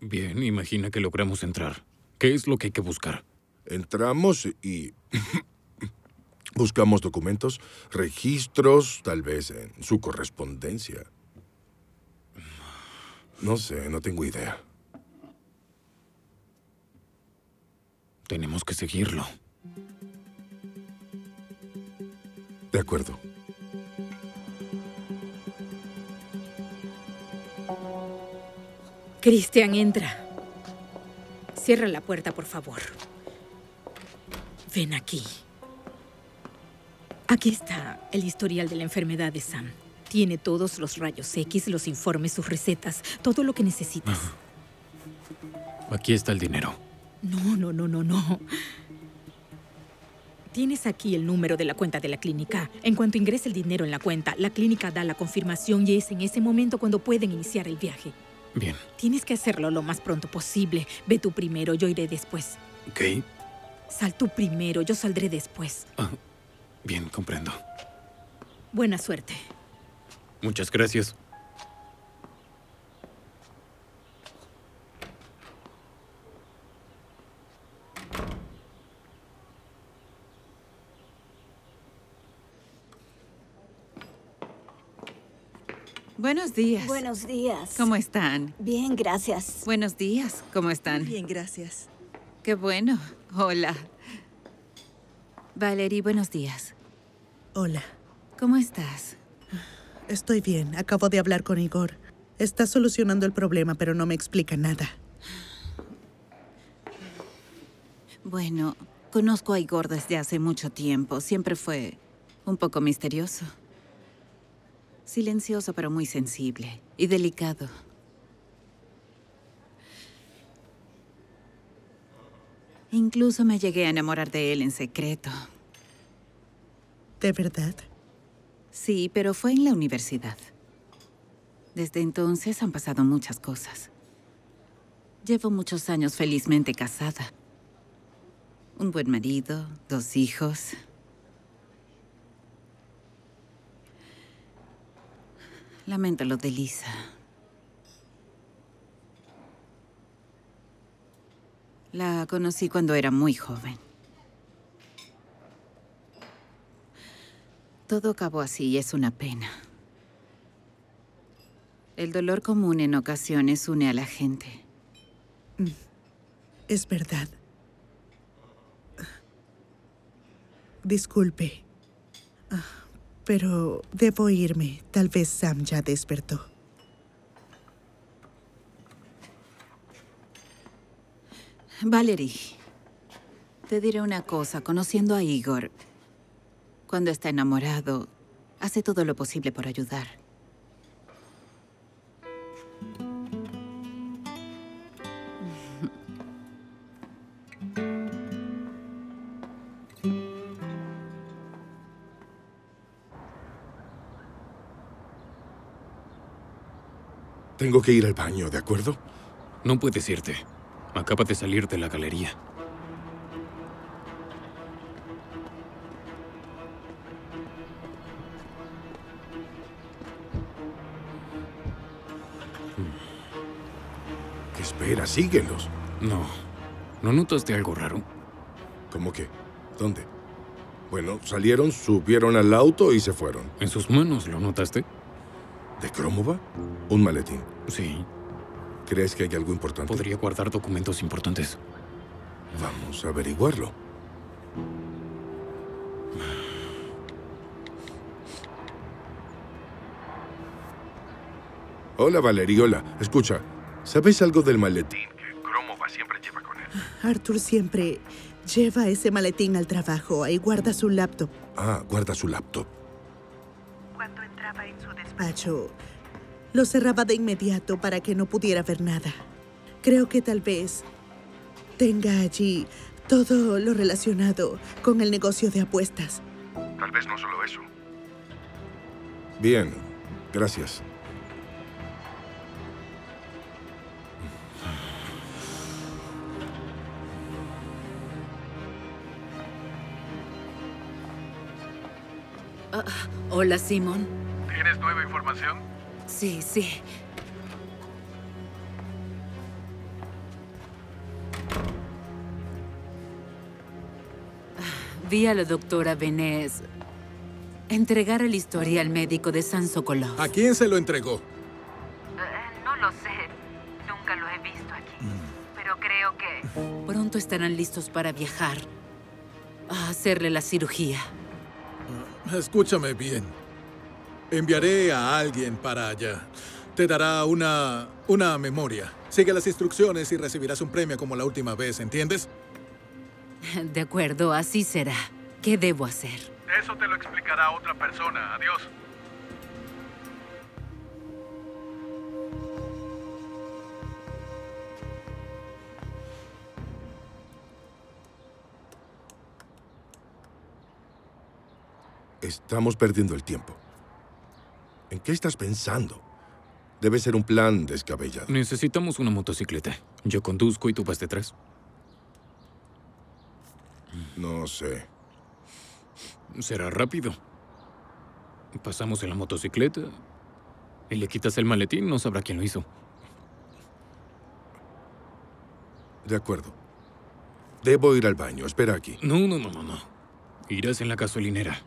Bien, imagina que logramos entrar. ¿Qué es lo que hay que buscar? Entramos y buscamos documentos, registros, tal vez en su correspondencia. No sé, no tengo idea. Tenemos que seguirlo. De acuerdo. Cristian, entra. Cierra la puerta, por favor. Ven aquí. Aquí está el historial de la enfermedad de Sam. Tiene todos los rayos X, los informes, sus recetas, todo lo que necesitas. Aquí está el dinero. No, no, no, no, no. Tienes aquí el número de la cuenta de la clínica. En cuanto ingrese el dinero en la cuenta, la clínica da la confirmación y es en ese momento cuando pueden iniciar el viaje. Bien. Tienes que hacerlo lo más pronto posible. Ve tú primero, yo iré después. ¿Qué? Sal tú primero, yo saldré después. Ah, bien, comprendo. Buena suerte. Muchas gracias. Buenos días. Buenos días. ¿Cómo están? Bien, gracias. Buenos días. ¿Cómo están? Bien, gracias. Qué bueno. Hola. Valerie, buenos días. Hola. ¿Cómo estás? Estoy bien. Acabo de hablar con Igor. Está solucionando el problema, pero no me explica nada. Bueno, conozco a Igor desde hace mucho tiempo. Siempre fue un poco misterioso. Silencioso, pero muy sensible y delicado. Incluso me llegué a enamorar de él en secreto. ¿De verdad? Sí, pero fue en la universidad. Desde entonces han pasado muchas cosas. Llevo muchos años felizmente casada. Un buen marido, dos hijos. Lamento lo de Lisa. La conocí cuando era muy joven. Todo acabó así y es una pena. El dolor común en ocasiones une a la gente. Es verdad. Disculpe. Ah, Pero debo irme. Tal vez Sam ya despertó. Valerie. Te diré una cosa, conociendo a Igor, cuando está enamorado, hace todo lo posible por ayudar. Tengo que ir al baño, ¿de acuerdo? No puedes irte. Acaba de salir de la galería. ¿Qué espera? Síguelos. No. ¿No notaste algo raro? ¿Cómo que? ¿Dónde? Bueno, salieron, subieron al auto y se fueron. En sus manos, ¿lo notaste? ¿De Cromova? Un maletín. Sí. ¿Crees que hay algo importante? Podría guardar documentos importantes. Vamos a averiguarlo. Hola, Valeriola. Escucha, ¿sabes algo del maletín que Cromova siempre lleva con él? Arthur siempre lleva ese maletín al trabajo y guarda su laptop. Ah, guarda su laptop. Cuando entraba en su despacho, lo cerraba de inmediato para que no pudiera ver nada. Creo que tal vez tenga allí todo lo relacionado con el negocio de apuestas. Tal vez no solo eso. Bien, gracias. Ah, hola, Simon. ¿Tienes nueva información? Sí, sí. Vi a la doctora Benés entregar el historial médico de San Sokolov. ¿A quién se lo entregó? Eh, no lo sé. Nunca lo he visto aquí. Pero creo que... Pronto estarán listos para viajar a hacerle la cirugía. Escúchame bien. Enviaré a alguien para allá. Te dará una... una memoria. Sigue las instrucciones y recibirás un premio como la última vez, ¿entiendes? De acuerdo, así será. ¿Qué debo hacer? Eso te lo explicará otra persona. Adiós. Estamos perdiendo el tiempo. ¿En qué estás pensando? Debe ser un plan descabellado. Necesitamos una motocicleta. Yo conduzco y tú vas detrás. No sé. Será rápido. Pasamos en la motocicleta y le quitas el maletín, no sabrá quién lo hizo. De acuerdo. Debo ir al baño. Espera aquí. No, no, no, no, no. Irás en la gasolinera.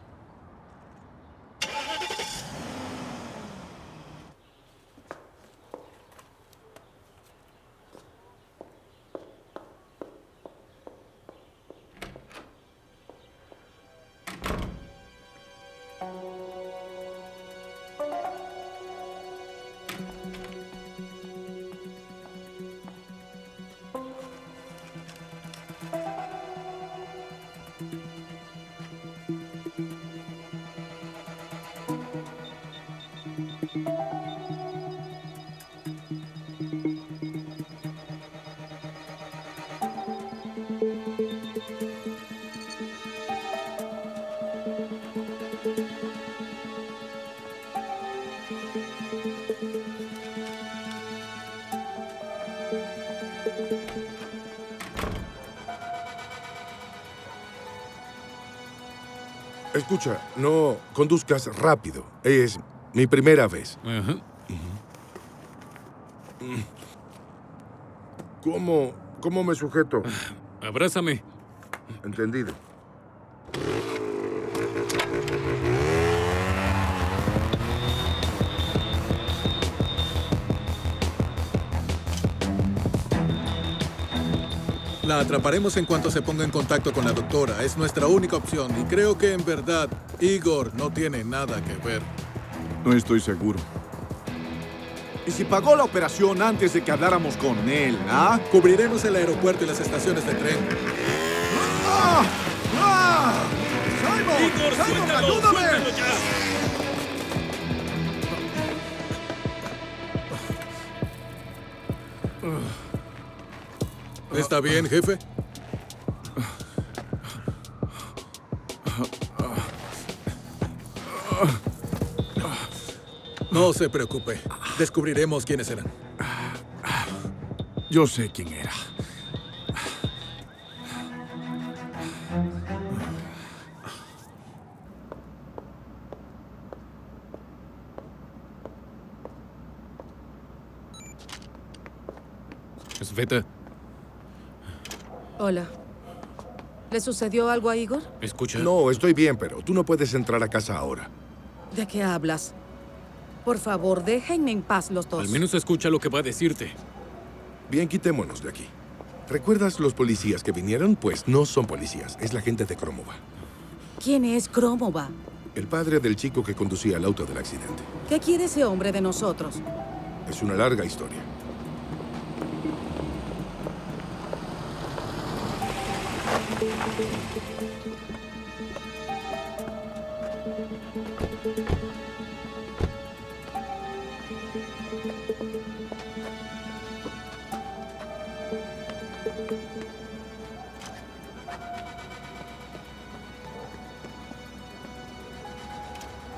Escucha, no conduzcas rápido. Es mi primera vez. ¿Cómo, ¿Cómo me sujeto? Abrázame. Entendido. La atraparemos en cuanto se ponga en contacto con la doctora. Es nuestra única opción y creo que en verdad Igor no tiene nada que ver. No estoy seguro. ¿Y si pagó la operación antes de que habláramos con él, ah? Cubriremos el aeropuerto y las estaciones de tren. ¡Ah! ¡Ah! ¡Simon! Igor, ¡Simon, suéltalo, ayúdame! suéltalo ya. ¿Está bien, jefe? No se preocupe. Descubriremos quiénes eran. Yo sé quién era. Sveta, Hola. ¿Le sucedió algo a Igor? escucha. No, estoy bien, pero tú no puedes entrar a casa ahora. ¿De qué hablas? Por favor, déjenme en paz los dos. Al menos escucha lo que va a decirte. Bien, quitémonos de aquí. ¿Recuerdas los policías que vinieron? Pues no son policías, es la gente de Cromova. ¿Quién es Kromova? El padre del chico que conducía el auto del accidente. ¿Qué quiere ese hombre de nosotros? Es una larga historia.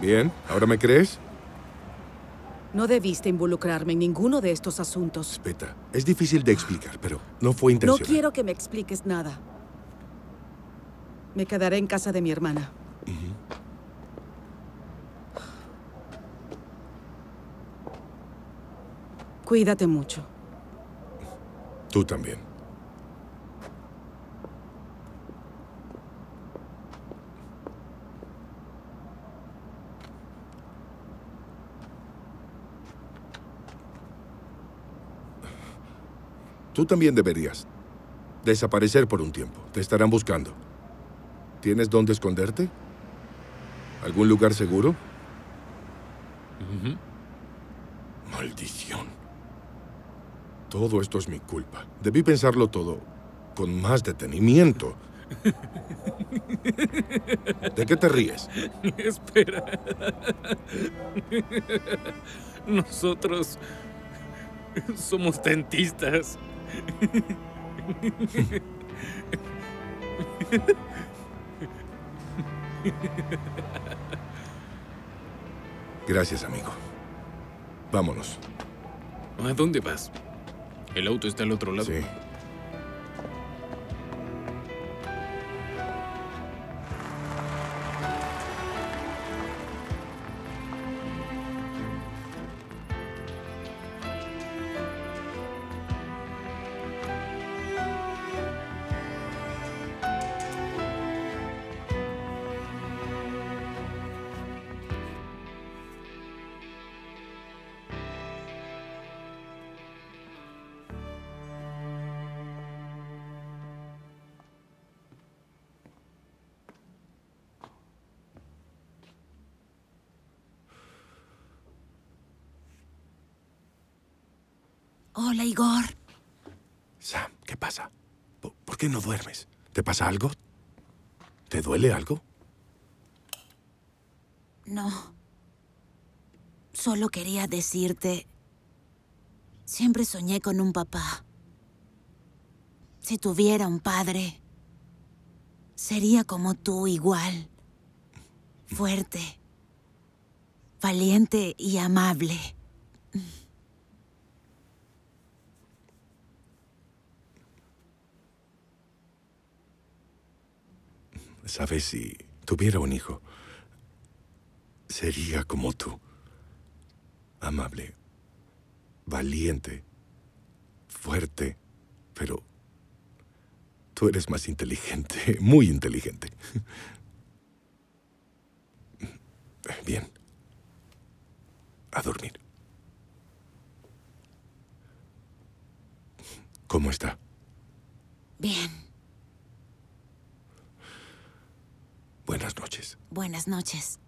Bien, ¿ahora me crees? No debiste involucrarme en ninguno de estos asuntos. Beta, es difícil de explicar, pero no fue No intencional. quiero que me expliques nada. Me quedaré en casa de mi hermana. Cuídate mucho. Tú también. Tú también deberías desaparecer por un tiempo. Te estarán buscando. ¿Tienes dónde esconderte? ¿Algún lugar seguro? Maldición. Todo esto es mi culpa. Debí pensarlo todo con más detenimiento. ¿De qué te ríes? Espera. Nosotros somos dentistas. Gracias, amigo. Vámonos. ¿A dónde vas? El auto está al otro lado. Sí. Sam, ¿qué pasa? ¿Por, por qué no duermes? ¿Te pasa algo? ¿Te duele algo? No. Solo quería decirte... Siempre soñé con un papá. Si tuviera un padre, sería como tú igual. Fuerte, valiente y amable. Sabes, si tuviera un hijo, sería como tú. Amable, valiente, fuerte, pero tú eres más inteligente, muy inteligente. Bien. A dormir. ¿Cómo está? Bien, Buenas noches. Buenas noches.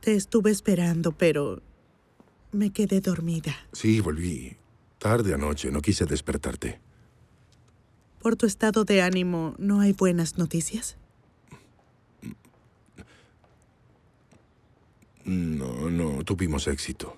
Te estuve esperando, pero me quedé dormida. Sí, volví. Tarde anoche, no quise despertarte. Por tu estado de ánimo, ¿no hay buenas noticias? No, no, tuvimos éxito.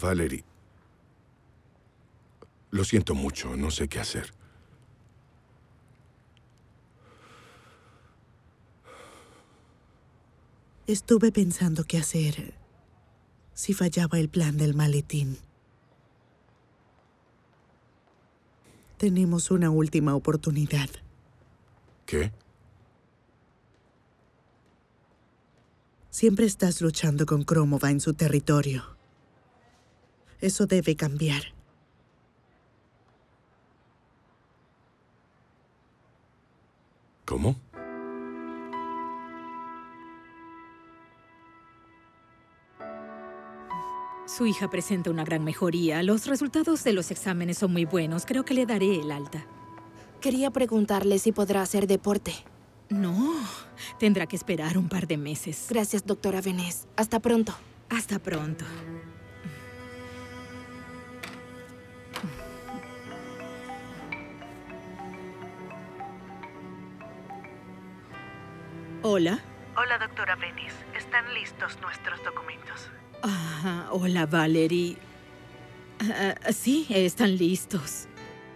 Valerie, lo siento mucho, no sé qué hacer. Estuve pensando qué hacer si fallaba el plan del maletín. Tenemos una última oportunidad. ¿Qué? Siempre estás luchando con Cromova en su territorio. Eso debe cambiar. ¿Cómo? Su hija presenta una gran mejoría. Los resultados de los exámenes son muy buenos. Creo que le daré el alta. Quería preguntarle si podrá hacer deporte. No, tendrá que esperar un par de meses. Gracias, doctora Venés. Hasta pronto. Hasta pronto. Hola. Hola, doctora Benis. ¿Están listos nuestros documentos? Ah, hola, Valerie. Ah, sí, están listos.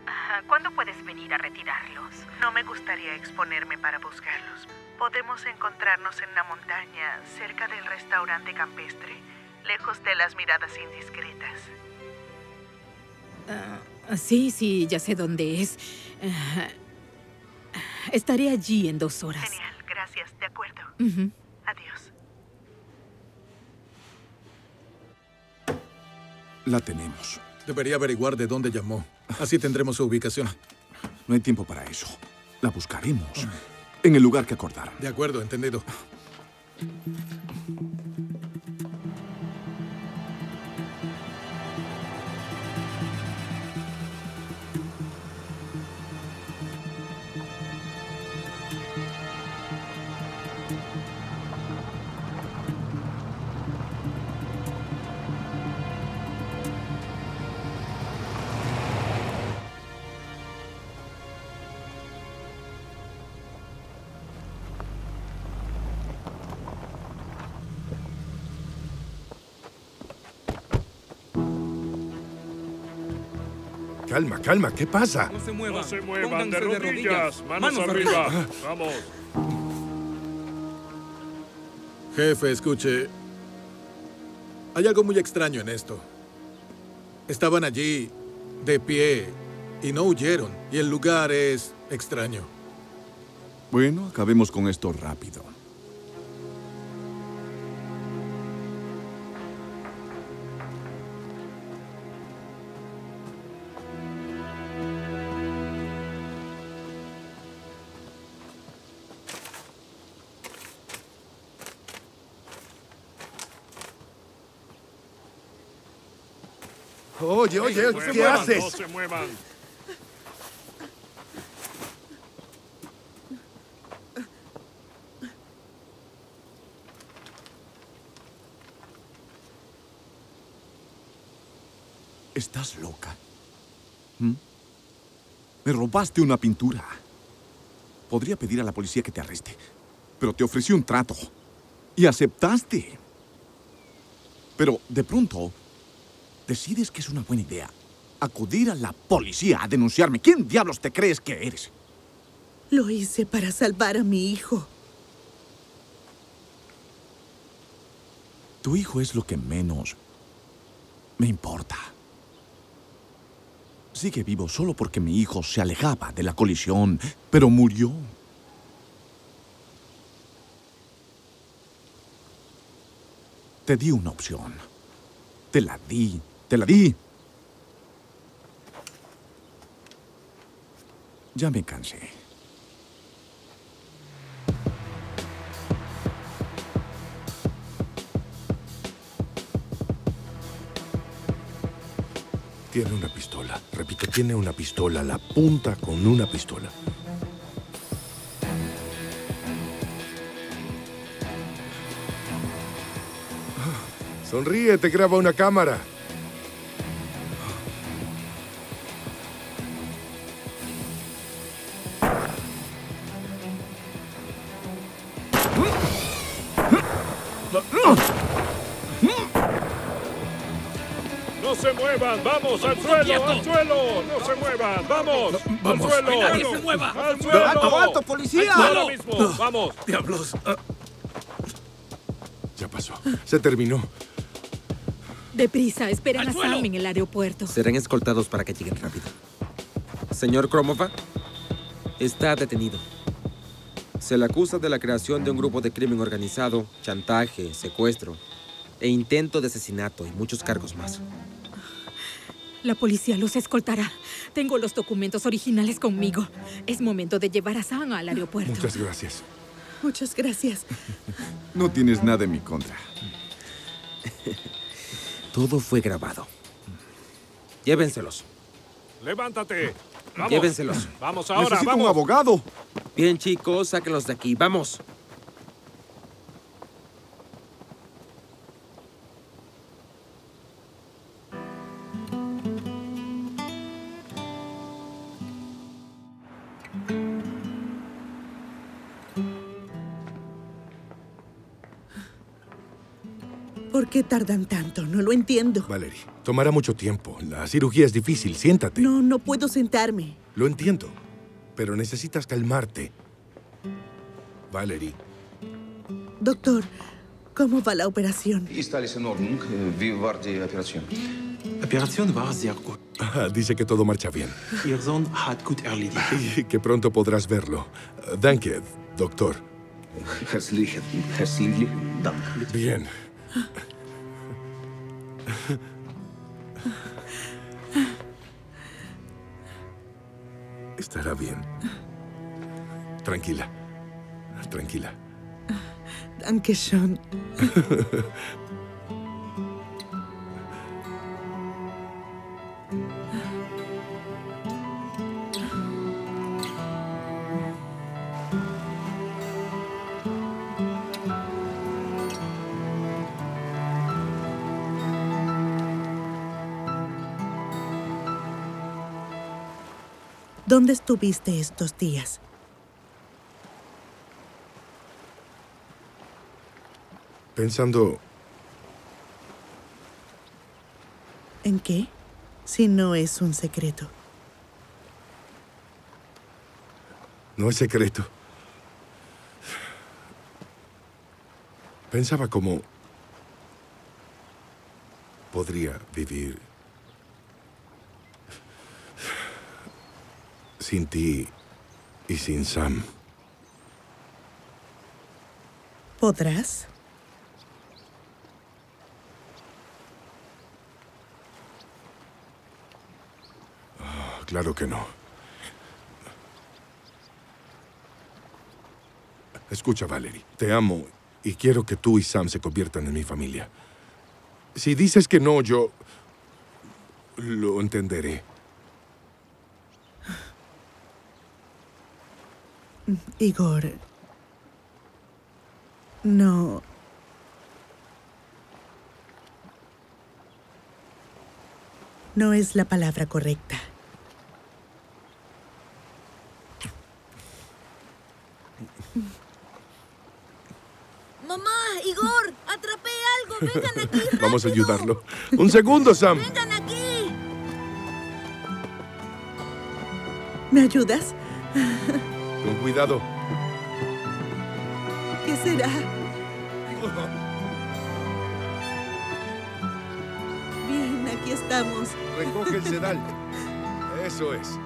Ajá, ¿Cuándo puedes venir a retirarlos? No me gustaría exponerme para buscarlos. Podemos encontrarnos en la montaña, cerca del restaurante campestre, lejos de las miradas indiscretas. Ah, sí, sí, ya sé dónde es. Ah, estaré allí en dos horas. Genial, gracias, de acuerdo. Adiós. La tenemos. Debería averiguar de dónde llamó. Así tendremos su ubicación. No hay tiempo para eso. La buscaremos. En el lugar que acordaron. De acuerdo, entendido. Calma, calma, ¿qué pasa? No se muevan. No se muevan, Pónganse de rodillas. Manos, arriba. arriba. Vamos. Jefe, escuche. Hay algo muy extraño en esto. Estaban allí, de pie, y no huyeron. Y el lugar es extraño. Bueno, acabemos con esto rápido. Oye, oye, No se ¿qué muevan, haces? No se muevan. ¿Estás loca? ¿Mm? Me robaste una pintura. Podría pedir a la policía que te arreste, pero te ofrecí un trato y aceptaste. Pero de pronto decides que es una buena idea acudir a la policía a denunciarme. ¿Quién diablos te crees que eres? Lo hice para salvar a mi hijo. Tu hijo es lo que menos me importa. Sigue vivo solo porque mi hijo se alejaba de la colisión, pero murió. Te di una opción. Te la di, te la di. Ya me cansé. Tiene una pistola. Repito, tiene una pistola. La punta con una pistola. Sonríe, te graba una cámara. ¡Vamos! ¡Al suelo! ¡Al suelo! ¡No se muevan! ¡Vamos! Vamos. ¡Al suelo! Nadie se mueva. ¡Al suelo! ¡Alto, alto, policía! ¡Ahora mismo! No. ¡Vamos! Diablos. Ah, Ya pasó. Se terminó. Deprisa, esperan ¡Al a suelo! Sam en el aeropuerto. Serán escoltados para que lleguen rápido. Señor Kromova, está detenido. Se le acusa de la creación de un grupo de crimen organizado, chantaje, secuestro e intento de asesinato y muchos cargos más. La policía los escoltará. Tengo los documentos originales conmigo. Es momento de llevar a Sam al aeropuerto. Muchas gracias. Muchas gracias. No tienes nada en mi contra. Todo fue grabado. Llévenselos. ¡Levántate! ¡Vamos! Llévenselos. ¡Vamos ahora! ¡Vamos! abogado. Bien, chicos, sáquenlos de aquí. Vamos. ¿Por qué tardan tanto? No lo entiendo. Valerie, tomará mucho tiempo. La cirugía es difícil. Siéntate. No, no puedo sentarme. Lo entiendo. Pero necesitas calmarte. Valerie. Doctor, ¿cómo va la operación? Ah, dice que todo marcha bien. Y que pronto podrás verlo. Danke, doctor. Herzlichen, herzlichen Dank. Bien. Estará bien. Tranquila. Tranquila. Danke schön. ¿Dónde estuviste estos días? Pensando ¿En qué? Si no es un secreto. No es secreto. Pensaba cómo podría vivir sin ti y sin Sam. ¿Podrás? Claro que no. Escucha, Valerie. Te amo y quiero que tú y Sam se conviertan en mi familia. Si dices que no, yo lo entenderé. Igor. No. No es la palabra correcta. Mamá, Igor, atrapé algo. Vengan aquí. Vamos a ayudarlo. Un segundo, Sam. Vengan aquí. ¿Me ayudas? Cuidado. ¿Qué será? Bien, aquí estamos. Recoge el sedal. Eso es.